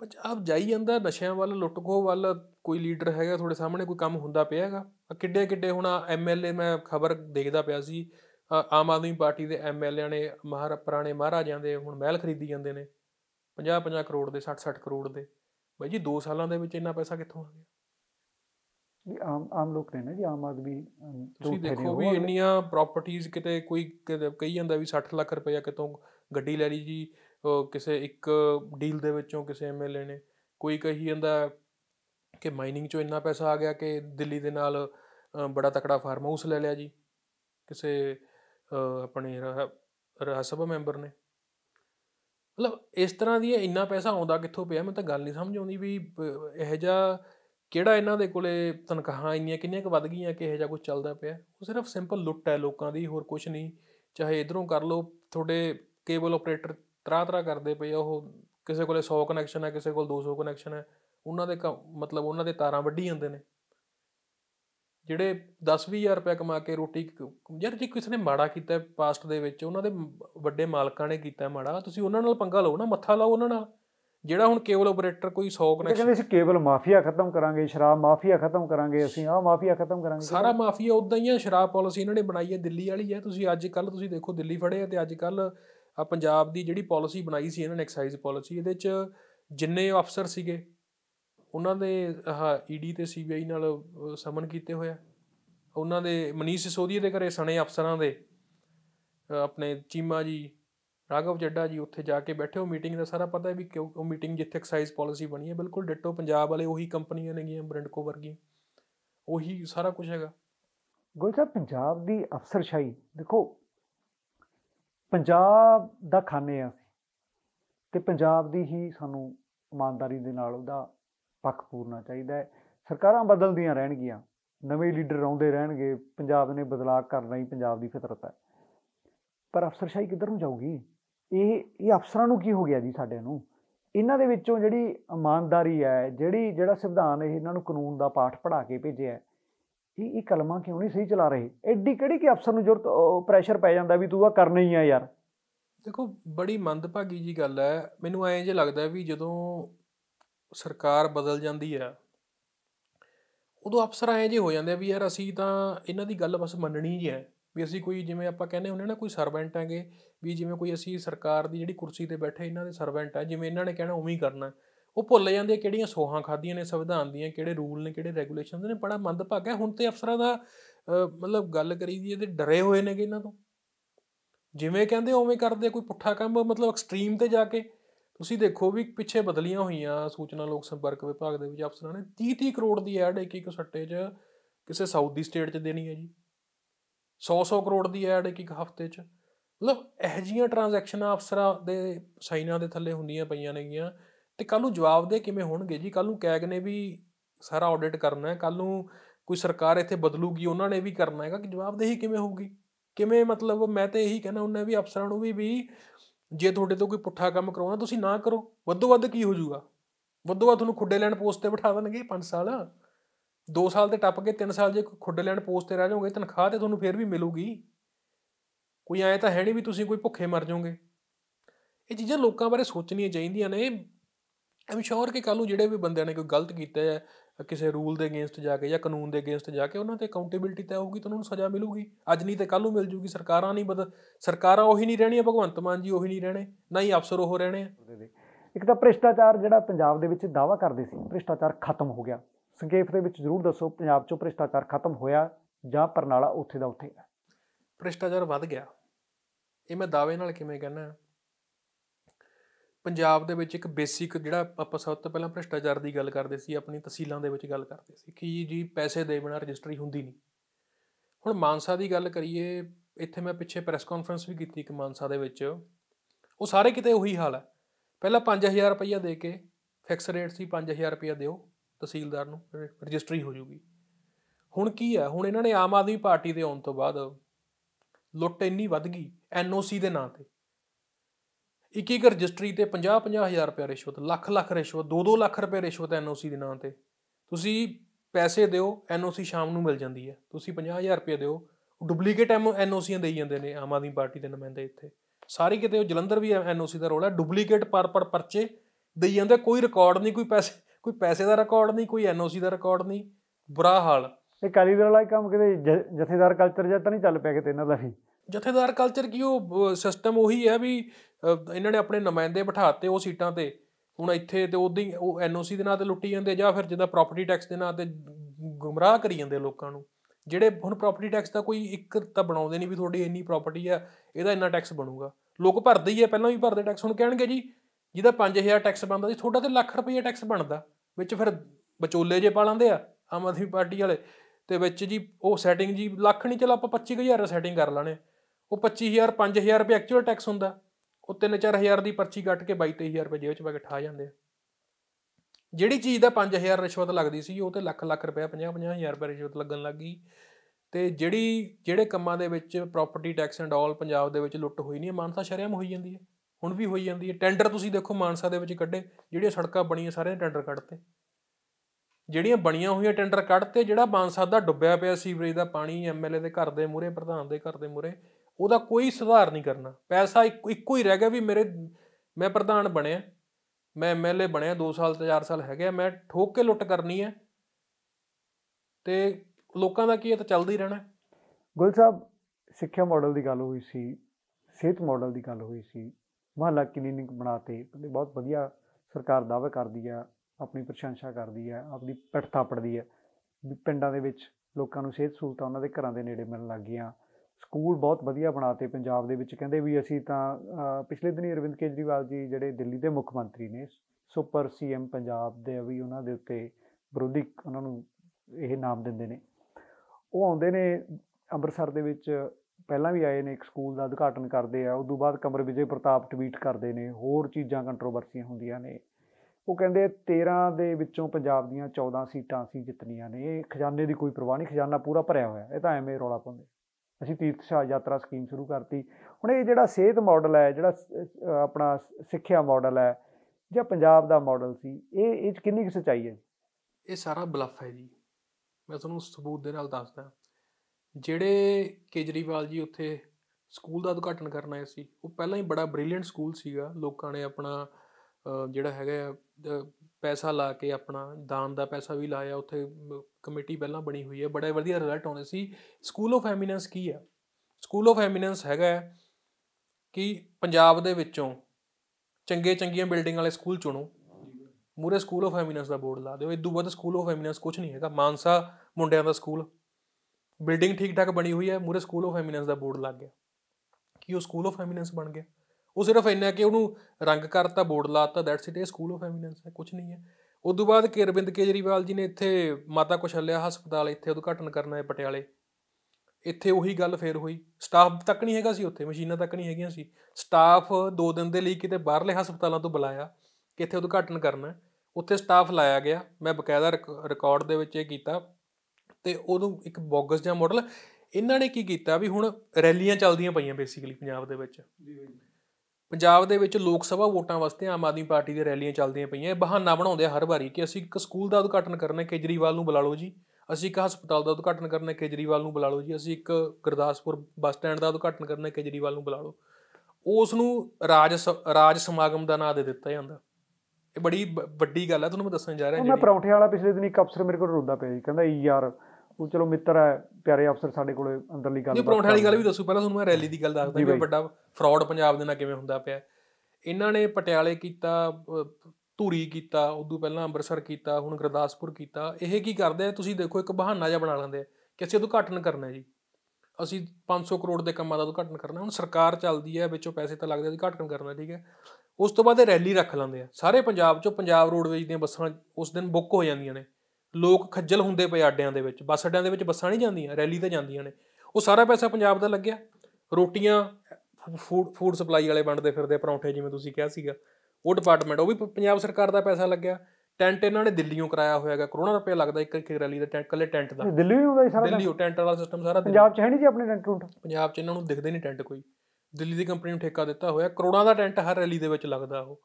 S2: ਪੰਜਾਬ ਜਾਈ ਜਾਂਦਾ ਨਸ਼ਿਆਂ ਵੱਲ ਲੁੱਟਖੋ ਵੱਲ ਕੋਈ ਲੀਡਰ ਹੈਗਾ ਤੁਹਾਡੇ ਸਾਹਮਣੇ ਕੋਈ ਕੰਮ ਹੁੰਦਾ ਪਿਆ ਹੈਗਾ? ਕਿੱਡੇ ਕਿੱਡੇ ਹੁਣ ਐਮਐਲਏ ਮੈਂ ਖਬਰ ਦੇਖਦਾ ਪਿਆ ਸੀ ਆਮ ਆਦਮੀ ਪਾਰਟੀ ਦੇ ਐਮਐਲਏ ਨੇ ਮਹਾਰਾ ਪੁਰਾਣੇ ਮਹਾਰਾਜਿਆਂ ਦੇ ਹੁਣ ਮਹਿਲ ਖਰੀਦੀ ਜਾਂਦੇ ਨੇ 50 50 ਕਰੋੜ ਦੇ 60 60 ਕਰੋੜ ਦੇ। ਬਾਈ ਜੀ 2 ਸਾਲਾਂ ਦੇ ਵਿੱਚ ਇੰਨਾ ਪੈਸਾ ਕਿੱਥੋਂ ਆ ਗਿਆ?
S1: ਵੀ ਆਮ ਆਮ ਲੋਕ ਨੇ ਨਾ ਜੀ ਆਮ ਆਦਮੀ
S2: ਤੁਸੀਂ ਦੇਖੋ ਵੀ। ਇੰਨੀਆਂ ਪ੍ਰਾਪਰਟੀਆਂ ਕਿਤੇ ਕੋਈ ਕਹੀ ਜਾਂਦਾ ਵੀ 60 ਲੱਖ ਰੁਪਇਆ ਕਿਤੋਂ ਗੱਡੀ ਲੈ ਲਈ ਜੀ ਕਿਸੇ ਇੱਕ ਡੀਲ ਦੇ ਵਿੱਚੋਂ ਕਿਸੇ ਐਮਐਲਏ ਨੇ, ਕੋਈ ਕਹੀ ਜਾਂਦਾ ਕਿ ਮਾਈਨਿੰਗ ਚੋਂ ਇੰਨਾ ਪੈਸਾ ਆ ਗਿਆ ਕਿ ਦਿੱਲੀ ਦੇ ਨਾਲ ਬੜਾ ਤਕੜਾ ਫਾਰਮ ਹਾਊਸ ਲੈ ਲਿਆ ਜੀ। ਕਿਸੇ ਆਪਣੇ ਰਾਹ- ਰਾਜ ਸਭਾ ਮੈਂਬਰ ਨੇ। ਮਤਲਬ ਇਸ ਤਰ੍ਹਾਂ ਦੀ ਇੰਨਾ ਪੈਸਾ ਆਉਂਦਾ ਕਿੱਥੋਂ ਪਿਆ, ਮੈਨੂੰ ਤਾਂ ਗੱਲ ਨਹੀਂ ਸਮਝ ਆਉਂਦੀ ਵੀ ਬ- ਇਹੋ ਜਿਹਾ ਕਿਹੜਾ ਇਹਨਾਂ ਦੇ ਕੋਲੇ ਤਨਖਾਹਾਂ ਇੰਨੀਆਂ ਕਿੰਨੀਆਂ ਕੁ ਵੱਧ ਗਈਆਂ ਕਿ ਇਹੋ ਜਿਹਾ ਕੁਝ ਚੱਲਦਾ ਪਿਆ। ਉਹ ਸਿਰਫ ਸਿੰਪਲ ਲੁੱਟ ਹੈ ਲੋਕਾਂ ਦੀ, ਹੋਰ ਕੁਝ ਨਹੀਂ। ਚਾਹੇ ਇਧਰੋਂ ਕਰ ਲਓ, ਤੁਹਾਡੇ ਕੇਬਲ ਆਪਰੇਟਰ ਤਰਾ ਤਰਾ ਕਰਦੇ ਪਏ ਆ ਉਹ ਕਿਸੇ ਕੋਲੇ 100 ਕਨੈਕਸ਼ਨ ਹੈ ਕਿਸੇ ਕੋਲ 200 ਕਨੈਕਸ਼ਨ ਹੈ ਉਹਨਾਂ ਦੇ ਮਤਲਬ ਉਹਨਾਂ ਦੇ ਤਾਰਾਂ ਵੱਢੀ ਜਾਂਦੇ ਨੇ। ਜਿਹੜੇ 10-20000 ਰੁਪਏ ਕਮਾ ਕੇ ਰੋਟੀ ਯਾਰ ਜੇ ਕਿਸੇ ਨੇ ਮਾੜਾ ਕੀਤਾ ਪਾਸਟ ਦੇ ਵਿੱਚ ਉਹਨਾਂ ਦੇ ਵੱਡੇ ਮਾਲਕਾਂ ਨੇ ਕੀਤਾ ਮਾੜਾ ਤੁਸੀਂ ਉਹਨਾਂ ਨਾਲ ਪੰਗਾ ਲਓ ਨਾ ਮੱਥਾ ਲਾਓ ਉਹਨਾਂ ਨਾਲ। ਜਿਹੜਾ ਹੁਣ ਕੇਬਲ ਆਪਰੇਟਰ ਕੋਈ 100
S1: ਤੇ
S2: ਕਨੈਕਸ਼ਨ
S1: ਕਹਿੰਦੇ ਅਸੀਂ ਕੇਬਲ ਮਾਫੀਆ ਖਤਮ ਕਰਾਂਗੇ ਸ਼ਰਾਬ ਮਾਫੀਆ ਖਤਮ ਕਰਾਂਗੇ ਅਸੀਂ ਆਹ ਮਾਫੀਆ ਖਤਮ ਕਰਾਂਗੇ।
S2: ਸਾਰਾ ਮਾਫੀਆ ਉਦਾਂ ਹੀ ਆ ਸ਼ਰਾਬ ਪਾਲਿਸੀ ਇਹਨਾਂ ਨੇ ਬਣਾਈ ਹੈ ਦਿੱਲੀ ਵਾਲੀ ਹੈ ਤੁਸੀਂ ਅੱਜ ਕੱਲ ਤੁਸੀਂ ਦੇਖੋ ਦਿੱਲੀ ਫੜੇ ਤੇ ਅੱਜ ਕੱਲ ਆ ਪੰਜਾਬ ਦੀ ਜਿਹੜੀ ਪਾਲਿਸੀ ਬਣਾਈ ਸੀ ਇਹਨਾਂ ਨੇ ਐਕਸਾਈਜ਼ ਪਾਲਿਸੀ ਇਹਦੇ ਚ ਜਿੰਨੇ ਅਫਸਰ ਸੀਗੇ, ਉਹਨਾਂ ਦੇ, ਆਹ ਈਡੀ ਤੇ ਸੀਬੀਆਈ ਨਾਲ ਸਮਨ ਕੀਤੇ ਹੋਇਆ ਉਹਨਾਂ ਦੇ, ਮਨੀਸ਼ ਸਿਸੋਦੀਆ ਦੇ ਘਰੇ ਸਣੇ ਅਫਸਰਾਂ ਦੇ ਆਪਣੇ ਚੀਮਾ ਜੀ, ਰਾਘਵ ਚੱਡਾ ਜੀ ਉੱਥੇ ਜਾ ਕੇ ਬੈਠੇ, ਉਹ ਮੀਟਿੰਗ ਦਾ ਸਾਰਾ ਪਤਾ ਹੈ ਵੀ ਕਿਉਂ, ਉਹ ਮੀਟਿੰਗ ਜਿੱਥੇ ਐਕਸਾਈਜ਼ ਪਾਲਿਸੀ ਬਣੀ ਹੈ, ਬਿਲਕੁਲ ਡਿੱਟੋ ਪੰਜਾਬ ਵਾਲੇ ਉਹੀ ਕੰਪਨੀਆਂ ਨੇਗੀਆਂ ਬ੍ਰਿੰਡਕੋ ਵਰਗੀਆਂ, ਉਹੀ ਸਾਰਾ ਕੁਝ ਹੈਗਾ।
S1: ਗੋਲ ਸਾਹਿਬ, ਪੰਜਾਬ ਦੀ ਅਫਸਰਸ਼ਾਹੀ, ਦੇਖੋ ਪੰਜਾਬ ਦਾ ਖਾਨੇ ਆ ਅਸੀਂ ਤੇ ਪੰਜਾਬ ਦੀ ਹੀ ਸਾਨੂੰ ਇਮਾਨਦਾਰੀ ਦੇ ਨਾਲ ਉਹਦਾ ਪੱਖ ਪੂਰਨਾ ਚਾਹੀਦਾ ਹੈ। ਸਰਕਾਰਾਂ ਬਦਲਦੀਆਂ ਰਹਿਣਗੀਆਂ, ਨਵੇਂ ਲੀਡਰ ਆਉਂਦੇ ਰਹਿਣਗੇ, ਪੰਜਾਬ ਨੇ ਬਦਲਾਅ ਕਰਨਾ ਹੀ ਪੰਜਾਬ ਦੀ ਫਿਤਰਤ ਹੈ। ਪਰ ਅਫਸਰਸ਼ਾਹੀ ਕਿੱਧਰ ਨੂੰ ਜਾਊਗੀ? ਇਹ ਇਹ ਅਫਸਰਾਂ ਨੂੰ ਕੀ ਹੋ ਗਿਆ ਜੀ ਸਾਡੇ ਨੂੰ? ਇਹਨਾਂ ਦੇ ਵਿੱਚੋਂ ਜਿਹੜੀ ਇਮਾਨਦਾਰੀ ਹੈ, ਜਿਹੜੀ, ਜਿਹੜਾ ਸੰਵਿਧਾਨ ਇਹ ਇਹਨਾਂ ਨੂੰ ਕਾਨੂੰਨ ਦਾ ਪਾਠ ਪੜ੍ਹਾ ਕੇ ਭੇਜਿਆ ਇਹ ਇਹ ਕਲਮਾਂ ਕਿਉਂ ਨਹੀਂ ਸਹੀ ਚਲਾ ਰਹੇ? ਐਡੀ ਕਿਹੜੀ ਕਿ ਅਫਸਰ ਨੂੰ ਜ਼ਰੂਰਤ ਪ੍ਰੈਸ਼ਰ ਪੈ ਜਾਂਦਾ ਵੀ ਤੂੰ ਆ ਕਰਨਾ ਹੀ ਆ ਯਾਰ।
S2: ਦੇਖੋ, ਬੜੀ ਮੰਦਭਾਗੀ ਜੀ ਗੱਲ ਹੈ। ਮੈਨੂੰ ਐਂ ਜੇ ਲੱਗਦਾ ਵੀ ਜਦੋਂ ਸਰਕਾਰ ਬਦਲ ਜਾਂਦੀ ਆ ਉਦੋਂ ਅਫਸਰ ਐਂ ਜੇ ਹੋ ਜਾਂਦੇ ਆ ਵੀ ਯਾਰ ਅਸੀਂ ਤਾਂ ਇਹਨਾਂ ਦੀ ਗੱਲ ਬਸ ਮੰਨਣੀ ਹੀ ਹੈ। ਵੀ ਅਸੀਂ ਕੋਈ ਜਿਵੇਂ ਆਪਾਂ ਕਹਿੰਦੇ ਹੁੰਦੇ ਨਾ, ਕੋਈ ਸਰਵੈਂਟ ਹੈਗੇ, ਵੀ ਜਿਵੇਂ ਕੋਈ ਅਸੀਂ ਸਰਕਾਰ ਦੀ ਜਿਹੜੀ ਕੁਰਸੀ ਤੇ ਬੈਠੇ, ਇਹਨਾਂ ਦੇ ਸਰਵੈਂਟ ਹੈ ਜਿਵੇਂ ਇਹਨਾਂ ਨੇ ਕਹਿਣਾ ਉਵੇਂ ਹੀ ਕਰਨਾ। ਉਹ ਭੁੱਲ ਜਾਂਦੇ ਕਿਹੜੀਆਂ ਸੋਹਾਂ ਖਾਧੀਆਂ ਨੇ, ਸੰਵਿਧਾਨ ਦੀਆਂ, ਕਿਹੜੇ ਰੂਲ ਨੇ, ਕਿਹੜੇ ਰੈਗੂਲੇਸ਼ਨਸ ਨੇ, ਬੜਾ ਮੰਦਭਾਗਾ ਹੁਣ ਤੇ ਅਫਸਰਾਂ ਦਾ ਮਤਲਬ ਗੱਲ ਕਰੀ ਦੀ ਤੇ ਡਰੇ ਹੋਏ ਨੇਗੇ ਇਹਨਾਂ ਤੋਂ। ਜਿਵੇਂ ਕਹਿੰਦੇ ਉਵੇਂ ਕਰਦੇ ਕੋਈ ਪੁੱਠਾ ਕੰਮ, ਮਤਲਬ ਐਕਸਟ੍ਰੀਮ ਤੇ ਜਾ ਕੇ। ਤੁਸੀਂ ਦੇਖੋ ਵੀ ਪਿੱਛੇ ਬਦਲੀਆਂ ਹੋਈਆਂ ਸੂਚਨਾ ਲੋਕ ਸੰਪਰਕ ਵਿਭਾਗ ਦੇ ਵਿੱਚ ਅਫਸਰਾਂ ਨੇ। 30-30 ਕਰੋੜ ਦੀ ਐਡ ਇੱਕ ਇੱਕ ਸੱਟੇ 'ਚ ਕਿਸੇ ਸਾਊਦੀ ਸਟੇਟ 'ਚ ਦੇਣੀ ਹੈ ਜੀ। 100-100 ਕਰੋੜ ਦੀ ਐਡ ਇੱਕ ਇੱਕ ਹਫ਼ਤੇ 'ਚ। ਮਤਲਬ ਇਹੋ ਜਿਹੀਆਂ ਟ੍ਰਾਂਜੈਕਸ਼ਨਾਂ ਅਫਸਰਾਂ ਦੇ ਸਾਈਨਾਂ ਦੇ ਥੱਲੇ ਹੁੰਦੀਆਂ ਪਈਆਂ ਨੇਗੀਆਂ। ਤੇ ਕੱਲ ਨੂੰ ਜਵਾਬ ਦੇ ਕਿਵੇਂ ਹੋਣਗੇ ਜੀ? ਕੱਲ ਨੂੰ ਕੈਗ ਨੇ ਵੀ ਸਾਰਾ ਆਡਿਟ ਕਰਨਾ ਹੈ। ਕੱਲ ਨੂੰ ਕੋਈ ਸਰਕਾਰ ਇੱਥੇ ਬਦਲੂਗੀ, ਉਹਨਾਂ ਨੇ ਵੀ ਕਰਨਾ ਹੈਗਾ ਕਿ ਜਵਾਬਦੇਹੀ ਕਿਵੇਂ ਹੋਊਗੀ? ਕਿਵੇਂ ਮਤਲਬ ਮੈਂ ਤਾਂ ਇਹੀ ਕਹਿਣਾ ਹੁੰਦਾ ਵੀ ਅਫਸਰਾਂ ਨੂੰ ਵੀ ਵੀ ਜੇ ਤੁਹਾਡੇ ਤੋਂ ਕੋਈ ਪੁੱਠਾ ਕੰਮ ਕਰਾਉਣਾ, ਤੁਸੀਂ ਨਾ ਕਰੋ। ਵੱਧੋ ਵੱਧ ਕੀ ਹੋ ਜਾਊਗਾ ਵੱਧੋ ਵੱਧ ਤੁਹਾਨੂੰ ਖੁੱਡੇ ਲੈਣ ਪੋਸਟ ਤੇ ਬਿਠਾ ਦੇਣਗੇ 5 ਸਾਲ। 2 ਸਾਲ ਤੇ ਟੱਪ ਕੇ 3 ਸਾਲ ਜੇ ਖੁੱਡੇ ਲੈਣ ਪੋਸਟ ਤੇ ਰਹਿ ਜਾਓਗੇ, ਤਨਖਾਹ ਤੇ ਤੁਹਾਨੂੰ ਫੇਰ ਵੀ ਮਿਲੂਗੀ। ਕੋਈ ਐਂ ਤਾਂ ਹੈ ਨਹੀਂ ਵੀ ਤੁਸੀਂ ਕੋਈ ਭੁੱਖੇ ਮਰ ਜਾਓਗੇ। ਇਹ ਚੀਜ਼ਾਂ ਲੋਕਾਂ ਬਾਰੇ ਸੋਚਣੀਆਂ ਚਾਹੀਦੀਆਂ ਨੇ। ਆਮ ਸ਼ੋਰ ਕਿ ਕੱਲ ਨੂੰ ਜਿਹੜੇ ਵੀ ਬੰਦਿਆਂ ਨੇ ਕੋਈ ਗਲਤ ਕੀਤਾ ਹੈ ਕਿਸੇ ਰੂਲ ਦੇ ਅਗੇਂਸਟ ਜਾ ਕੇ ਜਾਂ ਕਾਨੂੰਨ ਦੇ ਅਗੇਂਸਟ ਜਾ ਕੇ ਉਹਨਾਂ ਤੇ ਅਕਾਊਂਟੇਬਿਲਟੀ ਤੈਅ ਹੋਊਗੀ ਤਾਂ ਉਹਨਾਂ ਨੂੰ ਸਜ਼ਾ ਮਿਲੂਗੀ। ਅੱਜ ਨਹੀਂ ਤੇ ਕੱਲ ਨੂੰ ਮਿਲ ਜੂਗੀ ਸਰਕਾਰਾਂ ਨਹੀਂ ਬਦ ਸਰਕਾਰਾਂ ਉਹੀ ਨਹੀਂ ਰਹਿਣੀਆਂ ਭਗਵੰਤ ਮਾਨ ਜੀ ਉਹੀ ਨਹੀਂ ਰਹਿਣੇ ਨਾ ਹੀ ਅਫਸਰ ਉਹ ਰਹਿਣੇ
S1: ਇੱਕ ਤਾਂ ਭ੍ਰਿਸ਼ਟਾਚਾਰ ਜਿਹੜਾ ਪੰਜਾਬ ਦੇ ਵਿੱਚ ਦਾਵਾ ਕਰਦੇ ਸੀ ਭ੍ਰਿਸ਼ਟਾਚਾਰ ਖਤਮ ਹੋ ਗਿਆ। ਸੰਖੇਪ ਦੇ ਵਿੱਚ ਜ਼ਰੂਰ ਦੱਸੋ ਪੰਜਾਬ 'ਚੋਂ ਭ੍ਰਿਸ਼ਟਾਚਾਰ ਖਤਮ ਹੋਇਆ ਜਾਂ ਪਰਨਾਲਾ ਉੱਥੇ ਦਾ ਉੱਥੇ ਹੈ?
S2: ਭ੍ਰਿਸ਼ਟਾਚਾਰ ਵੱਧ ਗਿਆ। ਇਹ ਮੈਂ ਦਾਅਵੇ ਨਾਲ ਕਿਵੇਂ ਕਹਿੰਦਾ ਪੰਜਾਬ ਦੇ ਵਿੱਚ ਇੱਕ ਬੇਸਿਕ ਜਿਹੜਾ ਆਪਾਂ ਸਭ ਤੋਂ ਪਹਿਲਾਂ ਭ੍ਰਿਸ਼ਟਾਚਾਰ ਦੀ ਗੱਲ ਕਰਦੇ ਸੀ, ਆਪਣੀ ਤਹਿਸੀਲਾਂ ਦੇ ਵਿੱਚ ਗੱਲ ਕਰਦੇ ਸੀ ਕਿ ਜੀ ਪੈਸੇ ਦੇ ਬਿਨਾਂ ਰਜਿਸਟਰੀ ਹੁੰਦੀ ਨਹੀਂ। ਹੁਣ ਮਾਨਸਾ ਦੀ ਗੱਲ ਕਰੀਏ, ਇੱਥੇ ਮੈਂ ਪਿੱਛੇ ਪ੍ਰੈਸ ਕਾਨਫਰੰਸ ਵੀ ਕੀਤੀ ਇੱਕ ਮਾਨਸਾ ਦੇ ਵਿੱਚ। ਉਹ ਸਾਰੇ ਕਿਤੇ ਉਹੀ ਹਾਲ ਹੈ। ਪਹਿਲਾਂ 5000 ਰੁਪਈਆ ਦੇ ਕੇ ਫਿਕਸ ਰੇਟ ਸੀ 5000 ਰੁਪਈਆ ਦਿਓ ਤਹਿਸੀਲਦਾਰ ਨੂੰ ਰਜਿਸਟਰੀ ਹੋ ਜੂਗੀ। ਹੁਣ ਕੀ ਹੈ? ਹੁਣ ਇਹਨਾਂ ਨੇ ਆਮ ਆਦਮੀ ਪਾਰਟੀ ਦੇ ਆਉਣ ਤੋਂ ਬਾਅਦ ਲੁੱਟ ਇੰਨੀ ਵੱਧ ਗਈ ਐਨਓਸੀ ਦੇ ਨਾਂ ਤੇ। ਇੱਕ ਇੱਕ ਰਜਿਸਟਰੀ ਤੇ 50 50 ਹਜ਼ਾਰ ਰੁਪਏ ਰਿਸ਼ਵਤ ਲੱਖ ਲੱਖ ਰਿਸ਼ਵਤ 2-2 ਲੱਖ ਰੁਪਏ ਰਿਸ਼ਵਤ ਐਨਓਸੀ ਦੇ ਨਾਂ ਤੇ। ਤੁਸੀਂ ਪੈਸੇ ਦਿਓ ਐਨਓਸੀ ਸ਼ਾਮ ਨੂੰ ਮਿਲ ਜਾਂਦੀ ਹੈ। ਤੁਸੀਂ 50000 ਰੁਪਏ ਦਿਓ ਡੁਪਲੀਕੇਟ ਐਨਓਸੀਆਂ ਦੇਈ ਜਾਂਦੇ ਨੇ ਆਮ ਆਦਮੀ ਪਾਰਟੀ ਦੇ ਨੁਮਾਇੰਦੇ ਇੱਥੇ। ਸਾਰੀ ਕਿਤੇ ਉਹ ਜਲੰਧਰ ਵੀ ਐਨਓਸੀ ਦਾ ਰੋਲ ਹੈ, ਡੁਪਲੀਕੇਟ ਪਰ ਪਰ ਪਰਚੇ ਦੇਈ ਜਾਂਦੇ, ਕੋਈ ਰਿਕਾਰਡ ਨਹੀਂ, ਕੋਈ ਪੈਸੇ ਕੋਈ ਪੈਸੇ ਦਾ ਰਿਕਾਰਡ ਨਹੀਂ, ਕੋਈ ਐਨਓਸੀ ਦਾ ਰਿਕਾਰਡ ਨਹੀਂ, ਬੁਰਾ ਹਾਲ।
S1: ਇਹ ਕਾਲੀ ਦਲ ਵਾਲਾ ਕੰਮ ਕਿਤੇ ਜ- ਜਥੇਦਾਰ ਕਲਚਰ ਜਾਂ ਤਾਂ ਨਹੀਂ ਚੱਲ ਪਿਆ ਕਿਤੇ ਇਹਨਾਂ ਦਾ ਵੀ?
S2: ਜਥੇਦਾਰ ਕਲਚਰ ਕੀ ਉਹ ਸਿਸਟਮ ਉਹੀ ਹੈ ਵੀ ਇਹਨਾਂ ਨੇ ਆਪਣੇ ਨੁਮਾਇੰਦੇ ਬਿਠਾਤੇ ਉਹ ਸੀਟਾਂ ਤੇ। ਹੁਣ ਇੱਥੇ ਤੇ ਉਦਾਂ ਹੀ ਉਹ ਐਨਓਸੀ ਦੇ ਨਾਂ ਤੇ ਲੁੱਟੀ ਜਾਂਦੇ ਜਾਂ ਫਿਰ ਜਿੱਦਾਂ ਪ੍ਰਾਪਰਟੀ ਟੈਕਸ ਦੇ ਨਾਂ ਤੇ ਗੁੰਮਰਾਹ ਕਰੀ ਜਾਂਦੇ ਲੋਕਾਂ ਨੂੰ। ਜਿਹੜੇ ਹੁਣ ਪ੍ਰਾਪਰਟੀ ਟੈਕਸ ਦਾ ਕੋਈ ਇੱਕ ਤਾਂ ਬਣਾਉਂਦੇ ਨਹੀਂ ਵੀ ਤੁਹਾਡੀ ਇੰਨੀ ਪ੍ਰਾਪਰਟੀ ਆ, ਇਹਦਾ ਇੰਨਾ ਟੈਕਸ ਬਣੂਗਾ। ਲੋਕ ਭਰਦੇ ਹੀ ਆ, ਪਹਿਲਾਂ ਵੀ ਭਰਦੇ ਟੈਕਸ ਹੁਣ ਕਹਿਣਗੇ ਜੀ, ਜਿਹਦਾ 5000 ਟੈਕਸ ਬਣਦਾ ਸੀ, ਤੁਹਾਡਾ ਤੇ ਲੱਖ ਰੁਪਏ ਟੈਕਸ ਬਣਦਾ। ਵਿੱਚ ਫਿਰ ਵਿਚੋਲੇ ਜੇ ਪਾ ਲਾਂਦੇ ਆ, ਆਮ ਆਦਮੀ ਪਾਰਟੀ ਵਾਲੇ। ਤੇ ਵਿੱਚ ਜੀ, ਉਹ ਸੈਟਿੰਗ ਜੀ, ਲੱਖ ਨਹੀਂ, ਚਲ ਆਪਾਂ 25000 ਸੈਟਿੰਗ ਕਰ ਲਾਣੇ ਉਹ 25000 5000 ਰੁਪਏ ਐਕਚੁਅਲ ਟੈਕਸ ਹੁੰਦਾ। ਉਹ 3-4000 ਦੀ ਪਰਚੀ ਕੱਟ ਕੇ 22-23000 ਰੁਪਏ ਜੇਬ 'ਚ ਪਾ ਕੇ ਠਾ ਜਾਂਦੇ ਆ। ਜਿਹੜੀ ਚੀਜ਼ ਦਾ 5000 ਰਿਸ਼ਵਤ ਲੱਗਦੀ ਸੀ, ਉਹ ਤੇ ਲੱਖ ਲੱਖ ਰੁਪਏ 50 50000 ਰੁਪਏ ਰਿਸ਼ਵਤ ਲੱਗਣ ਲੱਗ ਗਈ। ਤੇ ਜਿਹੜੀ, ਜਿਹੜੇ ਕੰਮਾਂ ਦੇ ਵਿੱਚ property tax and all Punjab ਦੇ ਵਿੱਚ ਲੁੱਟ ਹੋਈ ਨਹੀਂ ਮਾਨਸਾ ਸ਼ਰਿਆਮ ਹੋਈ ਜਾਂਦੀ ਹੈ। ਹੁਣ ਵੀ ਹੋਈ ਜਾਂਦੀ ਹੈ। ਟੈਂਡਰ ਤੁਸੀਂ ਦੇਖੋ ਮਾਨਸਾ ਦੇ ਵਿੱਚ ਕੱਢੇ, ਜਿਹੜੀਆਂ ਸੜਕਾਂ ਬਣੀਆਂ ਸਾਰਿਆਂ ਦੇ ਟੈਂਡਰ ਕੱਢਤੇ। ਜਿਹੜੀਆਂ ਬਣੀਆਂ ਹੋਈਆਂ ਟੈਂਡਰ ਕੱਢਤੇ, ਜਿਹੜਾ ਮਾਨਸਾ ਦਾ ਡੁੱਬਿਆ ਪਿਆ ਸੀਵਰੇਜ ਦਾ ਪਾਣੀ ਐਮਐਲਏ ਦੇ ਘਰ ਦੇ ਮੂਹਰੇ, ਪ੍ਰਧਾਨ ਦੇ ਘਰ ਦੇ ਮੂਹਰੇ ਉਹਦਾ ਕੋਈ ਸੁਧਾਰ ਨਹੀਂ ਕਰਨਾ। ਪੈਸਾ ਇੱਕੋ ਇੱਕੋ ਹੀ ਰਹਿ ਗਿਆ ਵੀ ਮੇਰੇ ਮੈਂ ਪ੍ਰਧਾਨ ਬਣਿਆ ਮੈਂ ਐਮਐਲਏ ਬਣਿਆ 2 ਸਾਲ ਤੇ 4 ਸਾਲ ਹੈਗੇ ਆ, ਮੈਂ ਠੋਕ ਕੇ ਲੁੱਟ ਕਰਨੀ ਹੈ। ਤੇ ਲੋਕਾਂ ਦਾ ਕੀ ਹੈ ਤਾਂ ਚੱਲਦਾ ਹੀ ਰਹਿਣਾ।
S1: ਗੁਲ ਸਾਹਿਬ ਸਿੱਖਿਆ ਮਾਡਲ ਦੀ ਗੱਲ ਹੋਈ ਸੀ ਸਿਹਤ ਮਾਡਲ ਦੀ ਗੱਲ ਹੋਈ ਸੀ ਮੁਹੱਲਾ ਕਲੀਨਿਕ ਬਣਾਤੇ ਤੇ ਬਹੁਤ ਵਧੀਆ ਸਰਕਾਰ ਦਾਅਵਾ ਕਰਦੀ ਆ ਆਪਣੀ ਪ੍ਰਸ਼ੰਸਾ ਕਰਦੀ ਆ ਆਪਣੀ ਪਿੱਠ ਥਾਪੜਦੀ ਆ ਵੀ ਪਿੰਡਾਂ ਦੇ ਵਿੱਚ ਲੋਕਾਂ ਨੂੰ ਸਿਹਤ ਸਹੂਲਤਾਂ ਉਹਨਾਂ ਦੇ ਘਰਾਂ ਦੇ ਨੇੜੇ ਮਿਲਣ ਲੱਗ ਗਈਆਂ। ਸਕੂਲ ਬਹੁਤ ਵਧੀਆ ਬਣਾਤੇ ਪੰਜਾਬ ਦੇ ਵਿੱਚ। ਕਹਿੰਦੇ ਵੀ ਅਸੀਂ ਤਾਂ ਪਿਛਲੇ ਦਿਨੀ ਅਰਵਿੰਦ ਕੇਜਰੀਵਾਲ ਜੀ ਜਿਹੜੇ ਦਿੱਲੀ ਦੇ ਮੁੱਖ ਮੰਤਰੀ ਨੇ, ਸੁਪਰ ਸੀਐਮ ਪੰਜਾਬ ਦੇ ਵੀ ਉਹਨਾਂ ਦੇ ਉੱਤੇ ਵਿਰੋਧੀ ਉਹਨਾਂ ਨੂੰ ਇਹ ਨਾਮ ਦਿੰਦੇ ਨੇ। ਉਹ ਆਉਂਦੇ ਨੇ ਅੰਮ੍ਰਿਤਸਰ ਦੇ ਵਿੱਚ, ਪਹਿਲਾਂ ਵੀ ਆਏ ਨੇ ਇੱਕ ਸਕੂਲ ਦਾ ਉਦਘਾਟਨ ਕਰਦੇ ਆ ਉਸ ਤੋਂ ਬਾਅਦ ਕਮਰ ਵਿਜੇ ਪ੍ਰਤਾਪ ਟਵੀਟ ਕਰਦੇ ਨੇ, ਹੋਰ ਚੀਜ਼ਾਂ ਕੰਟਰੋਵਰਸੀਆਂ ਹੁੰਦੀਆਂ ਨੇ। ਉਹ ਕਹਿੰਦੇ 13 ਦੇ ਵਿੱਚੋਂ ਪੰਜਾਬ ਦੀਆਂ 14 ਸੀਟਾਂ ਅਸੀਂ ਜਿੱਤਣੀਆਂ ਨੇ, ਇਹ ਖਜ਼ਾਨੇ ਦੀ ਕੋਈ ਪਰਵਾਹ ਨਹੀਂ, ਖਜ਼ਾਨਾ ਪੂਰਾ ਭਰਿਆ ਹੋਇਆ, ਇਹ ਤਾਂ ਐਵੇਂ ਰੌਲਾ ਪਾਉਂਦੇ। ਅਸੀਂ ਤੀਰਥ ਸ਼ਾਹ ਯਾਤਰਾ ਸਕੀਮ ਸ਼ੁਰੂ ਕਰਤੀ। ਹੁਣ ਇਹ ਜਿਹੜਾ ਸਿਹਤ ਮਾਡਲ ਹੈ, ਜਿਹੜਾ ਆਪਣਾ ਸਿੱਖਿਆ ਮਾਡਲ ਹੈ ਜਾਂ ਪੰਜਾਬ ਦਾ ਮਾਡਲ ਸੀ, ਇਹ ਇਹ 'ਚ ਕਿੰਨੀ ਕੁ ਸੱਚਾਈ ਹੈ
S2: ਇਹ ਸਾਰਾ ਬਲਫ ਹੈ ਜੀ। ਮੈਂ ਤੁਹਾਨੂੰ ਸਬੂਤ ਦੇ ਨਾਲ ਦੱਸਦਾ। ਜਿਹੜੇ ਕੇਜਰੀਵਾਲ ਜੀ ਉੱਥੇ ਸਕੂਲ ਦਾ ਉਦਘਾਟਨ ਕਰਨ ਆਏ ਸੀ, ਉਹ ਪਹਿਲਾਂ ਹੀ ਬੜਾ ਬ੍ਰਿਲੀਅੰਟ ਸਕੂਲ ਸੀਗਾ। ਲੋਕਾਂ ਨੇ ਆਪਣਾ ਜਿਹੜਾ ਹੈਗਾ ਪੈਸਾ ਲਾ ਕੇ ਆਪਣਾ ਦਾਨ ਦਾ ਪੈਸਾ ਵੀ ਲਾਇਆ, ਉੱਥੇ ਕਮੇਟੀ ਪਹਿਲਾਂ ਬਣੀ ਹੋਈ ਹੈ, ਬੜਾ ਵਧੀਆ ਰਿਜ਼ਲਟ ਆਉਂਦੇ ਸੀ। ਸਕੂਲ ਆਫ ਐਮੀਨੈਂਸ ਕੀ ਹੈ? ਸਕੂਲ ਆਫ ਐਮੀਨੈਂਸ ਹੈਗਾ ਕਿ ਪੰਜਾਬ ਦੇ ਵਿੱਚੋਂ ਚੰਗੇ ਚੰਗੀਆਂ ਬਿਲਡਿੰਗ ਵਾਲੇ ਸਕੂਲ ਚੁਣੋ। ਮੂਰੇ ਸਕੂਲ ਆਫ ਐਮੀਨੈਂਸ ਦਾ ਬੋਰਡ ਲਾ ਦਿਓ। ਇਦੋਂ ਵੱਧ ਸਕੂਲ ਆਫ ਐਮੀਨੈਂਸ ਕੁਝ ਨਹੀਂ ਹੈਗਾ। ਮਾਨਸਾ ਮੁੰਡਿਆਂ ਦਾ ਸਕੂਲ ਬਿਲਡਿੰਗ ਠੀਕ ਠਾਕ ਬਣੀ ਹੋਈ ਹੈ। ਮੂਰੇ ਸਕੂਲ ਆਫ ਐਮੀਨੈਂਸ ਦਾ ਬੋਰਡ ਲੱਗ ਗਿਆ। ਕੀ ਉਹ ਸਕੂਲ ਆਫ ਐਮੀਨੈਂਸ ਬਣ ਗਿਆ? ਉਹ ਸਿਰਫ ਇੰਨਾ ਕਿ ਉਹਨੂੰ ਰੰਗ ਕਰਤਾ, ਬੋਰਡ ਲਾਤਾ ਦੈਟਸ ਇਟ ਇਹ ਸਕੂਲ ਆਫ ਐਮੀਨੈਂਸ ਹੈ ਕੁਝ ਨਹੀਂ ਹੈ। ਉਦੋਂ ਬਾਅਦ ਕਿ ਅਰਵਿੰਦ ਕੇਜਰੀਵਾਲ ਜੀ ਨੇ ਇੱਥੇ ਮਾਤਾ ਕੁਸ਼ਲਿਆ ਹਸਪਤਾਲ ਇੱਥੇ ਉਦਘਾਟਨ ਕਰਨਾ ਹੈ ਪਟਿਆਲੇ। ਇੱਥੇ ਉਹੀ ਗੱਲ ਫੇਰ ਹੋਈ। ਸਟਾਫ ਤੱਕ ਨਹੀਂ ਹੈਗਾ ਸੀ ਉੱਥੇ, ਮਸ਼ੀਨਾਂ ਤੱਕ ਨਹੀਂ ਹੈਗੀਆਂ ਸੀ। ਸਟਾਫ ਦੋ ਦਿਨ ਦੇ ਲਈ ਕਿਤੇ ਬਾਹਰਲੇ ਹਸਪਤਾਲਾਂ ਤੋਂ ਬੁਲਾਇਆ ਕਿ ਇੱਥੇ ਉਦਘਾਟਨ ਕਰਨਾ ਉੱਥੇ ਸਟਾਫ ਲਾਇਆ ਗਿਆ। ਮੈਂ ਬਕਾਇਦਾ ਰਿਕਾਰਡ ਦੇ ਵਿੱਚ ਇਹ ਕੀਤਾ। ਤੇ ਉਹਨੂੰ ਇੱਕ ਬੋਗਸ ਜਾਂ ਮਾਡਲ ਇਹਨਾਂ ਨੇ ਕੀ ਕੀਤਾ ਵੀ ਹੁਣ ਰੈਲੀਆਂ ਚੱਲਦੀਆਂ ਪਈਆਂ ਬੇਸਿਕਲੀ ਪੰਜਾਬ ਦੇ ਵਿੱਚ। ਪੰਜਾਬ ਦੇ ਵਿੱਚ ਲੋਕ ਸਭਾ ਵੋਟਾਂ ਵਾਸਤੇ ਆਮ ਆਦਮੀ ਪਾਰਟੀ ਦੀਆਂ ਰੈਲੀਆਂ ਚੱਲਦੀਆਂ ਪਈਆਂ। ਇਹ ਬਹਾਨਾ ਬਣਾਉਂਦੇ ਆ ਹਰ ਵਾਰੀ ਕਿ ਅਸੀਂ ਇੱਕ ਸਕੂਲ ਦਾ ਉਦਘਾਟਨ ਕਰਨਾ ਹੈ ਕੇਜਰੀਵਾਲ ਨੂੰ ਬੁਲਾ ਲਓ ਜੀ। ਅਸੀਂ ਇੱਕ ਹਸਪਤਾਲ ਦਾ ਉਦਘਾਟਨ ਕਰਨਾ ਹੈ ਕੇਜਰੀਵਾਲ ਨੂੰ ਬੁਲਾ ਲਓ ਜੀ। ਅਸੀਂ ਇੱਕ ਗੁਰਦਾਸਪੁਰ ਬੱਸ ਸਟੈਂਡ ਦਾ ਉਦਘਾਟਨ ਕਰਨਾ ਹੈ ਕੇਜਰੀਵਾਲ ਨੂੰ ਬੁਲਾ ਲਓ। ਉਸ ਨੂੰ ਰਾਜ ਰਾਜ ਸਮਾਗਮ ਦਾ ਨਾਂ ਦੇ ਦਿੱਤਾ ਜਾਂਦਾ। ਇਹ ਬੜੀ ਵੱਡੀ ਗੱਲ ਹੈ ਤੁਹਾਨੂੰ ਮੈਂ ਦੱਸਣ ਜਾ ਰਿਹਾ
S1: ਉਹ ਮੈਂ ਪਰੌਂਠੇ ਵਾਲਾ ਪਿਛਲੇ ਦਿਨ ਇੱਕ ਅਫਸਰ ਮੇਰੇ ਕੋਲ ਰੋਂਦਾ ਪਿਆ ਜੀ ਕਹਿੰਦਾ ਯਾਰ ਉਹ ਚਲੋ ਮਿੱਤਰ ਹੈ ਪਿਆਰੇ ਅਫਸਰ ਸਾਡੇ ਕੋਲੇ ਅੰਦਰਲੀ ਗੱਲ
S2: ਨਹੀਂ ਪਰੌਂਠੇ ਵਾਲੀ ਗੱਲ ਵੀ ਦੱਸੋ ਪਹਿਲਾਂ ਤੁਹਾਨੂੰ ਮੈਂ ਰੈਲੀ ਦੀ ਗੱਲ ਦੱਸਦਾ ਕਿ। ਵੱਡਾ ਫਰਾਡ ਪੰਜਾਬ ਦੇ ਨਾਲ ਕਿਵੇਂ ਹੁੰਦਾ ਪਿਆ। ਇਹਨਾਂ ਨੇ ਪਟਿਆਲੇ ਕੀਤਾ ਧੂਰੀ ਕੀਤਾ ਉਦੋਂ ਪਹਿਲਾਂ ਅੰਮ੍ਰਿਤਸਰ ਕੀਤਾ ਹੁਣ ਗੁਰਦਾਸਪੁਰ ਕੀਤਾ। ਇਹ ਕੀ ਕਰਦੇ ਆ? ਤੁਸੀਂ ਦੇਖੋ ਇੱਕ ਬਹਾਨਾ ਜਿਹਾ ਬਣਾ ਲੈਂਦੇ ਆ ਕਿ ਅਸੀਂ ਉਦਘਾਟਨ ਕਰਨਾ ਜੀ। ਅਸੀਂ 500 ਕਰੋੜ ਦੇ ਕੰਮਾਂ ਦਾ ਉਦਘਾਟਨ ਕਰਨਾ। ਹੁਣ ਸਰਕਾਰ ਚੱਲਦੀ ਹੈ ਵਿੱਚੋਂ ਪੈਸੇ ਤਾਂ ਲੱਗਦੇ ਆ ਉਦਘਾਟਨ ਕਰਨਾ ਠੀਕ ਹੈ। ਉਸ ਤੋਂ ਬਾਅਦ ਇਹ ਰੈਲੀ ਰੱਖ ਲੈਂਦੇ ਆ। ਸਾਰੇ ਪੰਜਾਬ ਚੋਂ ਪੰਜਾਬ ਰੋਡਵੇਜ ਦੀਆਂ ਬੱਸਾਂ ਉਸ ਦਿਨ ਬੁੱਕ ਹੋ ਜਾਂਦੀਆਂ ਨੇ। ਲੋਕ ਖੱਜਲ ਹੁੰਦੇ ਪਏ ਅੱਡਿਆਂ ਦੇ ਵਿੱਚ ਬੱਸ ਅੱਡਿਆਂ ਦੇ ਵਿੱਚ ਬੱਸਾਂ ਨਹੀਂ ਜਾਂਦੀਆਂ ਰੈਲੀ ਤੇ ਜਾਂਦੀਆਂ ਨੇ। ਉਹ ਸਾਰਾ ਪੈਸਾ ਪੰਜਾਬ ਦਾ ਲੱਗਿਆ। ਰੋਟੀਆਂ ਫੂਡ ਫੂਡ ਸਪਲਾਈ ਵਾਲੇ ਵੰਡਦੇ ਫਿਰਦੇ ਪਰੌਂਠੇ ਜਿਵੇਂ ਤੁਸੀਂ ਕਿਹਾ ਸੀਗਾ। ਉਹ ਡਿਪਾਰਟਮੈਂਟ ਉਹ ਵੀ ਪੰਜਾਬ ਸਰਕਾਰ ਦਾ ਪੈਸਾ ਲੱਗਿਆ। ਟੈਂਟ ਇਹਨਾਂ ਨੇ ਦਿੱਲੀੋਂ ਕਰਾਇਆ ਹੋਇਆਗਾ ਕਰੋਨਾ ਰੁਪਏ ਲੱਗਦਾ ਇੱਕ ਇੱਕ ਰੈਲੀ ਦਾ ਟੈਂਟ ਕੱਲੇ ਟੈਂਟ ਦਾ।
S1: ਦਿੱਲੀ ਵੀ ਹੁੰਦਾ ਸਾਰਾ
S2: ਦਿੱਲੀ ਉਹ ਟੈਂਟ ਵਾਲਾ ਸਿਸਟਮ ਸਾਰਾ
S1: ਪੰਜਾਬ 'ਚ ਹੈ ਨਹੀਂ ਜੀ ਆਪਣੇ ਰੈਂਟ ਰੂਟ
S2: ਪੰਜਾਬ 'ਚ ਇਹਨਾਂ ਨੂੰ ਦਿਖਦੇ ਨਹੀਂ ਟੈਂਟ ਕੋਈ। ਦਿੱਲੀ ਦੀ ਕੰਪਨੀ ਨੂੰ ਠੇਕਾ ਦਿੱਤਾ ਹੋਇਆ। ਕਰੋੜਾਂ ਦਾ ਟੈਂਟ ਹਰ ਰੈਲੀ ਦੇ ਵਿੱਚ ਲੱਗਦਾ ਉਹ।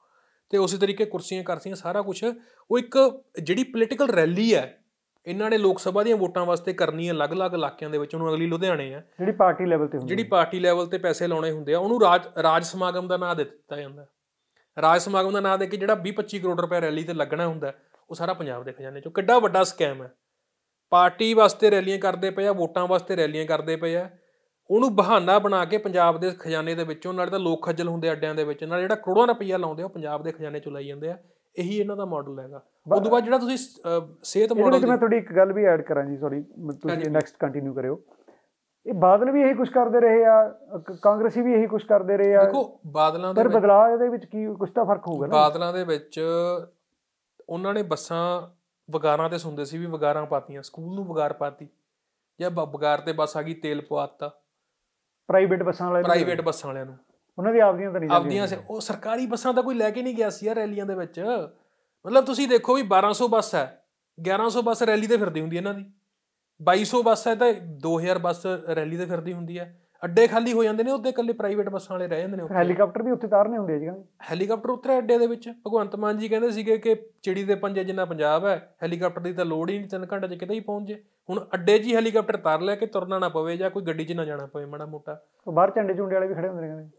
S2: ਤੇ ਉਸੇ ਤਰੀਕੇ ਕੁਰਸੀਆਂ ਕਰਸੀਆਂ ਸਾਰਾ ਕੁਝ ਉਹ ਇੱਕ ਜਿਹੜੀ ਪੋਲੀਟੀਕਲ ਰੈਲੀ ਹੈ ਇਹਨਾਂ ਨੇ ਲੋਕ ਸਭਾ ਦੀਆਂ ਵੋਟਾਂ ਵਾਸਤੇ ਕਰਨੀ ਹੈ ਅਲੱਗ-ਅਲੱਗ ਇਲਾਕਿਆਂ ਦੇ ਵਿੱਚ ਉਹਨੂੰ ਅਗਲੀ ਲੁਧਿਆਣੇ ਆ
S1: ਜਿਹੜੀ ਪਾਰਟੀ ਲੈਵਲ ਤੇ ਹੁੰਦੀ
S2: ਜਿਹੜੀ ਪਾਰਟੀ ਲੈਵਲ ਤੇ ਪੈਸੇ ਲਾਉਣੇ ਹੁੰਦੇ ਆ ਉਹਨੂੰ ਰਾਜ ਰਾਜ ਸਮਾਗਮ ਦਾ ਨਾਂ ਦੇ ਦਿੱਤਾ ਜਾਂਦਾ ਰਾਜ ਸਮਾਗਮ ਦਾ ਨਾਂ ਦੇ ਕੇ ਜਿਹੜਾ 20-25 ਕਰੋੜ ਰੁਪਏ ਰੈਲੀ ਤੇ ਲੱਗਣਾ ਹੁੰਦਾ ਉਹ ਸਾਰਾ ਪੰਜਾਬ ਦੇ ਖਜ਼ਾਨੇ ਚੋਂ। ਕਿੱਡਾ ਵੱਡਾ ਸਕੈਮ ਹੈ। ਪਾਰਟੀ ਵਾਸਤੇ ਰੈਲੀਆਂ ਕਰਦੇ ਪਏ ਆ ਵੋਟਾਂ ਵਾਸਤੇ ਰੈਲੀਆਂ ਕਰਦੇ ਪਏ ਆ। ਉਹਨੂੰ ਬਹਾਨਾ ਬਣਾ ਕੇ ਪੰਜਾਬ ਦੇ ਖਜ਼ਾਨੇ ਦੇ ਵਿੱਚੋਂ ਨਾਲੇ ਤਾਂ ਲੋਕ ਖੱਜਲ ਹੁੰਦੇ ਅੱਡਿਆਂ ਦੇ ਵਿੱਚ ਨਾਲ ਜਿਹੜਾ ਕਰੋੜਾਂ ਰੁਪਈਆ ਲਾਉਂਦੇ ਉਹ ਪੰਜਾਬ ਦੇ ਖਜ਼ਾਨੇ ਚੋਂ ਲਾਈ ਜਾਂਦੇ ਆ। ਇਹੀ ਇਹਨਾਂ ਦਾ ਮਾਡਲ ਹੈਗਾ। ਉਸ ਤੋਂ ਬਾਅਦ ਜਿਹੜਾ ਤੁਸੀਂ ਸਿਹਤ ਮਾਡਲ
S1: ਮੈਂ ਤੁਹਾਡੀ ਇੱਕ ਗੱਲ ਵੀ ਐਡ ਕਰਾਂ ਜੀ ਸੌਰੀ। ਤੁਸੀਂ ਨੈਕਸਟ ਕੰਟੀਨਿਊ ਕਰਿਓ। ਇਹ ਬਾਦਲ ਵੀ ਇਹੀ ਕੁਝ ਕਰਦੇ ਰਹੇ ਆ ਕਾਂਗਰਸੀ ਵੀ ਇਹੀ ਕੁਝ ਕਰਦੇ ਰਹੇ ਆ।
S2: ਦੇਖੋ ਬਾਦਲਾਂ ਦੇ
S1: ਪਰ ਬਦਲਾਅ ਇਹਦੇ ਵਿੱਚ ਕੀ ਕੁਝ ਤਾਂ ਫ਼ਰਕ ਹੋਊਗਾ ਨਾ।
S2: ਬਾਦਲਾਂ ਦੇ ਵਿੱਚ ਉਹਨਾਂ ਨੇ ਬੱਸਾਂ ਵਗਾਰਾਂ ਤੇ ਸੁਣਦੇ ਸੀ ਵੀ ਵਗਾਰਾਂ ਪਾਤੀਆਂ ਸਕੂਲ ਨੂੰ ਵਗਾਰ ਪਾਤੀ। ਜਾਂ ਵਗਾਰ ਤੇ ਬੱਸ ਆ ਗਈ ਤੇਲ ਪਵਾਤਾ
S1: ਪ੍ਰਾਈਵੇਟ ਬੱਸਾਂ ਵਾਲੇ ਨੂੰ
S2: ਪ੍ਰਾਈਵੇਟ ਬੱਸਾਂ ਵਾਲਿਆਂ ਨੂੰ।
S1: ਉਹਨਾਂ ਦੀ ਆਪਦੀਆਂ ਤਾਂ ਨਹੀਂ
S2: ਆਪਦੀਆਂ ਉਹ ਸਰਕਾਰੀ ਬੱਸਾਂ ਤਾਂ ਕੋਈ ਲੈ ਕੇ ਨਹੀਂ ਗਿਆ ਸੀ ਯਾਰ ਰੈਲੀਆਂ ਦੇ ਵਿੱਚ। ਮਤਲਬ ਤੁਸੀਂ ਦੇਖੋ ਵੀ 1200 ਬੱਸ ਹੈ। 1100 ਬੱਸ ਰੈਲੀ ਤੇ ਫਿਰਦੀ ਹੁੰਦੀ ਇਹਨਾਂ ਦੀ। 2200 ਬੱਸ ਹੈ ਤਾਂ 2000 ਬੱਸ ਰੈਲੀ ਤੇ ਫਿਰਦੀ ਹੁੰਦੀ ਹੈ। ਅੱਡੇ ਖਾਲੀ ਹੋ ਜਾਂਦੇ ਨੇ ਉਹਦੇ ਇਕੱਲੇ ਪ੍ਰਾਈਵੇਟ ਬੱਸਾਂ ਵਾਲੇ ਰਹਿ ਜਾਂਦੇ ਨੇ ਉੱਥੇ।
S1: ਹੈਲੀਕਾਪਟਰ ਵੀ ਉੱਥੇ ਤਾਰਨੇ ਹੁੰਦੇ ਆ ਜੀ ਕਹਿੰਦੇ।
S2: ਹੈਲੀਕਾਪਟਰ ਉਤਰੇ ਅੱਡੇ ਦੇ ਵਿੱਚ। ਭਗਵੰਤ ਮਾਨ ਜੀ ਕਹਿੰਦੇ ਸੀਗੇ ਕਿ ਚਿੜੀ ਦੇ ਪੰਜੇ ਜਿੰਨਾ ਪੰਜਾਬ ਹੈ ਹੈਲੀਕਾਪਟਰ ਦੀ ਤਾਂ ਲੋੜ ਹੀ ਨਹੀਂ 3 ਘੰਟੇ 'ਚ ਕਿਤੇ ਹੀ ਪਹੁੰਚ ਜੇ। ਹੁਣ ਅੱਡੇ 'ਚ ਹੀ ਹੈਲੀਕਾਪਟਰ ਤਾਰ ਲਿਆ ਕਿ ਤੁਰਨਾ ਨਾ ਪਵੇ ਜਾਂ ਕੋਈ ਗੱਡੀ 'ਚ ਨਾ ਜਾਣਾ ਪਵੇ ਮਾੜਾ ਮੋਟਾ।
S1: ਬਾਹਰ ਝੰਡੇ ਝੁੰਡੇ ਵਾਲੇ ਵੀ ਖੜੇ ਹੁੰਦੇ ਨੇ ਕਹਿੰਦੇ।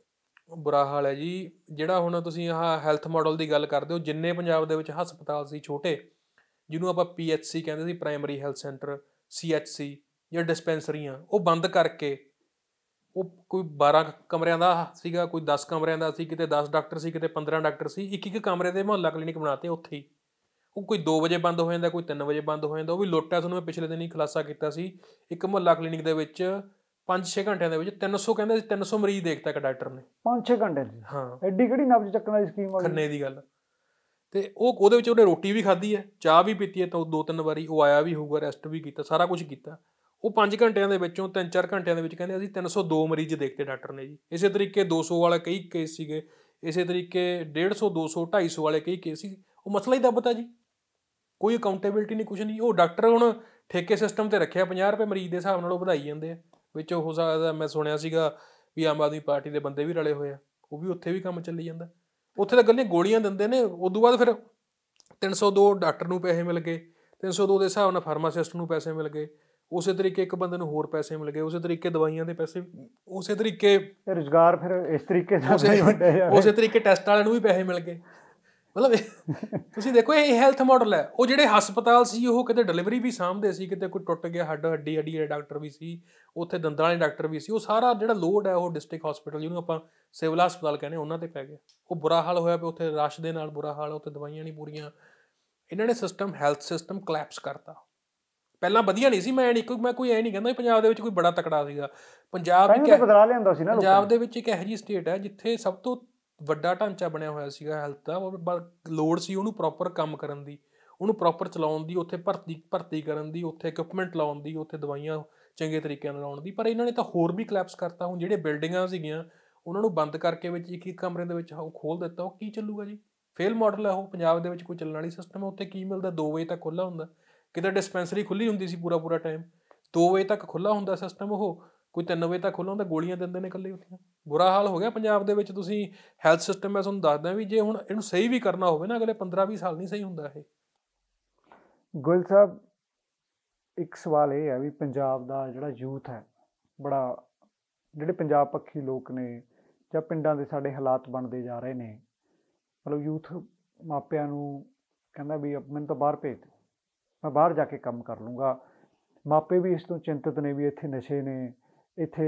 S2: ਬੁਰਾ ਹਾਲ ਹੈ ਜੀ। ਜਿਹੜਾ ਹੁਣ ਤੁਸੀਂ ਆਹ ਹੈਲਥ ਮਾਡਲ ਦੀ ਗੱਲ ਕਰਦੇ ਹੋ ਜਿੰਨੇ ਪੰਜਾਬ ਦੇ ਵਿੱਚ ਹਸਪਤਾਲ ਸੀ ਛੋਟੇ ਜਿਹਨੂੰ ਆਪਾਂ ਪੀਐਚਸੀ ਕਹਿੰਦੇ ਸੀ ਪ੍ਰਾਇਮਰੀ ਹੈਲਥ ਸੈਂਟਰ ਸੀਐਚਸੀ ਜਾਂ ਡਿਸਪੈਂਸਰੀਆਂ ਉਹ ਬੰਦ ਕਰਕੇ ਉਹ ਕੋਈ 12 ਕਮਰਿਆਂ ਦਾ ਸੀਗਾ ਕੋਈ 10 ਕਮਰਿਆਂ ਦਾ ਸੀ ਕਿਤੇ 10 ਡਾਕਟਰ ਸੀ ਕਿਤੇ 15 ਡਾਕਟਰ ਸੀ ਇੱਕ ਇੱਕ ਕਮਰੇ ਦੇ ਮੁਹੱਲਾ ਕਲੀਨਿਕ ਬਣਾਤੇ ਉੱਥੇ ਹੀ। ਉਹ ਕੋਈ 2 ਵਜੇ ਬੰਦ ਹੋ ਜਾਂਦਾ ਕੋਈ 3 ਵਜੇ ਬੰਦ ਹੋ ਜਾਂਦਾ ਉਹ ਵੀ ਲੋਟਾ ਤੁਹਾਨੂੰ ਮੈਂ ਪਿਛਲੇ ਦਿਨ ਹੀ ਖੁਲਾਸਾ ਕੀਤਾ ਸੀ। ਇੱਕ ਮੁਹੱਲਾ ਕਲੀਨਿਕ ਦੇ ਵਿੱਚ 5-6 ਘੰਟਿਆਂ ਦੇ ਵਿੱਚ 300 ਕਹਿੰਦੇ ਸੀ 300 ਮਰੀਜ਼ ਦੇਖਤਾ ਇੱਕ ਡਾਕਟਰ ਨੇ।
S1: 5-6 ਘੰਟੇ ਚ
S2: ਹਾਂ।
S1: ਐਡੀ ਕਿਹੜੀ ਨਬਜ ਚੱਕਣ ਵਾਲੀ ਸਕੀਮ ਆ
S2: ਖੰਨੇ ਦੀ ਗੱਲ। ਤੇ ਉਹ ਉਹਦੇ ਵਿੱਚ ਉਹਨੇ ਰੋਟੀ ਵੀ ਖਾਧੀ ਹੈ ਚਾਹ ਵੀ ਪੀਤੀ ਹੈ ਤਾਂ ਦੋ ਤਿੰਨ ਵਾਰੀ ਉਹ ਆਇਆ ਵੀ ਹੋਊਗਾ ਰੈਸਟ ਵੀ ਕੀਤਾ ਸਾਰਾ ਕੁਝ ਕੀਤਾ। ਉਹ 5 ਘੰਟਿਆਂ ਦੇ ਵਿੱਚੋਂ 3-4 ਘੰਟਿਆਂ ਦੇ ਵਿੱਚ ਕਹਿੰਦੇ ਅਸੀਂ 302 ਮਰੀਜ਼ ਦੇਖਤੇ ਡਾਕਟਰ ਨੇ ਜੀ। ਇਸੇ ਤਰੀਕੇ 200 ਵਾਲੇ ਕਈ ਕੇਸ ਸੀਗੇ ਇਸੇ ਤਰੀਕੇ 150 200 250 ਵਾਲੇ ਕਈ ਕੇਸ ਸੀ। ਉਹ ਮਸਲਾ ਹੀ ਦੱਬਤਾ ਜੀ। ਕੋਈ ਅਕਾਊਂਟੇਬਿਲਟੀ ਨਹੀਂ ਕੁਝ ਨਹੀਂ। ਉਹ ਡਾਕਟਰ ਹੁਣ ਠੇਕੇ ਸਿਸਟਮ ਤੇ ਰੱਖਿਆ 50 ਰੁਪਏ ਮਰੀਜ਼ ਦੇ ਹਿਸਾਬ ਨਾਲ ਉਹ ਵਧਾਈ ਜਾਂਦੇ ਆ। ਵਿੱਚ ਹੋ ਸਕਦਾ ਮੈਂ ਸੁਣਿਆ ਸੀਗਾ ਵੀ ਆਮ ਆਦਮੀ ਪਾਰਟੀ ਦੇ ਬੰਦੇ ਵੀ ਰਲੇ ਹੋਏ ਆ। ਉਹ ਵੀ ਉੱਥੇ ਵੀ ਕੰਮ ਚੱਲੀ ਜਾਂਦਾ। ਉੱਥੇ ਤਾਂ ਗੱਲੇ ਗੋਲੀਆਂ ਦਿੰਦੇ ਨੇ ਉਦੋਂ ਬਾਅਦ ਫਿਰ 302 ਡਾਕਟਰ ਨੂੰ ਪੈਸੇ ਮਿਲ ਗਏ 302 ਦੇ ਹਿਸਾਬ ਨਾਲ ਫਾਰਮਾਸਿਸਟ ਨੂੰ ਪੈਸੇ ਮਿਲ ਗਏ। ਉਸੇ ਤਰੀਕੇ ਇੱਕ ਬੰਦੇ ਨੂੰ ਹੋਰ ਪੈਸੇ ਮਿਲ ਗਏ ਉਸੇ ਤਰੀਕੇ ਦਵਾਈਆਂ ਦੇ ਪੈਸੇ ਉਸੇ ਤਰੀਕੇ
S1: ਰੁਜ਼ਗਾਰ ਫਿਰ ਇਸ ਤਰੀਕੇ ਨਾਲ
S2: ਉਸੇ ਤਰੀਕੇ ਟੈਸਟ ਵਾਲਿਆਂ ਨੂੰ ਵੀ ਪੈਸੇ ਮਿਲ ਗਏ। ਮਤਲਬ ਤੁਸੀਂ ਦੇਖੋ ਇਹ ਹੈਲਥ ਮਾਡਲ ਹੈ। ਉਹ ਜਿਹੜੇ ਹਸਪਤਾਲ ਸੀ ਉਹ ਕਿਤੇ ਡਿਲੀਵਰੀ ਵੀ ਸਾਂਭਦੇ ਸੀ ਕਿਤੇ ਕੋਈ ਟੁੱਟ ਗਿਆ ਹੱਡ ਹੱਡੀ ਹੱਡੀ ਵਾਲੇ ਡਾਕਟਰ ਵੀ ਸੀ ਉੱਥੇ ਦੰਦਾਂ ਵਾਲੇ ਡਾਕਟਰ ਵੀ ਸੀ। ਉਹ ਸਾਰਾ ਜਿਹੜਾ ਲੋਡ ਹੈ ਉਹ ਡਿਸਟ੍ਰਿਕਟ ਹਸਪੀਟਲ ਜਿਹਨੂੰ ਆਪਾਂ ਸਿਵਲ ਹਸਪਤਾਲ ਕਹਿੰਦੇ ਉਹਨਾਂ ਤੇ ਪੈ ਗਿਆ। ਉਹ ਬੁਰਾ ਹਾਲ ਹੋਇਆ ਪਿਆ ਉੱਥੇ ਰਸ਼ ਦੇ ਨਾਲ ਬੁਰਾ ਹਾਲ ਉੱਥੇ ਦਵਾਈਆਂ ਨਹੀਂ ਪੂਰੀਆਂ। ਇਹਨਾਂ ਨੇ ਸਿਸਟਮ ਹੈਲਥ ਸਿਸਟਮ ਕਲੈਪਸ ਕਰਤਾ। ਪਹਿਲਾਂ ਵਧੀਆ ਨਹੀਂ ਸੀ ਮੈਂ ਨਹੀਂ ਕੋਈ ਮੈਂ ਕੋਈ ਐ ਨਹੀਂ ਕਹਿੰਦਾ ਪੰਜਾਬ ਦੇ ਵਿੱਚ ਕੋਈ ਬੜਾ ਤਕੜਾ ਸੀਗਾ। ਪੰਜਾਬ ਇੱਕ
S1: ਬਦਲਾ ਲਿਆਂਦਾ ਸੀ ਨਾ
S2: ਪੰਜਾਬ ਦੇ ਵਿੱਚ ਇੱਕ ਇਹੋ ਜਿਹੀ ਸਟੇਟ ਹੈ ਜਿੱਥੇ ਸਭ ਤੋਂ ਵੱਡਾ ਢਾਂਚਾ ਬਣਿਆ ਹੋਇਆ ਸੀਗਾ ਹੈਲਥ ਦਾ, ਉਹ ਲੋੜ ਸੀ ਉਹਨੂੰ ਪ੍ਰੋਪਰ ਕੰਮ ਕਰਨ ਦੀ, ਉਹਨੂੰ ਪ੍ਰੋਪਰ ਚਲਾਉਣ ਦੀ, ਉੱਥੇ ਭਰਤੀ ਭਰਤੀ ਕਰਨ ਦੀ, ਉੱਥੇ ਇਕਵਿਪਮੈਂਟ ਲਾਉਣ ਦੀ, ਉੱਥੇ ਦਵਾਈਆਂ ਚੰਗੇ ਤਰੀਕੇ ਨਾਲ ਲਾਉਣ ਦੀ, ਪਰ ਇਹਨਾਂ ਨੇ ਤਾਂ ਹੋਰ ਵੀ ਕਲੈਪਸ ਕਰਤਾ, ਹੁਣ ਜਿਹੜੇ ਬਿਲਡਿੰਗਾਂ ਸੀਗੀਆਂ, ਉਹਨਾਂ ਨੂੰ ਬੰਦ ਕਰਕੇ ਵਿੱਚ ਇੱਕ ਇੱਕ ਕਮਰੇ ਦੇ ਵਿੱਚ ਉਹ ਖੋਲ ਦਿੱਤਾ, ਉਹ ਕੀ ਚੱਲੂਗਾ ਜੀ? ਫੇਲ ਮਾਡਲ ਹੈ ਉਹ, ਪੰਜਾਬ ਦੇ ਵਿੱਚ ਕੋਈ ਚੱਲਣ ਵਾਲੀ ਸਿਸਟਮ ਹੈ, ਉੱਥੇ ਕੀ ਮਿਲਦਾ? 2 ਵਜੇ ਤੱਕ ਖੁੱਲਾ ਹੁੰਦਾ, ਕਿਤੇ ਡਿਸਪੈਂਸਰੀ ਖੁੱਲੀ ਹੁੰਦੀ ਸੀ ਪੂਰਾ ਪੂਰਾ ਟਾਈਮ 2 ਵਜੇ ਤੱਕ ਖੁੱਲਾ ਹੁੰਦਾ ਸਿਸਟਮ ਉਹ ਕੋਈ 3 ਵਜੇ ਤੱਕ ਖੁੱਲਾ ਹੁੰਦਾ, ਗੋਲੀਆਂ ਦਿੰਦੇ ਨੇ ਇਕੱਲੇ ਉੱਥੇ। ਬੁਰਾ ਹਾਲ ਹੋ ਗਿਆ ਪੰਜਾਬ ਦੇ ਵਿੱਚ, ਤੁਸੀਂ ਹੈਲਥ ਸਿਸਟਮ ਮੈਂ ਤੁਹਾਨੂੰ ਦੱਸਦਾ ਵੀ ਜੇ ਹੁਣ ਇਹਨੂੰ ਸਹੀ ਵੀ ਕਰਨਾ ਹੋਵੇ ਨਾ, ਅਗਲੇ 15-20 ਸਾਲ ਨਹੀਂ ਸਹੀ ਹੁੰਦਾ ਇਹ।
S1: ਗੁਲ ਸਾਹਿਬ, ਇੱਕ ਸਵਾਲ ਇਹ ਹੈ ਵੀ ਪੰਜਾਬ ਦਾ ਜਿਹੜਾ ਯੂਥ ਹੈ, ਬੜਾ, ਜਿਹੜੇ ਪੰਜਾਬ ਪੱਖੀ ਲੋਕ ਨੇ ਜਾਂ ਪਿੰਡਾਂ ਦੇ ਸਾਡੇ ਹਾਲਾਤ ਬਣਦੇ ਜਾ ਰਹੇ ਨੇ, ਮਤਲਬ ਯੂਥ ਮਾਪਿਆਂ ਨੂੰ ਕਹਿੰਦਾ ਵੀ ਮੈਨੂੰ ਤਾਂ ਬਾਹਰ ਭੇਜ ਦਿਓ ਮੈਂ ਬਾਹਰ ਜਾ ਕੇ ਕੰਮ ਕਰ ਲੂੰਗਾ। ਮਾਪੇ ਵੀ ਇਸ ਤੋਂ ਚਿੰਤਤ ਨੇ ਵੀ ਇੱਥੇ ਨਸ਼ੇ ਨੇ ਇੱਥੇ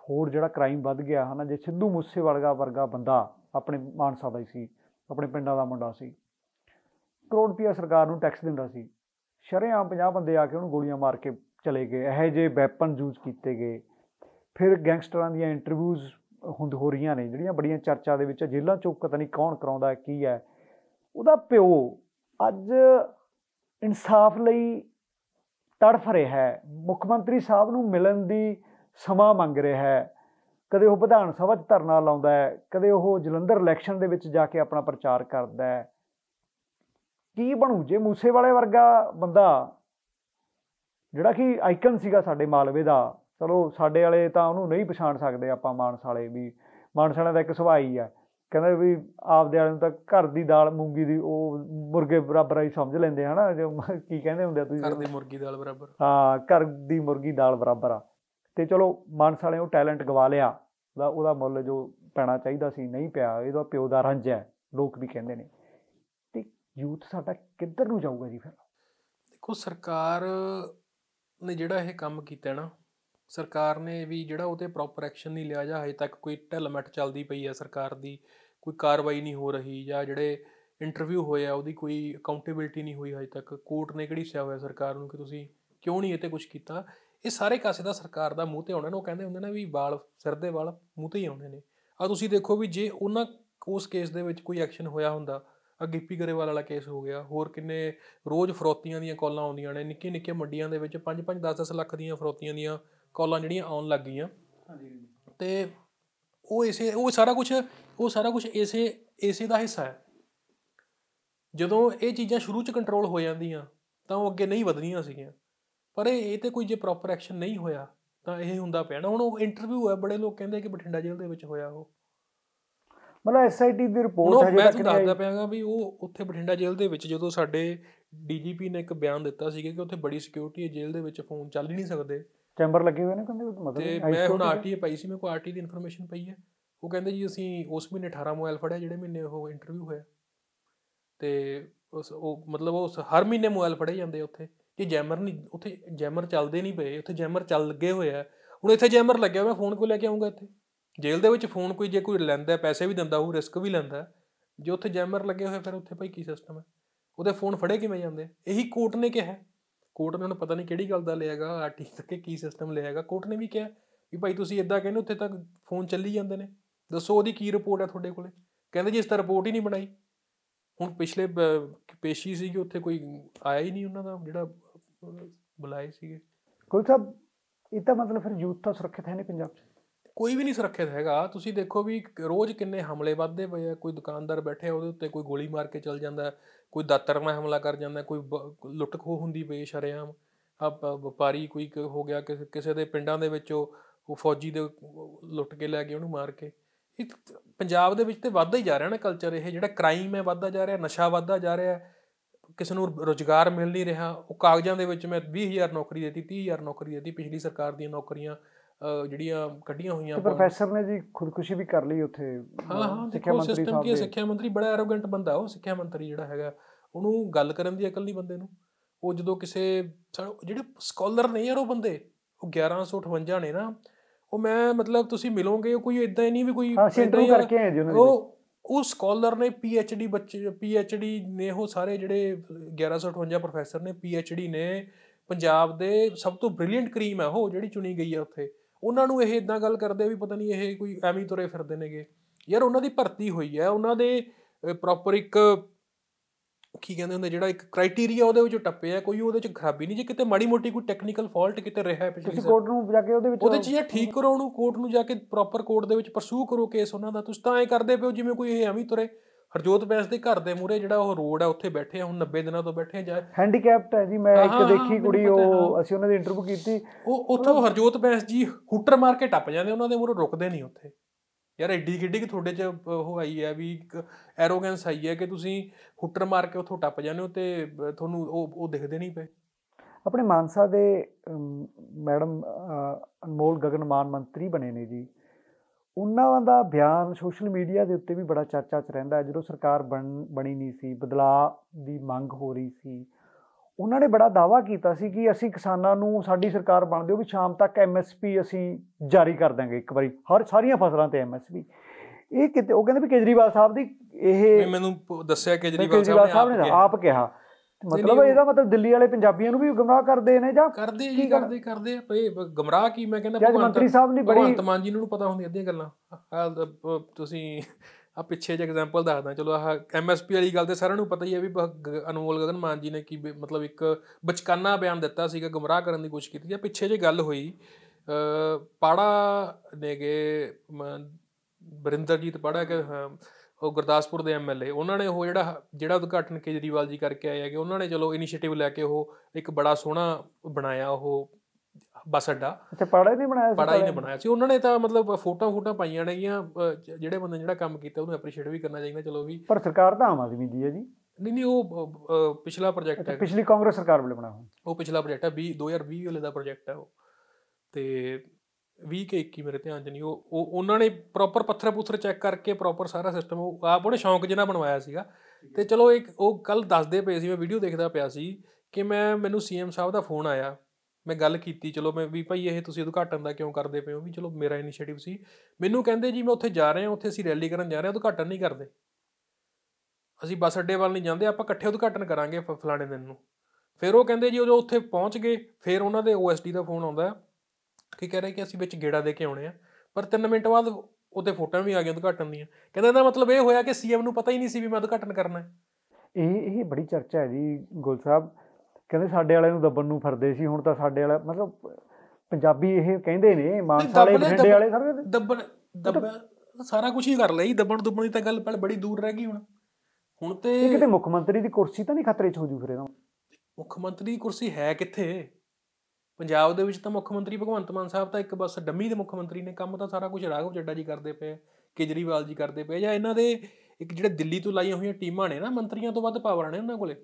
S1: ਹੋਰ ਜਿਹੜਾ ਕ੍ਰਾਈਮ ਵੱਧ ਗਿਆ, ਹਨਾ, ਜੇ ਸਿੱਧੂ ਮੂਸੇਵਾਲਾ ਵਰਗਾ ਬੰਦਾ ਆਪਣੇ ਮਾਨਸਾ ਦਾ ਹੀ ਸੀ, ਆਪਣੇ ਪਿੰਡਾਂ ਦਾ ਮੁੰਡਾ ਸੀ, ਕਰੋੜ ਰੁਪਈਆ ਸਰਕਾਰ ਨੂੰ ਟੈਕਸ ਦਿੰਦਾ ਸੀ, ਸ਼ਰੇਆਮ 50 ਬੰਦੇ ਆ ਕੇ ਉਹਨੂੰ ਗੋਲੀਆਂ ਮਾਰ ਕੇ ਚਲੇ ਗਏ, ਇਹੋ ਜਿਹੇ ਵੈਪਨ ਯੂਜ਼ ਕੀਤੇ ਗਏ, ਫਿਰ ਗੈਂਗਸਟਰਾਂ ਦੀਆਂ ਇੰਟਰਵਿਊਜ਼ ਹੁੰਦ, ਹੋ ਰਹੀਆਂ ਨੇ, ਜਿਹੜੀਆਂ ਬੜੀਆਂ ਚਰਚਾ ਦੇ ਵਿੱਚ ਜੇਲ੍ਹਾਂ ਚੋਂ ਪਤਾ ਨਹੀਂ ਕੌਣ ਕਰਾਉਂਦਾ ਕੀ ਹੈ, ਉਹਦਾ ਪਿਓ ਅੱਜ ਇਨਸਾਫ ਲਈ ਤੜਫ ਰਿਹਾ ਹੈ, ਮੁੱਖ ਮੰਤਰੀ ਸਾਹਿਬ ਨੂੰ ਮਿਲਣ ਦੀ ਸਮਾਂ ਮੰਗ ਰਿਹਾ ਹੈ। ਕਦੇ ਉਹ ਵਿਧਾਨ ਸਭਾ 'ਚ ਧਰਨਾ ਲਾਉਂਦਾ ਹੈ ਕਦੇ ਉਹ ਜਲੰਧਰ ਇਲੈਕਸ਼ਨ ਦੇ ਵਿੱਚ ਜਾ ਕੇ ਆਪਣਾ ਪ੍ਰਚਾਰ ਕਰਦਾ ਹੈ। ਕੀ ਬਣੂ? ਜੇ ਮੂਸੇ ਵਾਲੇ ਵਰਗਾ ਬੰਦਾ ਜਿਹੜਾ ਕਿ ਆਈਕਨ ਸੀਗਾ ਸਾਡੇ ਮਾਲਵੇ ਦਾ ਚਲੋ ਸਾਡੇ ਵਾਲੇ ਤਾਂ ਉਹਨੂੰ ਨਹੀਂ ਪਛਾਣ ਸਕਦੇ ਆਪਾਂ ਮਾਨਸ ਵਾਲੇ ਵੀ। ਮਾਨਸ ਵਾਲਿਆਂ ਦਾ ਇੱਕ ਸੁਭਾਅ ਹੀ ਆ ਕਹਿੰਦੇ ਵੀ ਆਪਦੇ ਵਾਲੇ ਨੂੰ ਤਾਂ ਘਰ ਦੀ ਦਾਲ ਮੂੰਗੀ ਦੀ ਉਹ ਮੁਰਗੇ ਬਰਾਬਰ ਹੀ ਸਮਝ ਲੈਂਦੇ ਹਨਾ ਜੋ ਕੀ ਕਹਿੰਦੇ ਹੁੰਦੇ ਆ
S2: ਘਰ
S1: ਤੁਸੀਂ
S2: ਦੀ ਮੁਰਗੀ ਦਾਲ ਬਰਾਬਰ।
S1: ਹਾਂ ਘਰ ਦੀ ਮੁਰਗੀ ਦਾਲ ਬਰਾਬਰ ਆ। ਤੇ ਚਲੋ ਮਾਨਸ ਵਾਲੇ ਉਹ ਟੈਲੈਂਟ ਗਵਾ ਲਿਆ। ਉਹਦਾ ਉਹਦਾ ਮੁੱਲ ਜੋ ਪੈਣਾ ਚਾਹੀਦਾ ਸੀ, ਨਹੀਂ ਪਿਆ, ਇਹਦਾ ਪਿਓ ਦਾ ਰੰਜ ਹੈ, ਲੋਕ ਵੀ ਕਹਿੰਦੇ ਨੇ। ਤੇ ਯੂਥ ਸਾਡਾ ਕਿੱਧਰ ਨੂੰ ਜਾਊਗਾ ਜੀ ਫਿਰ?
S2: ਦੇਖੋ, ਸਰਕਾਰ ਨੇ ਜਿਹੜਾ ਇਹ ਕੰਮ ਕੀਤਾ ਨਾ, ਸਰਕਾਰ ਨੇ ਵੀ ਜਿਹੜਾ ਉਹਤੇ ਪ੍ਰੋਪਰ ਐਕਸ਼ਨ ਨਹੀਂ ਲਿਆ ਜਾਂ ਹਜੇ ਤੱਕ ਕੋਈ ਢਿੱਲ-ਮੱਠ ਚੱਲਦੀ ਪਈ ਹੈ ਸਰਕਾਰ ਦੀ, ਕੋਈ ਕਾਰਵਾਈ ਨਹੀਂ ਹੋ ਰਹੀ ਜਾਂ ਜਿਹੜੇ ਇੰਟਰਵਿਊ ਹੋਇਆ ਉਹਦੀ ਕੋਈ ਅਕਾਊਂਟੇਬਿਲਟੀ ਨਹੀਂ ਹੋਈ ਹਜੇ ਤੱਕ। ਕੋਰਟ ਨੇ ਕਿਹੜੀ ਸਿਆ ਹੋਇਆ ਸਰਕਾਰ ਨੂੰ ਕਿ ਤੁਸੀਂ ਕਿਉਂ ਨਹੀਂ ਇਹ ਤੇ ਕੁਝ ਕੀਤਾ? ਇਹ ਸਾਰੇ ਕਾਸੇ ਦਾ ਸਰਕਾਰ ਦਾ ਮੂੰਹ ਤੇ ਆਉਣਾ ਨੇ ਉਹ ਕਹਿੰਦੇ ਹੁੰਦੇ ਨੇ ਵੀ ਵਾਲ ਸਿਰ ਦੇ ਵਾਲ ਮੂੰਹ ਤੇ ਹੀ ਆਉਂਦੇ ਨੇ। ਆ ਤੁਸੀਂ ਦੇਖੋ ਵੀ ਜੇ ਉਹਨਾਂ ਉਸ ਕੇਸ ਦੇ ਵਿੱਚ ਕੋਈ ਐਕਸ਼ਨ ਹੋਇਆ ਹੁੰਦਾ ਆ ਗਿੱਪੀ ਗਰੇਵਾਲ ਵਾਲਾ ਕੇਸ ਹੋ ਗਿਆ ਹੋਰ ਕਿੰਨੇ ਰੋਜ਼ ਫਰੋਤੀਆਂ ਦੀਆਂ ਕਾਲਾਂ ਆਉਂਦੀਆਂ ਨੇ ਨਿੱਕੀਆਂ ਨਿੱਕੀਆਂ ਮੰਡੀਆਂ ਦੇ ਵਿੱਚ 5-5 10-10 ਲੱਖ ਦੀਆਂ ਫਰੋਤੀਆਂ ਦੀਆਂ ਕਾਲਾਂ ਜਿਹੜੀਆਂ ਆਉਣ ਲੱਗ ਗਈਆਂ। ਤੇ ਉਹ ਇਸੇ ਉਹ ਸਾਰਾ ਕੁਝ ਉਹ ਸਾਰਾ ਕੁਝ ਇਸੇ ਇਸੇ ਦਾ ਹਿੱਸਾ ਹੈ। ਜਦੋਂ ਇਹ ਚੀਜ਼ਾਂ ਸ਼ੁਰੂ 'ਚ ਕੰਟਰੋਲ ਹੋ ਜਾਂਦੀਆਂ ਤਾਂ ਉਹ ਅੱਗੇ ਨਹੀਂ ਵਧਣੀਆਂ ਸੀਗੀਆਂ। ਪਰ ਇਹ ਤੇ ਕੋਈ ਜੇ ਪ੍ਰੋਪਰ ਐਕਸ਼ਨ ਨਹੀਂ ਹੋਇਆ ਤਾਂ ਇਹ ਹੁੰਦਾ ਪਿਆ ਨਾ। ਹੁਣ ਉਹ ਇੰਟਰਵਿਊ ਹੈ ਬੜੇ ਲੋਕ ਕਹਿੰਦੇ ਕਿ ਬਠਿੰਡਾ ਜੇਲ੍ਹ ਦੇ ਵਿੱਚ ਹੋਇਆ ਉਹ।
S1: ਮਤਲਬ ਐਸਆਈਟੀ ਦੀ ਰਿਪੋਰਟ
S2: ਉਹ
S1: ਹਜੇ
S2: ਮੈਂ
S1: ਤੱਕ
S2: ਤੁਹਾਨੂੰ
S1: ਨਹੀਂ
S2: ਦੱਸਦਾ ਪਿਆਗਾ ਵੀ ਉਹ ਉੱਥੇ ਬਠਿੰਡਾ ਜੇਲ੍ਹ ਦੇ ਵਿੱਚ ਜਦੋਂ ਸਾਡੇ ਡੀਜੀਪੀ ਨੇ ਇੱਕ ਬਿਆਨ ਦਿੱਤਾ ਸੀਗਾ ਕਿ ਉੱਥੇ ਬੜੀ ਸਿਕਿਉਰਿਟੀ ਹੈ ਜੇਲ੍ਹ ਦੇ ਵਿੱਚ ਫੋਨ ਚੱਲ ਹੀ ਨਹੀਂ ਸਕਦੇ।
S1: ਚੈਂਬਰ ਲੱਗੇ ਹੋਏ ਨੇ ਕਹਿੰਦੇ ਮਤਲਬ
S2: ਤੇ ਮੈਂ ਹੁਣ ਆਰਟੀਏ ਪਾਈ ਸੀ ਮੇਰੇ ਕੋਲ ਆਰਟੀ ਦੀ ਇਨਫੋਰਮੇਸ਼ਨ ਪਈ ਹੈ। ਉਹ ਕਹਿੰਦੇ ਜੀ ਅਸੀਂ ਉਸ ਮਹੀਨੇ 18 ਮੋਬਾਈਲ ਫੜਿਆ ਜਿਹੜੇ ਮਹੀਨੇ ਉਹ ਇੰਟਰਵਿਊ ਹੋਇਆ। ਤੇ ਉਸ ਉਹ ਮਤਲਬ ਉਹ ਹਰ ਮਹੀਨੇ ਮੋਬਾਈਲ ਫੜੇ ਜਾਂਦੇ ਉੱਥੇ। ਕਿ ਜੈਮਰ ਨਹੀਂ, ਉੱਥੇ ਜੈਮਰ ਚੱਲਦੇ ਨਹੀਂ ਪਏ, ਉੱਥੇ ਜੈਮਰ ਚੱਲ ਲੱਗੇ ਹੋਏ ਆ। ਹੁਣ ਇੱਥੇ ਜੈਮਰ ਲੱਗਿਆ ਹੋਇਆ ਫੋਨ ਕੋ ਲੈ ਕੇ ਆਉਂਗਾ ਇੱਥੇ? ਜੇਲ੍ਹ ਦੇ ਵਿੱਚ ਫੋਨ ਕੋਈ ਜੇ ਕੋਈ ਲੈਂਦਾ, ਪੈਸੇ ਵੀ ਦਿੰਦਾ, ਉਹ ਰਿਸਕ ਵੀ ਲੈਂਦਾ। ਜੇ ਉੱਥੇ ਜੈਮਰ ਲੱਗੇ ਹੋਏ, ਫਿਰ ਉੱਥੇ ਭਾਈ ਕੀ ਸਿਸਟਮ ਹੈ ਉਹਦੇ ਫੋਨ ਫੜੇ ਕਿਵੇਂ ਜਾਂਦੇ ਇਹੀ ਕੋਰਟ ਨੇ ਕਿਹਾ। ਕੋਰਟ ਨੇ ਉਹਨੂੰ ਪਤਾ ਨਹੀਂ ਕਿਹੜੀ ਗੱਲ ਦਾ ਲਿਆਗਾ ਆਰਟੀ ਤੱਕ ਕੀ ਸਿਸਟਮ ਲਿਆਗਾ ਕੋਰਟ ਨੇ ਵੀ ਕਿਹਾ ਵੀ ਭਾਈ ਤੁਸੀਂ ਇਦਾਂ ਕਹਿੰਦੇ, ਉੱਥੇ ਤੱਕ ਫੋਨ ਚੱਲੀ ਜਾਂਦੇ ਨੇ। ਦੱਸੋ ਉਹਦੀ ਕੀ ਰਿਪੋਰਟ ਹੈ ਤੁਹਾਡੇ ਕੋਲੇ? ਕਹਿੰਦੇ ਜੀ ਇਸ ਤਰ੍ਹਾਂ ਰਿਪੋਰਟ ਹੀ ਨਹੀਂ ਬਣਾਈ। ਹੁਣ ਪਿਛਲੇ ਪੇਸ਼ੀ ਸੀਗੀ, ਉੱਥੇ ਕੋਈ ਆਇਆ ਹੀ ਨਹੀਂ ਉਹਨਾਂ ਦਾ, ਜਿਹੜਾ ਬੁਲਾਏ ਸੀਗੇ।
S1: ਕੋਈ ਸਾਹਿਬ ਇਹ ਤਾਂ ਮਤਲਬ ਫਿਰ ਯੂਥ ਤਾਂ ਸੁਰੱਖਿਅਤ ਹੈ ਨਹੀਂ ਪੰਜਾਬ 'ਚ।
S2: ਕੋਈ ਵੀ ਨਹੀਂ ਸੁਰੱਖਿਅਤ ਹੈਗਾ। ਤੁਸੀਂ ਦੇਖੋ ਵੀ ਕ- ਰੋਜ਼ ਕਿੰਨੇ ਹਮਲੇ ਵੱਧਦੇ ਪਏ ਆ। ਕੋਈ ਦੁਕਾਨਦਾਰ ਬੈਠੇ ਉਹਦੇ ਉੱਤੇ ਕੋਈ ਗੋਲੀ ਮਾਰ ਕੇ ਚਲ ਜਾਂਦਾ ਕੋਈ ਦਾਤਰ ਨਾਲ ਹਮਲਾ ਕਰ ਜਾਂਦਾ ਕੋਈ ਲੁੱਟ ਖੋਹ ਹੁੰਦੀ ਪਈ ਸ਼ਰੇਆਮ। ਆ ਵਪਾਰੀ ਕੋਈ ਕ- ਹੋ ਗਿਆ ਕਿਸੇ ਕਿਸੇ ਦੇ ਪਿੰਡਾਂ ਦੇ ਵਿੱਚ ਉਹ ਫੌਜੀ ਦੇ ਲੁੱਟ ਕੇ ਲੈ ਗਏ ਉਹਨੂੰ ਮਾਰ ਕੇ। ਇਹ ਪੰਜਾਬ ਦੇ ਵਿੱਚ ਤੇ ਵੱਧਦਾ ਹੀ ਜਾ ਰਿਹਾ ਨਾ ਕਲਚਰ ਇਹ। ਜਿਹੜਾ ਕ੍ਰਾਈਮ ਹੈ ਵੱਧਦਾ ਜਾ ਰਿਹਾ ਨਸ਼ਾ ਵੱਧਦਾ ਜਾ ਰਿਹਾ ਕਿਸੇ ਨੂੰ ਰੋਜ਼ਗਾਰ ਮਿਲ ਨਹੀਂ ਰਿਹਾ ਉਹ ਕਾਗਜ਼ਾਂ ਦੇ ਵਿੱਚ ਮੈਂ 20000 ਨੌਕਰੀ ਦਿੱਤੀ 30000 ਨੌਕਰੀ ਦਿੱਤੀ ਪਿਛਲੀ ਸਰਕਾਰ ਦੀਆਂ ਨੌਕਰੀਆਂ ਜਿਹੜੀਆਂ ਕੱਢੀਆਂ ਹੋਈਆਂ
S1: ਪ੍ਰੋਫੈਸਰ ਨੇ ਜੀ ਖੁਦਕੁਸ਼ੀ ਵੀ ਕਰ ਲਈ ਉੱਥੇ
S2: ਹਾਂ ਹਾਂ
S1: ਸਿੱਖਿਆ ਮੰਤਰੀ
S2: ਸਿਸਟਮ
S1: ਸਾਹਿਬ
S2: ਕੀ ਸਿੱਖਿਆ ਮੰਤਰੀ ਬੜਾ ਐਰੋਗੈਂਟ ਬੰਦਾ ਉਹ ਸਿੱਖਿਆ ਮੰਤਰੀ ਜਿਹੜਾ ਹੈਗਾ ਉਹਨੂੰ ਗੱਲ ਕਰਨ ਦੀ ਅਕਲ ਨਹੀਂ ਬੰਦੇ ਨੂੰ। ਉਹ ਜਦੋਂ ਕਿਸੇ ਜਿਹੜੇ ਸਕਾਲਰ ਨੇ ਯਾਰ ਉਹ ਬੰਦੇ ਉਹ 1158 ਨੇ ਨਾ ਉਹ ਮੈਂ ਮਤਲਬ ਤੁਸੀਂ ਮਿਲੋਗੇ ਕੋਈ ਇਦਾਂ ਹੀ ਨਹੀਂ ਵੀ ਕੋਈ
S1: ਇੰਟਰਵਿਊ ਕਰਕੇ ਆਏ ਜੀ ਉਹਨਾਂ ਦੀ
S2: ਉਹ ਉਹ ਸਕਾਲਰ ਨੇ ਡੀ ਬੱਚੇ ਡੀ ਨੇ ਉਹ ਸਾਰੇ ਜਿਹੜੇ 1158 ਪ੍ਰੋਫੈਸਰ ਨੇ ਡੀ ਨੇ ਪੰਜਾਬ ਦੇ ਸਭ ਤੋਂ ਬ੍ਰਿਲੀਅੰਟ ਕਰੀਮ ਹੈ ਉਹ ਜਿਹੜੀ ਚੁਣੀ ਗਈ ਹੈ ਉੱਥੇ। ਉਹਨਾਂ ਨੂੰ ਇਹ ਇਦਾਂ ਗੱਲ ਕਰਦੇ ਆ ਵੀ ਪਤਾ ਨਹੀਂ ਇਹ ਕੋਈ ਐਵੇਂ ਤੁਰੇ ਫਿਰਦੇ ਨੇਗੇ। ਯਾਰ ਉਹਨਾਂ ਦੀ ਭਰਤੀ ਹੋਈ ਹੈ, ਉਹਨਾਂ ਦੇ ਪ੍ਰੋਪਰ ਇੱਕ ਕੀ ਕਹਿੰਦੇ ਹੁੰਦੇ ਜਿਹੜਾ ਇੱਕ ਕ੍ਰਾਈਟੇਰੀਆ ਉਹਦੇ ਵਿੱਚ ਟੱਪੇ ਆ ਕੋਈ ਉਹਦੇ ਚ ਖਰਾਬੀ ਨਹੀਂ ਜੇ ਕਿਤੇ ਮਾੜੀ ਮੋਟੀ ਕੋਈ ਟੈਕਨੀਕਲ ਫਾਲਟ ਕਿਤੇ ਰਿਹਾ ਹੈ ਪਿਛਲੀ
S1: ਕੋਰਟ ਨੂੰ ਜਾ ਕੇ ਉਹਦੇ ਵਿੱਚ
S2: ਉਹਦੇ ਚ ਜਾਂ ਠੀਕ ਕਰੋ ਉਹਨੂੰ ਕੋਰਟ ਨੂੰ ਜਾ ਕੇ ਪ੍ਰੋਪਰ ਕੋਰਟ ਦੇ ਵਿੱਚ ਪਰਸੂ ਕਰੋ ਕੇਸ ਉਹਨਾਂ ਦਾ ਤੁਸੀਂ ਤਾਂ ਐ ਕਰਦੇ ਪਿਓ ਜਿਵੇਂ ਕੋਈ ਇਹ ਐਵੇਂ ਤੁਰੇ। ਹਰਜੋਤ ਬੈਂਸ ਦੇ ਘਰ ਦੇ ਮੂਹਰੇ ਜਿਹੜਾ ਉਹ ਰੋਡ ਹੈ ਉੱਥੇ ਬੈਠੇ ਆ ਹੁਣ 90 ਦਿਨਾਂ ਤੋਂ ਬੈਠੇ ਆ ਜਾ
S1: ਹੈਂਡੀਕੈਪਟ ਹੈ ਜੀ ਮੈਂ ਇੱਕ ਦੇਖੀ ਕੁੜੀ ਉਹ। ਅਸੀਂ ਉਹਨਾਂ ਦੀ ਇੰਟਰਵਿਊ ਕੀਤੀ।
S2: ਉਹ ਉੱਥੋਂ ਹਰਜੋਤ ਬੈਂਸ ਜੀ ਹੁੱਟਰ ਮਾਰ ਕੇ ਟੱਪ ਜਾਂਦੇ ਉਹਨਾਂ ਦੇ ਮੂਹਰੇ ਰੁਕਦੇ ਨਹੀਂ ਉੱਥੇ। ਯਾਰ ਐਡੀ ਕਿੱਡੀ ਕਿ ਤੁਹਾਡੇ ਚ ਉਹ ਆਈ ਹੈ ਵੀ ਇੱਕ ਐਰੋਗੈਂਸ ਆਈ ਹੈ ਕਿ ਤੁਸੀਂ ਹੁੱਟਰ ਮਾਰ ਕੇ ਉੱਥੋਂ ਟੱਪ ਜਾਂਦੇ ਹੋ ਤੇ ਤੁਹਾਨੂੰ ਉਹ ਉਹ ਦਿਖਦੇ ਨਹੀਂ ਪਏ।
S1: ਆਪਣੇ ਮਾਨਸਾ ਦੇ ਮੈਡਮ ਅਨਮੋਲ ਗਗਨ ਮਾਨ ਮੰਤਰੀ ਬਣੇ ਨੇ ਜੀ। ਉਹਨਾਂ ਦਾ ਬਿਆਨ ਸੋਸ਼ਲ ਮੀਡੀਆ ਦੇ ਉੱਤੇ ਵੀ ਬੜਾ ਚਰਚਾ 'ਚ ਰਹਿੰਦਾ ਜਦੋਂ ਸਰਕਾਰ ਬਣ, ਬਣੀ ਨਹੀਂ ਸੀ, ਬਦਲਾਅ ਦੀ ਮੰਗ ਹੋ ਰਹੀ ਸੀ ਉਹਨਾਂ ਨੇ ਬੜਾ ਦਾਵਾ ਕੀਤਾ ਸੀ ਕਿ ਅਸੀਂ ਕਿਸਾਨਾਂ ਨੂੰ ਸਾਡੀ ਸਰਕਾਰ ਬਣਦੇ ਹੋ ਵੀ ਸ਼ਾਮ ਤੱਕ ਐਮਐਸਪੀ ਅਸੀਂ ਜਾਰੀ ਕਰ ਦਾਂਗੇ ਇੱਕ ਵਾਰੀ ਹਰ ਸਾਰੀਆਂ ਫਸਲਾਂ ਤੇ ਐਮਐਸਪੀ ਇਹ ਕਿਤੇ ਉਹ ਕਹਿੰਦੇ ਵੀ ਕੇਜਰੀਵਾਲ ਸਾਹਿਬ ਦੀ ਇਹ
S2: ਮੈਨੂੰ ਦੱਸਿਆ ਕੇਜਰੀਵਾਲ ਸਾਹਿਬ ਨੇ ਆਪ
S1: ਕਿਹਾ। ਮਤਲਬ ਇਹਦਾ ਮਤਲਬ ਦਿੱਲੀ ਵਾਲੇ ਪੰਜਾਬੀਆਂ ਨੂੰ ਵੀ ਗੁੰਮਰਾਹ ਕਰਦੇ ਨੇ ਜਾਂ
S2: ਕਰਦੇ ਜੀ
S1: ਕਰ-
S2: ਕਰਦੇ ਕਰਦੇ। ਆ ਭਈ ਗਮਰਾਹ ਕੀ? ਮੈਂ ਕਹਿੰਦਾ ਭਗਵੰਤ
S1: ਮੰਤਰੀ ਸਾਹਿਬ ਨੇ ਬੜੀ
S2: ਭਗਵੰਤ ਮਾਨ ਜੀ ਨੂੰ ਪਤਾ ਹੁੰਦੀਆਂ ਅੱਧੀਆਂ ਗੱਲਾਂ। ਤੁਸੀਂ ਆ ਪਿੱਛੇ ਜੇ ਐਗਜ਼ਾਮਪਲ ਦੱਸਦਾ ਚਲੋ ਆਹ ਐਮਐਸਪੀ ਵਾਲੀ ਗੱਲ ਤੇ ਸਾਰਿਆਂ ਨੂੰ ਪਤਾ ਹੀ ਹੈ ਵੀ ਬ- ਗ- ਅਨਮੋਲ ਗਗਨ ਮਾਨ ਜੀ ਨੇ ਕੀ ਬ- ਮਤਲਬ ਇੱਕ ਬਚਕਾਨਾ ਬਿਆਨ ਦਿੱਤਾ ਸੀਗਾ ਗੁੰਮਰਾਹ ਕਰਨ ਦੀ ਕੋਸ਼ਿਸ਼ ਕੀਤੀ ਜਾਂ ਪਿੱਛੇ ਜੇ ਗੱਲ ਹੋਈ ਅ, ਪਾੜਾ ਨੇਗੇ ਮ- ਬਰਿੰਦਰਜੀਤ ਪਾੜਾ ਕਿ ਉਹ ਗੁਰਦਾਸਪੁਰ ਦੇ ਐਮਐਲਏ ਉਹਨਾਂ ਨੇ ਉਹ ਜਿਹੜਾ ਜਿਹੜਾ ਉਦਘਾਟਨ ਕੇਜਰੀਵਾਲ ਜੀ ਕਰਕੇ ਆਏ ਹੈਗੇ ਉਹਨਾਂ ਨੇ ਚਲੋ ਇਨੀਸ਼ੀਏਟਿਵ ਲੈ ਕੇ ਉਹ ਇੱਕ ਬੜਾ ਸੋਹਣਾ ਬਣਾਇਆ ਉਹ ਬੱਸ ਅੱਡਾ।
S1: ਅੱਛਾ ਪਾੜਾ ਹੀ ਨਹੀਂ ਬਣਾਇਆ ਸੀ
S2: ਹੀ
S1: ਪਾੜਾ
S2: ਬਣਾਇਆ ਸੀ। ਉਹਨਾਂ ਨੇ ਤਾਂ ਮਤਲਬ ਫੋਟੋਆਂ ਫੋਟੋਆਂ ਪਾਈਆਂ ਨੇਗੀਆਂ ਜਿਹੜੇ ਬੰਦੇ ਜਿਹੜਾ ਕੰਮ ਕੀਤਾ ਉਹਨੂੰ ਐਪਰੀਸ਼ੀਏਟ ਵੀ ਕਰਨਾ ਚਾਹੀਦਾ ਚਲੋ ਵੀ।
S1: ਪਰ ਸਰਕਾਰ ਤਾਂ ਆਮ ਆਦਮੀ ਦੀ ਹੈ ਜੀ।
S2: ਨਹੀਂ ਨਹੀਂ ਉਹ ਪਿਛਲਾ ਪ੍ਰੋਜੈਕਟ ਹੈ।
S1: ਪਿਛਲੀ ਕਾਂਗਰਸ ਸਰਕਾਰ ਵੇਲੇ ਬਣਾਇਆ
S2: ਉਹ ਪਿਛਲਾ ਪ੍ਰੋਜੈਕਟ ਹੈ 20 2020 ਵਾਲੇ ਦਾ ਪ੍ਰੋਜੈਕਟ ਹੈ ਉਹ। ਤੇ 20 ਕੇ 21 ਮੇਰੇ ਧਿਆਨ 'ਚ ਨਹੀਂ ਉਹ ਉਹ ਉਹਨਾਂ ਨੇ ਪ੍ਰੋਪਰ ਪੱਥਰ ਪੁੱਥਰ ਚੈੱਕ ਕਰਕੇ ਪ੍ਰੋਪਰ ਸਾਰਾ ਸਿਸਟਮ ਉਹ ਆਪ ਉਹਨੇ ਸ਼ੌਂਕ ਜਿਹਾ ਬਣਵਾਇਆ ਸੀਗਾ। ਤੇ ਚਲੋ ਇੱਕ ਉਹ ਕੱਲ ਦੱਸਦੇ ਪਏ ਸੀ ਮੈਂ ਵੀਡੀਓ ਦੇਖਦਾ ਪਿਆ ਸੀ ਕਿ ਮੈਂ ਮੈਨੂੰ ਸੀਐਮ ਸਾਹਿਬ ਦਾ ਫੋਨ ਆਇਆ। ਮੈਂ ਗੱਲ ਕੀਤੀ, ਚਲੋ ਮੈਂ ਵੀ ਭਾਈ ਇਹ ਤੁਸੀਂ ਉਦਘਾਟਨ ਦਾ ਕਿਉਂ ਕਰਦੇ ਪਏ ਹੋ? ਵੀ ਚਲੋ ਮੇਰਾ ਇਨੀਸ਼ੀਏਟਿਵ ਸੀ। ਮੈਨੂੰ ਕਹਿੰਦੇ ਜੀ ਮੈਂ ਉੱਥੇ ਜਾ ਰਿਹਾ ਉੱਥੇ ਅਸੀਂ ਰੈਲੀ ਕਰਨ ਜਾ ਰਹੇ ਹਾਂ, ਉਦਘਾਟਨ ਨਹੀਂ ਕਰਦੇ। ਅਸੀਂ ਬੱਸ ਅੱਡੇ ਵੱਲ ਨਹੀਂ ਜਾਂਦੇ, ਆਪਾਂ ਇਕੱਠੇ ਉਦਘਾਟਨ ਕਰਾਂਗੇ ਫ- ਫਲਾਣੇ ਦਿਨ ਨੂੰ। ਫਿਰ ਉਹ ਕਹਿੰਦੇ ਜੀ ਉਹ ਉੱਥੇ ਪਹੁੰਚ ਗਏ, ਫਿਰ ਉਹਨਾਂ ਦੇ ਓਐਸਡੀ ਦਾ ਫੋਨ ਆਉਂਦਾ ਕਿ ਕਹਿ ਰਹੇ ਕਿ ਅਸੀਂ ਵਿੱਚ ਗੇੜਾ ਦੇ ਕੇ ਆਉਣੇ ਆ ਪਰ 3 ਮਿੰਟ ਬਾਅਦ ਉਹਦੇ ਫੋਟੋਆਂ ਵੀ ਆ ਗਈਆਂ ਉਦਘਾਟਨ ਦੀਆਂ। ਕਹਿੰਦੇ ਇਹਦਾ ਮਤਲਬ ਇਹ ਹੋਇਆ ਕਿ ਸੀਐਮ ਨੂੰ ਪਤਾ ਹੀ ਨਹੀਂ ਸੀ ਵੀ ਮੈਂ ਉਦਘਾਟਨ ਕਰਨਾ ਹੈ।
S1: ਇਹ ਇਹ ਬੜੀ ਚਰਚਾ ਹੈ ਜੀ, ਗੁਲ ਸਾਹਿਬ। ਕਹਿੰਦੇ ਸਾਡੇ ਵਾਲਿਆਂ ਨੂੰ ਦੱਬਣ ਨੂੰ ਫਿਰਦੇ ਸੀ ਹੁਣ ਤਾਂ ਸਾਡੇ ਵਾਲਾ ਮਤਲਬ ਪੰਜਾਬੀ ਇਹ ਕਹਿੰਦੇ ਨੇ ਮਾਨਸਾ ਵਾਲੇ
S2: ਦੱਬਣੇ-
S1: ਬਠਿੰਡੇ ਵਾਲੇ ਸਾਰੇ
S2: ਦੱਬਣ ਦੱਬ ਸਾਰਾ ਕੁਝ ਹੀ ਕਰ ਲਿਆ ਜੀ ਦੱਬਣ ਦੁੱਬਣ ਦੀ ਤਾਂ ਗੱਲ ਪਹਿਲਾਂ ਬੜੀ ਦੂਰ ਰਹਿ ਗਈ ਹੁਣ। ਹੁਣ ਤੇ
S1: ਕਿਤੇ ਮੁੱਖ ਮੰਤਰੀ ਦੀ ਕੁਰਸੀ ਤਾਂ ਨਹੀਂ ਖਤਰੇ 'ਚ ਹੋ ਜੂ ਫਿਰ ਇਹਦਾ
S2: ਮੁੱਖ ਮੰਤਰੀ ਦੀ ਕੁਰਸੀ ਹੈ ਕਿੱਥੇ? ਪੰਜਾਬ ਦੇ ਵਿੱਚ ਤਾਂ ਮੁੱਖ ਮੰਤਰੀ ਭਗਵੰਤ ਮਾਨ ਸਾਹਿਬ ਤਾਂ ਇੱਕ ਬਸ ਡੰਮੀ ਦੇ ਮੁੱਖ ਮੰਤਰੀ ਨੇ ਕੰਮ ਤਾਂ ਸਾਰਾ ਕੁਝ ਰਾਘਵ ਚੱਡਾ ਜੀ ਕਰਦੇ ਪਏ ਕੇਜਰੀਵਾਲ ਜੀ ਕਰਦੇ ਪਏ ਜਾਂ ਇਹਨਾਂ ਦੇ ਇੱਕ ਜਿਹੜੇ ਦਿੱਲੀ ਤੋਂ ਲਾਈਆਂ ਹੋਈਆਂ ਟੀਮਾਂ ਨੇ ਨਾ ਮੰਤਰੀਆਂ ਤੋਂ ਵੱਧ ਪਾਵਰ ਨੇ ਉਹਨਾਂ ਕੋਲੇ।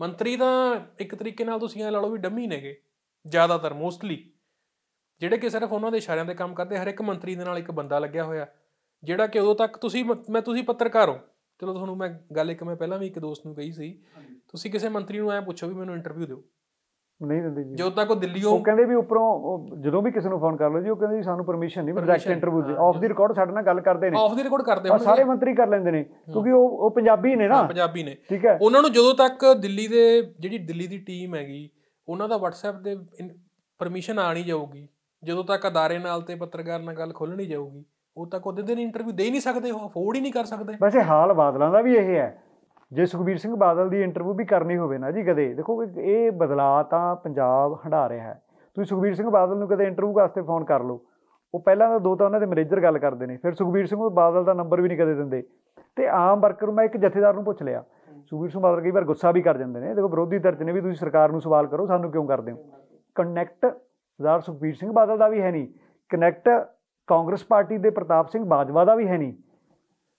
S2: ਮੰਤਰੀ ਤਾਂ ਇੱਕ ਤਰੀਕੇ ਨਾਲ ਤੁਸੀਂ ਐ ਲਾ ਲਓ ਵੀ ਡੰਮੀ ਨੇਗੇ ਜ਼ਿਆਦਾਤਰ ਮੋਸਟਲੀ ਜਿਹੜੇ ਕਿ ਸਿਰਫ ਉਹਨਾਂ ਦੇ ਇਸ਼ਾਰਿਆਂ ਤੇ ਕੰਮ ਕਰਦੇ ਹਰ ਇੱਕ ਮੰਤਰੀ ਦੇ ਨਾਲ ਇੱਕ ਬੰਦਾ ਲੱਗਿਆ ਹੋਇਆ। ਜਿਹੜਾ ਕਿ ਉਦੋਂ ਤੱਕ ਤੁਸੀਂ ਮੈਂ ਤੁਸੀਂ ਪੱਤਰਕਾਰ ਹੋ। ਚਲੋ ਤੁਹਾਨੂੰ ਮੈਂ ਗੱਲ ਇੱਕ ਮੈਂ ਪਹਿਲਾਂ ਵੀ ਇੱਕ ਦੋਸਤ ਨੂੰ ਕਹੀ ਸੀ। ਤੁਸੀਂ ਕਿਸੇ ਮੰਤਰੀ ਨੂੰ ਐ ਪੁੱਛੋ ਵੀ ਮੈਨੂੰ ਇੰਟਰਵਿਊ ਦਿਓ।
S1: ਨਹੀਂ ਦਿੰਦੇ ਜੀ।
S2: ਜਦੋਂ ਤੱਕ ਉਹ ਦਿੱਲੀੋਂ
S1: ਉਹ ਕਹਿੰਦੇ ਵੀ ਉੱਪਰੋਂ ਉਹ ਜਦੋਂ ਵੀ ਕਿਸੇ ਨੂੰ ਫੋਨ ਕਰ ਲਓ ਜੀ ਉਹ ਕਹਿੰਦੇ ਜੀ ਸਾਨੂੰ ਪਰਮਿਸ਼ਨ ਨਹੀਂ ਡਾਇਰੈਕਟ ਇੰਟਰਵਿਊ ਦੀ।
S2: ਹਾਂ,
S1: ਆਫ ਦੀ ਰਿਕਾਰਡ ਸਾਡੇ ਨਾਲ ਗੱਲ ਕਰਦੇ ਨੇ।
S2: ਆਫ ਦੀ ਰਿਕਾਰਡ ਕਰਦੇ ਹੋਣਗੇ।
S1: ਸਾਰੇ ਮੰਤਰੀ ਕਰ ਲੈਂਦੇ ਨੇ ਕਿਉਂਕਿ ਉਹ ਉਹ ਪੰਜਾਬੀ ਨੇ ਨਾ।
S2: ਪੰਜਾਬੀ ਨੇ।
S1: ਠੀਕ ਹੈ।
S2: ਉਹਨਾਂ ਨੂੰ ਜਦੋਂ ਤੱਕ ਦਿੱਲੀ ਦੇ ਜਿਹੜੀ ਦਿੱਲੀ ਦੀ ਟੀਮ ਹੈਗੀ ਉਹਨਾਂ ਦਾ WhatsApp ਦੇ ਪਰਮਿਸ਼ਨ ਆ ਨਹੀਂ ਜਾਊਗੀ। ਜਦੋਂ ਤੱਕ ਅਦਾਰੇ ਨਾਲ ਤੇ ਪੱਤਰਕਾਰ ਨਾਲ ਗੱਲ ਨਹੀਂ ਜਾਊਗੀ ਉਦੋਂ ਤੱਕ ਉਹਦੇ ਦਿਨ ਇੰਟਰਵਿਊ ਦੇ ਹੀ ਨਹੀਂ ਸਕਦੇ ਉਹ ਅਫੋਰਡ ਹੀ ਨਹੀਂ ਕਰ ਸਕਦੇ।
S1: ਵੈਸੇ ਹਾਲ ਬਾਦਲਾਂ ਦਾ ਵੀ ਇਹ ਹੈ। ਜੇ ਸੁਖਬੀਰ ਸਿੰਘ ਬਾਦਲ ਦੀ ਇੰਟਰਵਿਊ ਵੀ ਕਰਨੀ ਹੋਵੇ ਨਾ ਜੀ ਕਦੇ, ਦੇਖੋ ਇਹ- ਇਹ ਬਦਲਾਅ ਤਾਂ ਪੰਜਾਬ ਹੰਢਾ ਰਿਹਾ ਹੈ। ਤੁਸੀਂ ਸੁਖਬੀਰ ਸਿੰਘ ਬਾਦਲ ਨੂੰ ਕਦੇ ਇੰਟਰਵਿਊ ਵਾਸਤੇ ਫੋਨ ਕਰ ਲਓ। ਉਹ ਪਹਿਲਾਂ ਤਾਂ ਦੋ ਤਾਂ ਉਹਨਾਂ ਦੇ ਮੈਨੇਜਰ ਗੱਲ ਕਰਦੇ ਨੇ, ਫਿਰ ਸੁਖਬੀਰ ਸਿੰਘ ਬਾਦਲ ਦਾ ਨੰਬਰ ਵੀ ਨਹੀਂ ਕਦੇ ਦਿੰਦੇ। ਤੇ ਆਮ ਵਰਕਰ ਨੂੰ ਮੈਂ ਇੱਕ ਜਥੇਦਾਰ ਨੂੰ ਪੁੱਛ ਲਿਆ। ਸੁਖਬੀਰ ਸਿੰਘ ਬਾਦਲ ਕਈ ਵਾਰ ਗੁੱਸਾ ਵੀ ਕਰ ਜਾਂਦੇ ਨੇ, ਦੇਖੋ ਵਿਰੋਧੀ ਧਿਰ 'ਚ ਨੇ ਵੀ ਤੁਸੀਂ ਸਰਕਾਰ ਨੂੰ ਸਵਾਲ ਕਰੋ, ਸਾਨੂੰ ਕਿਉਂ ਕਰਦੇ ਹੋ? ਕਨੈਕਟ ਸਰਦਾਰ ਸੁਖਬੀਰ ਸਿੰਘ ਬਾਦਲ ਦਾ ਵੀ ਹੈ ਨਹੀਂ ਕਨੈਕਟ ਕਾਂਗਰਸ ਪਾਰਟੀ ਦੇ ਪ੍ਰਤਾਪ ਸਿੰਘ ਬਾਜਵਾ ਦਾ ਵੀ ਹੈ ਨਹੀਂ।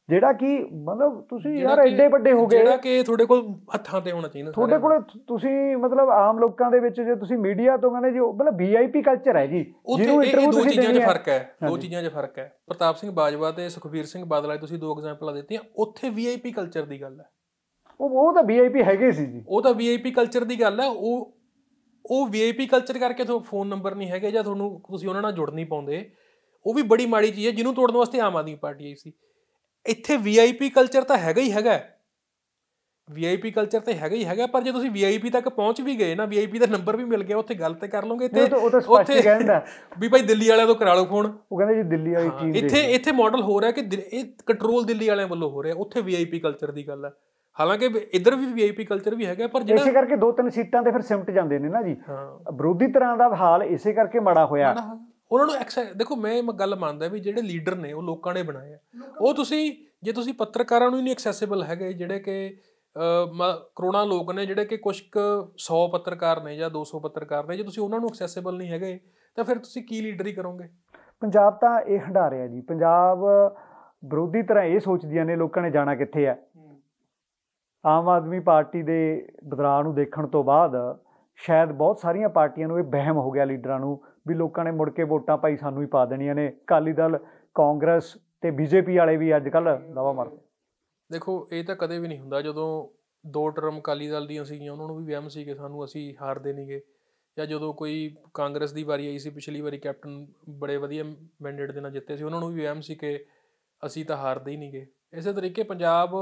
S1: ਜਿਹੜਾ ਕਿ ਮਤਲਬ ਤੁਸੀਂ ਯਾਰ ਐਡੇ ਵੱਡੇ ਹੋ ਗਏ।
S2: ਜਿਹੜਾ ਕਿ ਤੁਹਾਡੇ ਕੋਲ ਹੱਥਾਂ ਤੇ ਹੋਣਾ ਚਾਹੀਦਾ
S1: ਤੁਹਾਡੇ ਕੋਲ ਤੁਸੀਂ ਮਤਲਬ ਆਮ ਲੋਕਾਂ ਦੇ ਵਿੱਚ ਜੇ ਤੁਸੀਂ ਮੀਡੀਆ ਤੋਂ ਕਹਿੰਦੇ ਜੀ ਮਤਲਬ ਵੀਆਈਪੀ ਕਲਚਰ ਹੈ ਜੀ। ਜਿਹਨੂੰ interview
S2: ਦੋ ਚੀਜ਼ਾਂ 'ਚ। ਫ਼ਰਕ ਹੈ ਦੋ। ਚੀਜ਼ਾਂ 'ਚ ਫ਼ਰਕ ਹੈ। ਪ੍ਰਤਾਪ ਸਿੰਘ ਬਾਜਵਾ ਤੇ ਸੁਖਬੀਰ ਸਿੰਘ ਬਾਦਲ ਆਏ ਤੁਸੀਂ ਦੋ ਐਗਜ਼ਾਮਪਲਾਂ ਦਿੱਤੀਆਂ। ਉੱਥੇ ਵੀਆਈਪੀ ਕਲਚਰ ਦੀ ਗੱਲ ਹੈ।
S1: ਉਹ ਉਹ ਤਾਂ ਵੀਆਈਪੀ ਹੈਗੇ ਸੀ ਜੀ।
S2: ਉਹ ਤਾਂ ਵੀਆਈਪੀ ਕਲਚਰ ਦੀ ਗੱਲ ਹੈ। ਉਹ ਉਹ ਵੀਆਈਪੀ ਕਲਚਰ ਕਰਕੇ ਤੁਹਾਨੂੰ ਫੋਨ ਨੰਬਰ ਨਹੀਂ ਹੈਗੇ ਜਾਂ ਤੁਹਾਨੂੰ ਤੁਸੀਂ ਉਹਨਾਂ ਨਾਲ ਜੁੜ ਨਹੀਂ ਪਾਉਂਦੇ। ਉਹ ਵੀ ਬੜੀ ਮਾੜੀ ਚੀਜ਼ ਹੈ ਜਿਹਨੂੰ ਤੋੜਨ ਵਾਸਤੇ ਆਮ ਆਦਮੀ ਪਾਰਟੀ ਆਈ ਸੀ। ਇੱਥੇ ਵੀਆਈਪੀ ਕਲਚਰ ਤਾਂ ਹੈਗਾ ਹੀ ਹੈਗਾ ਵੀਆਈਪੀ ਕਲਚਰ ਤੇ ਹੈਗਾ ਹੀ ਹੈਗਾ ਪਰ ਜੇ ਤੁਸੀਂ ਵੀਆਈਪੀ ਤੱਕ ਪਹੁੰਚ ਵੀ ਗਏ ਨਾ ਵੀਆਈਪੀ ਦਾ ਨੰਬਰ ਵੀ ਮਿਲ ਗਿਆ ਉੱਥੇ ਗੱਲ ਤੇ ਕਰ ਲਓਗੇ ਤੇ
S1: ਕਹਿੰਦਾ
S2: ਵੀ ਭਾਈ ਦਿੱਲੀ ਵਾਲਿਆਂ ਤੋਂ ਕਰਾ ਲਓ ਫੋਨ
S1: ਉਹ ਕਹਿੰਦੇ ਜੀ ਦਿੱਲੀ ਵਾਲੀ ਟੀਮ
S2: ਇੱਥੇ ਇੱਥੇ ਮਾਡਲ ਹੋ ਰਿਹਾ ਕਿ ਇਹ ਕੰਟਰੋਲ ਦਿੱਲੀ ਵਾਲਿਆਂ ਵੱਲੋਂ ਹੋ ਰਿਹਾ ਉੱਥੇ ਵੀਆਈਪੀ ਕਲਚਰ ਦੀ ਗੱਲ ਹੈ। ਹਾਲਾਂਕਿ ਇੱਧਰ ਵੀ ਵੀਆਈਪੀ ਕਲਚਰ ਵੀ ਹੈਗਾ ਪਰ
S1: ਇਸੇ
S2: ਜਿਹੜਾ
S1: ਕਰਕੇ ਦੋ ਤਿੰਨ ਸੀਟਾਂ ਤੇ ਫਿਰ ਸਿਮਟ ਜਾਂਦੇ ਨੇ ਨਾ ਜੀ। ਵਿਰੋਧੀ ਤਰ੍ਹਾਂ ਦਾ ਹਾਲ ਇਸੇ ਕਰਕੇ ਮਾੜਾ ਹੋਇਆ।
S2: ਉਹਨਾਂ ਨੂੰ ਐਕਸੈ ਦੇਖੋ ਮੈਂ ਇਹ ਗੱਲ ਮੰਨਦਾ ਵੀ ਜਿਹੜੇ ਲੀਡਰ ਨੇ ਉਹ ਲੋਕਾਂ ਨੇ ਬਣਾਏ ਆ। ਉਹ ਤੁਸੀਂ ਜੇ ਤੁਸੀਂ ਪੱਤਰਕਾਰਾਂ ਨੂੰ ਹੀ ਨਹੀਂ ਐਕਸੈਸਿਬਲ ਹੈਗੇ ਜਿਹੜੇ ਕਿ ਕਰੋੜਾਂ ਲੋਕ ਨੇ ਜਿਹੜੇ ਕਿ ਕੁਝ ਕੁ 100 ਪੱਤਰਕਾਰ ਨੇ ਜਾਂ 200 ਪੱਤਰਕਾਰ ਨੇ ਜੇ ਤੁਸੀਂ ਉਹਨਾਂ ਨੂੰ ਐਕਸੈਸਿਬਲ ਨਹੀਂ ਹੈਗੇ ਤਾਂ ਫਿਰ ਤੁਸੀਂ ਕੀ ਲੀਡਰੀ ਕਰੋਗੇ?
S1: ਪੰਜਾਬ ਤਾਂ ਇਹ ਹੰਢਾ ਰਿਹਾ ਜੀ। ਪੰਜਾਬ ਵਿਰੋਧੀ ਤਰ੍ਹਾਂ ਇਹ ਸੋਚਦੀਆਂ ਨੇ ਲੋਕਾਂ ਨੇ ਜਾਣਾ ਕਿੱਥੇ ਹੈ। ਆਮ ਆਦਮੀ ਪਾਰਟੀ ਦੇ ਬਦਲਾਅ ਨੂੰ ਦੇਖਣ ਤੋਂ ਬਾਅਦ ਸ਼ਾਇਦ ਬਹੁਤ ਸਾਰੀਆਂ ਪਾਰਟੀਆਂ ਨੂੰ ਇਹ ਵਹਿਮ ਹੋ ਗਿਆ ਲੀਡਰਾਂ ਨੂੰ ਵੀ ਲੋਕਾਂ ਨੇ ਮੁੜ ਕੇ ਵੋਟਾਂ ਭਾਈ ਸਾਨੂੰ ਹੀ ਪਾ ਦੇਣੀਆਂ ਨੇ। ਅਕਾਲੀ ਦਲ, ਕਾਂਗਰਸ ਤੇ ਬੀਜੇਪੀ ਵਾਲੇ ਵੀ ਅੱਜ ਕੱਲ ਦਵਾ ਮਾਰਦੇ
S2: ਦੇਖੋ, ਇਹ ਤਾਂ ਕਦੇ ਵੀ ਨਹੀਂ ਹੁੰਦਾ ਜਦੋਂ ਦੋ ਟਰਮ ਅਕਾਲੀ ਦਲ ਦੀਆਂ ਸੀਗੀਆਂ, ਉਹਨਾਂ ਨੂੰ ਵੀ ਵਹਿਮ ਸੀ ਕਿ ਸਾਨੂੰ ਅਸੀਂ ਹਾਰਦੇ ਨਹੀਂਗੇ ਜਾਂ ਜਦੋਂ ਕੋਈ ਕਾਂਗਰਸ ਦੀ ਵਾਰੀ ਆਈ ਸੀ, ਪਿਛਲੀ ਵਾਰੀ ਕੈਪਟਨ ਬੜੇ ਵਧੀਆ ਮੈਂਡੇਟ ਦੇ ਨਾਲ ਜਿੱਤੇ ਸੀ, ਉਹਨਾਂ ਨੂੰ ਵੀ ਵਹਿਮ ਸੀ ਕਿ ਅਸੀਂ ਤਾਂ ਹਾਰਦੇ ਹੀ ਨਹੀਂਗੇ। ਇਸੇ ਤਰੀਕੇ ਪੰਜਾਬ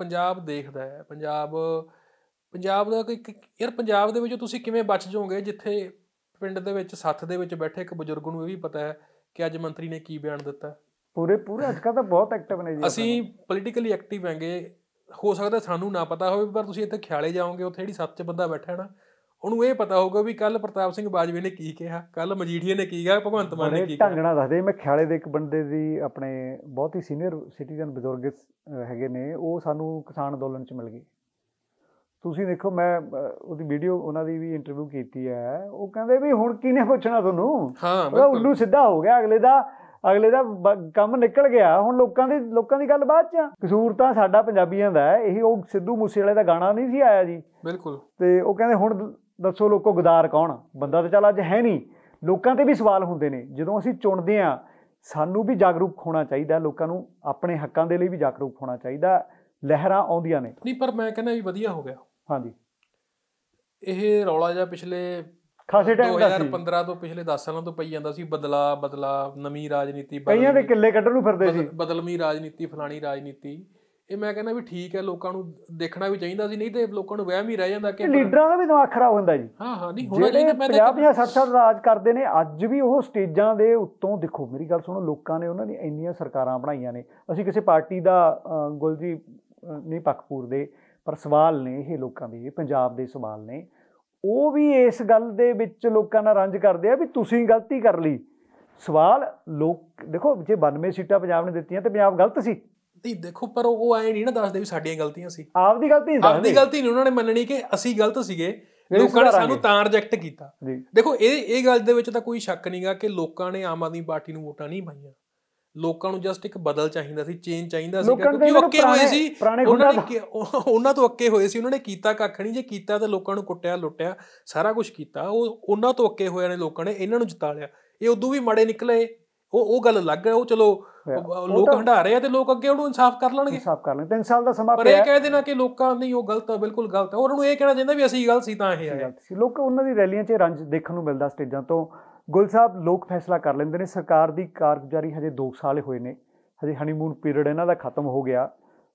S2: ਪੰਜਾਬ ਦੇਖਦਾ ਹੈ। ਪੰਜਾਬ ਪੰਜਾਬ ਦਾ ਕੋਈ ਯਾਰ ਪੰਜਾਬ ਦੇ ਵਿੱਚ ਤੁਸੀਂ ਕਿਵੇਂ ਬਚ ਜਾਓਗੇ, ਜਿੱਥੇ ਪਿੰਡ ਦੇ ਵਿੱਚ ਸੱਥ ਦੇ ਵਿੱਚ ਬੈਠੇ ਇੱਕ ਬਜ਼ੁਰਗ ਨੂੰ ਇਹ ਵੀ ਪਤਾ ਹੈ ਕਿ ਅੱਜ ਮੰਤਰੀ ਨੇ ਕੀ ਬਿਆਨ ਦਿੱਤਾ।
S1: ਪੂਰੇ ਪੂਰੇ ਅੱਜ ਕੱਲ੍ਹ ਤਾਂ ਬਹੁਤ ਐਕਟਿਵ ਨੇ ਜੀ
S2: ਅਸੀਂ ਪੋਲੀਟੀਕਲੀ ਐਕਟਿਵ ਹੈਗੇ। ਹੋ ਸਕਦਾ ਸਾਨੂੰ ਨਾ ਪਤਾ ਹੋਵੇ ਪਰ ਤੁਸੀਂ ਇੱਥੇ ਖਿਆਲੇ ਜਾਓਗੇ ਉੱਥੇ ਜਿਹੜੀ ਸੱਤ 'ਚ ਬੰਦਾ ਬੈਠਾ ਹੈ ਨਾ ਉਹਨੂੰ ਇਹ ਪਤਾ ਹੋਊਗਾ ਵੀ ਕੱਲ ਪ੍ਰਤਾਪ ਸਿੰਘ ਬਾਜਵੇ ਨੇ ਕੀ ਕਿਹਾ ਕੱਲ ਮਜੀਠੀਆ ਨੇ ਕੀ ਕਿਹਾ ਭਗਵੰਤ ਮਾਨ ਨੇ ਕੀ ਕਿਹਾ।
S1: ਨਾਲ ਦੱਸਦੇ। ਮੈਂ ਖਿਆਲੇ ਦੇ ਇੱਕ ਬੰਦੇ ਦੀ ਆਪਣੇ ਬਹੁਤ ਹੀ ਸੀਨੀਅਰ ਸਿਟੀਜ਼ਨ ਬਜ਼ੁਰਗ ਹੈਗੇ ਨੇ ਉਹ ਸਾਨੂੰ ਕਿਸਾਨ ਅੰਦੋਲਨ ਚ ਮਿਲ ਗਏ। ਤੁਸੀਂ ਦੇਖੋ ਮੈਂ ਉਹਦੀ ਵੀਡੀਓ ਉਹਨਾਂ ਦੀ ਵੀ ਇੰਟਰਵਿਊ ਕੀਤੀ ਹੈ। ਉਹ ਕਹਿੰਦੇ ਵੀ ਹੁਣ ਕਿਹਨੇ ਪੁੱਛਣਾ ਤੁਹਾਨੂੰ?
S2: ਹਾਂ
S1: ਉੱਲੂ ਸਿੱਧਾ ਹੋ ਗਿਆ। ਅਗਲੇ ਦਾ ਅਗਲੇ ਦਾ ਕੰਮ ਨਿਕਲ ਗਿਆ। ਹੁਣ ਲੋਕਾਂ ਦੀ ਲੋਕਾਂ ਦੀ ਗੱਲ ਬਾਅਦ ਚ। ਕਸੂਰ ਤਾਂ ਸਾਡਾ ਪੰਜਾਬੀਆਂ ਦਾ ਹੈ। ਇਹੀ ਉਹ ਸਿੱਧੂ ਮੂਸੇ ਵਾਲੇ ਦਾ ਗਾਣਾ ਨਹੀਂ ਸੀ ਆਇਆ ਜੀ।
S2: ਬਿਲਕੁਲ।
S1: ਤੇ ਉਹ ਕਹਿੰਦੇ ਹੁਣ ਦੱਸੋ ਲੋਕੋ ਗਦਾਰ ਕੌਣ? ਬੰਦਾ ਤਾਂ ਚੱਲ ਅੱਜ ਹੈ ਨਹੀਂ। ਲੋਕਾਂ ਤੇ ਵੀ ਸਵਾਲ ਹੁੰਦੇ ਨੇ। ਜਦੋਂ ਅਸੀਂ ਚੁਣਦੇ ਆ ਸਾਨੂੰ ਵੀ ਜਾਗਰੂਕ ਹੋਣਾ ਚਾਹੀਦਾ। ਲੋਕਾਂ ਨੂੰ ਆਪਣੇ ਹੱਕਾਂ ਦੇ ਲਈ ਵੀ ਜਾਗਰੂਕ ਹੋਣਾ ਚਾਹੀਦਾ। ਲਹਿਰਾਂ ਆਉਂਦੀਆਂ ਨੇ।
S2: ਨਹੀਂ ਪਰ ਮੈਂ ਕਹਿੰਦਾ ਵੀ ਵਧੀਆ ਹੋ ਗਿਆ।
S1: ਹਾਂਜੀ।
S2: ਇਹ ਰੌਲਾ ਜਿਹਾ ਪਿਛਲੇ
S1: ਖਾਸੇ ਟਾਈਮ ਦਾ ਸੀ।
S2: 2015 ਤੋਂ ਪਿਛਲੇ 10 ਸਾਲਾਂ ਤੋਂ ਪਈ ਜਾਂਦਾ ਸੀ ਬਦਲਾ ਬਦਲਾ ਨਵੀਂ ਰਾਜਨੀਤੀ
S1: ਕਈਆਂ ਦੇ ਕਿੱਲੇ ਕੱਢਣ ਨੂੰ ਫਿਰਦੇ ਸੀ।
S2: ਬਦਲ- ਬਦਲਵੀਂ ਰਾਜਨੀਤੀ ਫਲਾਣੀ ਰਾਜਨੀਤੀ। ਇਹ ਮੈਂ ਕਹਿੰਦਾ ਵੀ ਠੀਕ ਹੈ ਲੋਕਾਂ ਨੂੰ ਦੇਖਣਾ ਵੀ ਚਾਹੀਦਾ ਸੀ ਨਹੀਂ ਤੇ ਲੋਕਾਂ ਨੂੰ ਵਹਿਮ ਹੀ ਰਹਿ ਜਾਂਦਾ ਕਿ
S1: ਲੀਡਰਾਂ ਦਾ ਵੀ ਦਿਮਾਗ ਖਰਾਬ ਹੁੰਦਾ ਜੀ।
S2: ਹਾਂ ਹਾਂ ਨਹੀਂ ਹੋਣਾ ਚਾਹੀਦਾ। ਮੈਂ
S1: 50
S2: ਤਾਂ
S1: 50 60 60 ਰਾਜ ਕਰਦੇ ਨੇ ਅੱਜ ਵੀ ਉਹ ਸਟੇਜਾਂ ਦੇ ਉੱਤੋਂ ਦੇਖੋ ਮੇਰੀ ਗੱਲ ਸੁਣੋ ਲੋਕਾਂ ਨੇ ਉਹਨਾਂ ਦੀ ਇੰਨੀਆਂ ਸਰਕਾਰਾਂ ਬਣਾਈਆਂ ਨੇ। ਅਸੀਂ ਕਿਸੇ ਪਾਰਟੀ ਦਾ ਅਹ, ਗੁਲ ਜੀ ਅਹ, ਨਹੀਂ ਪੱਖਪੂਰ ਦੇ ਪਰ ਸਵਾਲ ਨੇ ਇਹ ਲੋਕਾਂ ਦੇ ਪੰਜਾਬ ਦੇ ਸਵਾਲ ਨੇ। ਉਹ ਵੀ ਇਸ ਗੱਲ ਦੇ ਵਿੱਚ ਲੋਕਾਂ ਨਾਲ ਰੰਜ ਕਰਦੇ ਆ ਵੀ ਤੁਸੀਂ ਗਲਤੀ ਕਰ ਲਈ। ਸਵਾਲ ਲੋਕ ਦੇਖੋ ਜੇ 92 ਸੀਟਾਂ ਪੰਜਾਬ ਨੇ ਦਿੱਤੀਆਂ ਤੇ ਪੰਜਾਬ ਗਲਤ ਸੀ।
S2: ਨਹੀਂ ਦੇਖੋ ਪਰ ਉਹ ਐ ਨਹੀਂ ਨਾ ਦੱਸਦੇ ਵੀ ਸਾਡੀਆਂ ਗਲਤੀਆਂ ਸੀ।
S1: ਆਪਦੀ ਗਲਤੀ ਨਹੀਂ ਦੱਸਦੇ।
S2: ਆਪਦੀ ਗਲਤੀ ਨਹੀਂ ਉਹਨਾਂ ਨੇ ਮੰਨਣੀ ਕਿ ਅਸੀਂ ਗਲਤ ਸੀਗੇ। ਲੋਕਾਂ ਨੇ। ਸਾਨੂੰ ਤਾਂ ਰਿਜੈਕਟ ਕੀਤਾ। ਦੇਖੋ ਇਹ ਇਹ ਗੱਲ ਦੇ ਵਿੱਚ ਤਾਂ ਕੋਈ ਸ਼ੱਕ ਨਹੀਂਗਾ ਕਿ ਲੋਕਾਂ ਨੇ ਆਮ ਆਦਮੀ ਪਾਰਟੀ ਨੂੰ ਵੋਟਾਂ ਨਹੀਂ ਪਾਈਆਂ। ਲੋਕਾਂ ਨੂੰ ਜਸਟ ਇੱਕ ਬਦਲ ਚਾਹੀਦਾ ਸੀ ਚੇਂਜ ਚਾਹੀਦਾ ਸੀ ਕਿਉਂਕਿ ਅੱਕੇ ਹੋਏ ਸੀ ਉਹਨਾਂ ਨੇ ਉਹਨਾਂ ਤੋਂ ਅੱਕੇ ਹੋਏ ਸੀ ਉਹਨਾਂ ਨੇ ਕੀਤਾ ਕੱਖ ਨਹੀਂ ਜੇ ਕੀਤਾ ਤਾਂ ਲੋਕਾਂ ਨੂੰ ਕੁੱਟਿਆ ਲੁੱਟਿਆ ਸਾਰਾ ਕੁਝ ਕੀਤਾ ਉਹ ਉਹਨਾਂ ਤੋਂ ਅੱਕੇ ਹੋਏ ਨੇ ਲੋਕਾਂ ਨੇ ਇਹਨਾਂ ਨੂੰ ਜਿਤਾ ਲਿਆ। ਇਹ ਉਦੋਂ ਵੀ ਮਾੜੇ ਨਿਕਲੇ ਉਹ ਉਹ ਗੱਲ ਅਲੱਗ ਹੈ ਉਹ ਚਲੋ ਲੋਕ ਹੰਡਾ ਰਹੇ ਆ ਤੇ ਲੋਕ ਅੱਗੇ ਉਹਨੂੰ ਇਨਸਾਫ ਕਰ ਲੈਣਗੇ।
S1: ਇਨਸਾਫ ਕਰ ਲੈ 3 ਸਾਲ ਦਾ ਸਮਾਂ
S2: ਪਰ ਇਹ
S1: ਪਿਆ।
S2: ਕਹਿ ਦੇਣਾ ਕਿ ਲੋਕਾਂ ਨਹੀਂ ਉਹ ਗਲਤ ਆ ਬਿਲਕੁਲ ਗਲਤ ਆ। ਉਹਨਾਂ ਨੂੰ ਇਹ ਕਹਿਣਾ ਚਾਹੀਦਾ ਵੀ ਅਸੀਂ ਗਲਤ ਸੀ ਤਾਂ ਇਹ
S1: ਸੀ। ਲੋਕ ਉਹਨਾਂ ਦੀ ਰੈਲੀਆਂ 'ਚ ਰੰਜ ਦੇਖਣ ਨੂੰ ਮਿਲਦਾ ਸਟੇਜਾਂ ਤੋਂ। ਗੁਲ ਸਾਹਿਬ ਲੋਕ ਫੈਸਲਾ ਕਰ ਲੈਂਦੇ ਨੇ। ਸਰਕਾਰ ਦੀ ਕਾਰਗੁਜ਼ਾਰੀ ਹਜੇ 2 ਸਾਲ ਹੋਏ ਨੇ। ਹਜੇ ਹਨੀਮੂਨ ਪੀਰੀਅਡ ਇਹਨਾਂ ਦਾ ਖਤਮ ਹੋ ਗਿਆ।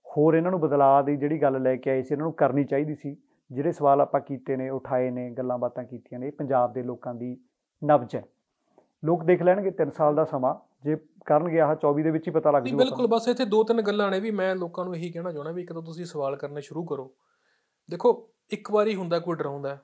S1: ਹੋਰ ਇਹਨਾਂ ਨੂੰ ਬਦਲਾਅ ਦੀ ਜਿਹੜੀ ਗੱਲ ਲੈ ਕੇ ਆਏ ਸੀ ਇਹਨਾਂ ਨੂੰ ਕਰਨੀ ਚਾਹੀਦੀ ਸੀ। ਜਿਹੜੇ ਸਵਾਲ ਆਪਾਂ ਕੀਤੇ ਨੇ ਉਠਾਏ ਨੇ ਗੱਲਾਂ ਬਾਤਾਂ ਕੀਤੀਆਂ ਨੇ ਇਹ ਪੰਜਾਬ ਦੇ ਲੋਕਾਂ ਦੀ ਨਬਜ ਹੈ। ਲੋਕ ਦੇਖ ਲੈਣਗੇ 3 ਸਾਲ ਦਾ ਸਮਾਂ। ਜੇ ਕਰਨਗੇ ਆਹ 24 ਦੇ ਵਿੱਚ ਹੀ ਪਤਾ ਲੱਗ ਜੂਗਾ
S2: ਬਿਲਕੁਲ ਬਸ ਇੱਥੇ ਦੋ ਤਿੰਨ ਗੱਲਾਂ ਨੇ ਵੀ ਮੈਂ ਲੋਕਾਂ ਨੂੰ ਇਹੀ ਕਹਿਣਾ ਚਾਹੁੰਦਾ ਵੀ ਇੱਕ ਤਾਂ ਤੁਸੀਂ ਸਵਾਲ ਕਰਨੇ ਸ਼ੁਰੂ ਕਰੋ। ਦੇਖੋ ਇੱਕ ਵਾਰੀ ਹੁੰਦਾ ਕੋਈ ਡਰਾਉਂਦਾ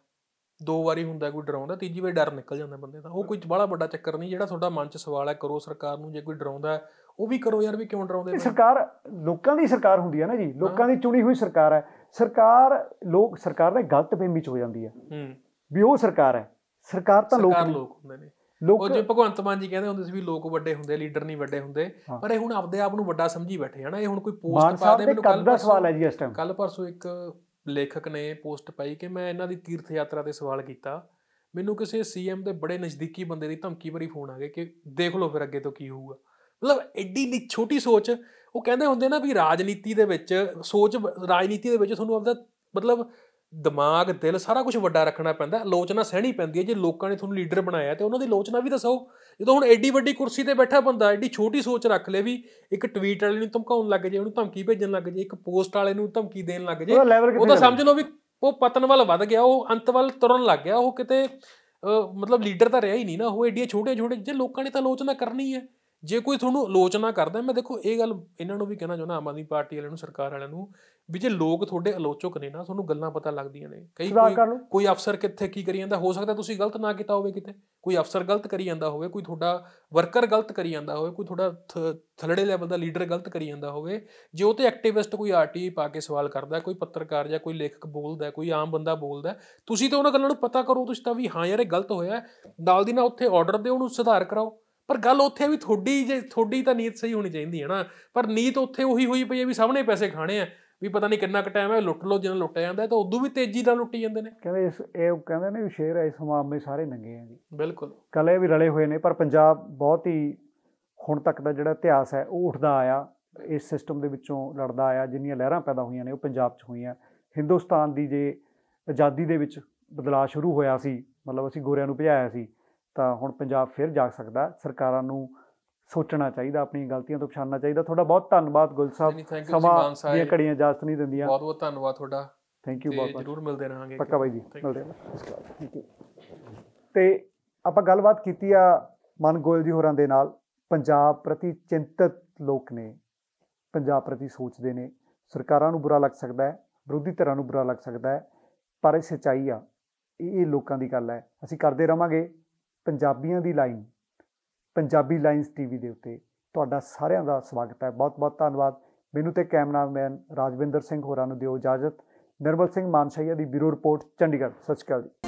S2: ਦੋ ਵਾਰੀ ਹੁੰਦਾ ਕੋਈ ਡਰਾਉਂਦਾ ਤੀਜੀ ਵਾਰੀ ਡਰ ਨਿਕਲ ਜਾਂਦਾ ਬੰਦੇ ਦਾ। ਉਹ ਕੋਈ ਬੜਾ ਵੱਡਾ ਚੱਕਰ ਨਹੀਂ ਜਿਹੜਾ ਤੁਹਾਡਾ ਮਨ 'ਚ ਸਵਾਲ ਹੈ ਕਰੋ ਸਰਕਾਰ ਨੂੰ ਜੇ ਕੋਈ ਡਰਾਉਂਦਾ ਉਹ ਵੀ ਕਰੋ ਯਾਰ ਵੀ ਕਿਉਂ ਡਰਾਉਂਦੇ?
S1: ਸਰਕਾਰ ਲੋਕਾਂ ਦੀ ਸਰਕਾਰ ਹੁੰਦੀ ਹੈ ਨਾ ਜੀ ਲੋਕਾਂ ਦੀ ਚੁਣੀ ਹੋਈ ਸਰਕਾਰ ਹੈ। ਸਰਕਾਰ ਲੋਕ ਸਰਕਾਰ ਦੇ ਗਲਤ ਫਹਿਮੀ ਚ ਹੋ ਜਾਂਦੀ ਹੈ।
S2: ਹੂੰ।
S1: ਵੀ ਉਹ ਸਰਕਾਰ ਹੈ। ਸਰਕਾਰ ਤਾਂ ਲੋਕ
S2: ਹੁੰਦੇ ਨੇ। ਉਹ
S1: ਲੋਕ
S2: ਜੇ ਭਗਵੰਤ ਮਾਨ ਜੀ ਕਹਿੰਦੇ ਹੁੰਦੇ ਸੀ ਵੀ ਲੋਕ ਵੱਡੇ ਹੁੰਦੇ ਲੀਡਰ ਨਹੀਂ ਵੱਡੇ ਹੁੰਦੇ। ਪਰ ਇਹ ਹੁਣ ਆਪਦੇ ਆਪ ਨੂੰ ਵੱਡਾ ਸਮਝੀ ਬੈਠੇ ਹਨਾ ਇਹ ਹੁਣ ਕੋਈ ਪੋਸਟ ਪਾ ਦੇ ਮੈਨੂੰ ਕੱਲ
S1: ਦਾ ਸਵਾਲ ਹੈ ਜੀ ਇਸ ਟਾਈਮ
S2: ਕੱਲ ਪਰਸੋਂ ਇੱਕ ਲੇਖਕ ਨੇ ਪੋਸਟ ਪਾਈ ਕਿ ਮੈਂ ਇਹਨਾਂ ਦੀ ਤੀਰਥ ਯਾਤਰਾ ਤੇ ਸਵਾਲ ਕੀਤਾ। ਮੈਨੂੰ ਕਿਸੇ ਸੀਐਮ ਦੇ ਬੜੇ ਨਜ਼ਦੀਕੀ ਬੰਦੇ ਦੀ ਧਮਕੀ ਭਰੀ ਫੋਨ ਆ ਗਏ ਕਿ ਦੇਖ ਲਓ ਫਿਰ ਅੱਗੇ ਤੋਂ ਕੀ ਹੋਊਗਾ। ਮਤਲਬ ਐਡੀ ਨੀ, ਛੋਟੀ ਸੋਚ, ਉਹ ਕਹਿੰਦੇ ਹੁੰਦੇ ਨਾ ਵੀ ਰਾਜਨੀਤੀ ਦੇ ਵਿੱਚ ਸੋਚ ਰਾਜਨੀਤੀ ਦੇ ਵਿੱਚ ਤੁਹਾਨੂੰ ਆਪਦਾ ਮਤਲਬ ਦਿਮਾਗ, ਦਿਲ ਸਾਰਾ ਕੁਝ ਵੱਡਾ ਰੱਖਣਾ ਪੈਂਦਾ, ਆਲੋਚਨਾ ਸਹਿਣੀ ਪੈਂਦੀ ਹੈ। ਜੇ ਲੋਕਾਂ ਨੇ ਤੁਹਾਨੂੰ ਲੀਡਰ ਬਣਾਇਆ ਤੇ ਉਹਨਾਂ ਦੀ ਆਲੋਚਨਾ ਵੀ ਦੱਸੋ। ਜਦੋਂ ਹੁਣ ਐਡੀ ਵੱਡੀ ਕੁਰਸੀ ਤੇ ਬੈਠਾ ਬੰਦਾ ਐਡੀ ਛੋਟੀ ਸੋਚ ਰੱਖ ਲੇ ਵੀ ਇੱਕ ਟਵੀਟ ਵਾਲੇ ਨੂੰ ਧਮਕਾਉਣ ਲੱਗ ਜੇ ਉਹਨੂੰ ਧਮਕੀ ਭੇਜਣ ਲੱਗ ਜੇ ਇੱਕ ਪੋਸਟ ਵਾਲੇ ਨੂੰ ਧਮਕੀ ਦੇਣ ਲੱਗ ਜੇ ਉਹ ਤਾਂ ਸਮਝ ਲਓ ਵੀ ਉਹ ਪਤਨ ਵੱਲ ਵੱਧ ਗਿਆ ਉਹ ਅੰਤ ਵੱਲ ਤੁਰਨ ਲੱਗ ਗਿਆ ਉਹ ਕਿਤੇ ਮਤਲਬ ਲੀਡਰ ਤਾਂ ਰਿਹਾ ਹੀ ਨਹੀਂ ਨਾ ਉਹ ਏਡੀਆਂ ਛੋਟੇ ਛੋਟੇ ਜੇ ਲੋਕਾਂ ਨੇ ਤਾਂ ਆਲੋਚਨਾ ਕਰਨੀ ਹੈ। ਜੇ ਕੋਈ ਤੁਹਾਨੂੰ ਆਲੋਚਨਾ ਕਰਦਾ ਮੈਂ ਦੇਖੋ ਇਹ ਗੱਲ ਇਹਨਾਂ ਨੂੰ ਵੀ ਕਹਿਣਾ ਚਾਹੁੰਦਾ ਆਮ ਆਦਮੀ ਪਾਰਟੀ ਵਾਲਿਆਂ ਨੂੰ ਸਰਕਾਰ ਵਾਲਿਆਂ ਨੂੰ ਵੀ ਜੇ ਲੋਕ ਤੁਹਾਡੇ ਆਲੋਚਕ ਨੇ ਨਾ ਤੁਹਾਨੂੰ ਗੱਲਾਂ ਪਤਾ ਲੱਗਦੀਆਂ ਨੇ। ਕਈ ਕੋਈ ਕੋਈ ਅਫਸਰ ਕਿੱਥੇ ਕੀ ਕਰੀ ਜਾਂਦਾ ਹੋ ਸਕਦਾ ਤੁਸੀਂ ਗਲਤ ਨਾ ਕੀਤਾ ਹੋਵੇ ਕਿਤੇ। ਕੋਈ ਅਫਸਰ ਗਲਤ ਕਰੀ ਜਾਂਦਾ ਹੋਵੇ ਕੋਈ ਤੁਹਾਡਾ ਵਰਕਰ ਗਲਤ ਕਰੀ ਜਾਂਦਾ ਹੋਵੇ ਕੋਈ ਤੁਹਾਡਾ ਥੱਲੜੇ ਲੈਵਲ ਦਾ ਲੀਡਰ ਗਲਤ ਕਰੀ ਜਾਂਦਾ ਹੋਵੇ। ਜੇ ਉਹ ਤੇ ਐਕਟਿਵਿਸਟ ਕੋਈ ਆਰਟੀ ਪਾ ਕੇ ਸਵਾਲ ਕਰਦਾ ਕੋਈ ਪੱਤਰਕਾਰ ਜਾਂ ਕੋਈ ਲੇਖਕ ਬੋਲਦਾ ਕੋਈ ਆਮ ਬੰਦਾ ਬੋਲਦਾ ਤੁਸੀਂ ਤਾਂ ਉਹਨਾਂ ਗੱਲਾਂ ਨੂੰ ਪਤਾ ਕਰੋ ਤੁਸੀਂ ਤਾਂ ਵੀ ਹਾਂ ਯਾਰ ਇਹ ਗਲਤ ਹੋਇਆ। ਨਾਲ ਦੀ ਨਾਲ ਉੱਥੇ ਆਰਡਰ ਦਿਓ ਉਹਨੂੰ ਸੁਧਾਰ ਕਰਾਓ। ਪਰ ਗੱਲ ਉੱਥੇ ਵੀ ਤੁਹਾਡੀ ਜੇ ਤੁਹਾਡੀ ਤਾਂ ਨੀਤ ਸਹੀ ਹੋਣੀ ਚਾਹੀਦੀ ਹੈ ਨਾ। ਪਰ ਨੀਤ ਉੱਥੇ ਉਹੀ ਹੋਈ ਪਈ ਹੈ ਵੀ ਸਾਹਮਣੇ ਪੈਸੇ ਖਾਣੇ ਆ। ਵੀ ਪਤਾ ਨਹੀਂ ਕਿੰਨਾ ਕੁ ਟਾਈਮ ਹੈ ਲੁੱਟ ਲਓ ਜਿੰਨਾ ਲੁੱਟਿਆ ਜਾਂਦਾ ਤਾਂ ਉਦੋਂ ਵੀ ਤੇਜ਼ੀ ਨਾਲ ਲੁੱਟੀ ਜਾਂਦੇ ਨੇ।
S1: ਕਹਿੰਦੇ ਇਸ ਇਹ ਉਹ ਕਹਿੰਦੇ ਨੇ ਵੀ ਸ਼ੇਰ ਹੈ ਇਸ ਮਾਮਲੇ ਸਾਰੇ ਨੰਗੇ ਆ ਜੀ।
S2: ਬਿਲਕੁਲ।
S1: ਕੱਲ ਵੀ ਰਲੇ ਹੋਏ ਨੇ ਪਰ ਪੰਜਾਬ ਬਹੁਤ ਹੀ ਹੁਣ ਤੱਕ ਦਾ ਜਿਹੜਾ ਇਤਿਹਾਸ ਹੈ ਉਹ ਉੱਠਦਾ ਆਇਆ ਇਸ ਸਿਸਟਮ ਦੇ ਵਿੱਚੋਂ ਲੜਦਾ ਆਇਆ ਜਿੰਨੀਆਂ ਲਹਿਰਾਂ ਪੈਦਾ ਹੋਈਆਂ ਨੇ ਉਹ ਪੰਜਾਬ 'ਚ ਹੋਈਆਂ। ਹਿੰਦੁਸਤਾਨ ਦੀ ਜੇ ਆਜ਼ਾਦੀ ਦੇ ਵਿੱਚ ਬਦਲਾਅ ਸ਼ੁਰੂ ਹੋਇਆ ਸੀ ਮਤਲਬ ਅਸੀਂ ਗੋਰਿਆਂ ਨੂੰ ਭਜਾਇਆ ਸੀ ਤਾਂ ਹੁਣ ਪੰਜਾਬ ਫਿਰ ਜਾਗ ਸਕਦਾ ਸਰਕਾਰਾਂ ਨੂੰ ਸੋਚਣਾ ਚਾਹੀਦਾ ਆਪਣੀਆਂ ਗਲਤੀਆਂ ਤੋਂ ਪਛਾਣਨਾ ਚਾਹੀਦਾ। ਤੁਹਾਡਾ ਬਹੁਤ ਧੰਨਵਾਦ ਗੁਲ ਸਾਹਿਬ। ਸਮਾਂ ਦੀਆਂ ਘੜੀਆਂ ਇਜਾਜ਼ਤ ਨਹੀਂ ਦਿੰਦੀਆਂ।
S2: ਬਹੁਤ ਬਹੁਤ ਧੰਨਵਾਦ ਤੁਹਾਡਾ।
S1: ਥੈਂਕ ਯੂ ਬਹੁਤ
S2: ਜਰੂਰ ਮਿਲਦੇ ਰਹਾਂਗੇ।
S1: ਪੱਕਾ ਬਾਈ ਜੀ. ਮਿਲਦੇ ਯੂ ਤੇ ਆਪਾਂ ਗੱਲਬਾਤ ਕੀਤੀ ਆ ਮਨ ਗੋਇਲ ਜੀ ਹੋਰਾਂ ਦੇ ਨਾਲ। ਪੰਜਾਬ ਪ੍ਰਤੀ ਚਿੰਤਤ ਲੋਕ ਨੇ। ਪੰਜਾਬ ਪ੍ਰਤੀ ਸੋਚਦੇ ਨੇ। ਸਰਕਾਰਾਂ ਨੂੰ ਬੁਰਾ ਲੱਗ ਸਕਦਾ ਹੈ ਵਿਰੋਧੀ ਧਿਰਾਂ ਨੂੰ ਬੁਰਾ ਲੱਗ ਸਕਦਾ ਹੈ। ਪਰ ਇਹ ਸੱਚਾਈ ਆ। ਇਹ ਇਹ ਲੋਕਾਂ ਦੀ ਗੱਲ ਹੈ। ਅਸੀਂ ਕਰਦੇ ਰਵਾਂਗੇ ਪੰਜਾਬੀਆਂ ਦੀ ਲਾਈਨ। ਪੰਜਾਬੀ ਲਾਈਨਸ ਟੀਵੀ ਦੇ ਉੱਤੇ ਤੁਹਾਡਾ ਸਾਰਿਆਂ ਦਾ ਸਵਾਗਤ ਹੈ। ਬਹੁਤ ਬਹੁਤ ਧੰਨਵਾਦ। ਮੈਨੂੰ ਤੇ ਕੈਮਰਾਮੈਨ ਰਾਜਵਿੰਦਰ ਸਿੰਘ ਹੋਰਾਂ ਨੂੰ ਦਿਓ ਇਜਾਜ਼ਤ। ਨਿਰਮਲ ਸਿੰਘ ਮਾਨਸ਼ਾਹੀਆ ਦੀ ਬਿਊਰੋ ਰਿਪੋਰਟ, ਚੰਡੀਗੜ੍ਹ। ਸਤਿ ਸ਼੍ਰੀ ਅਕਾਲ ਜੀ।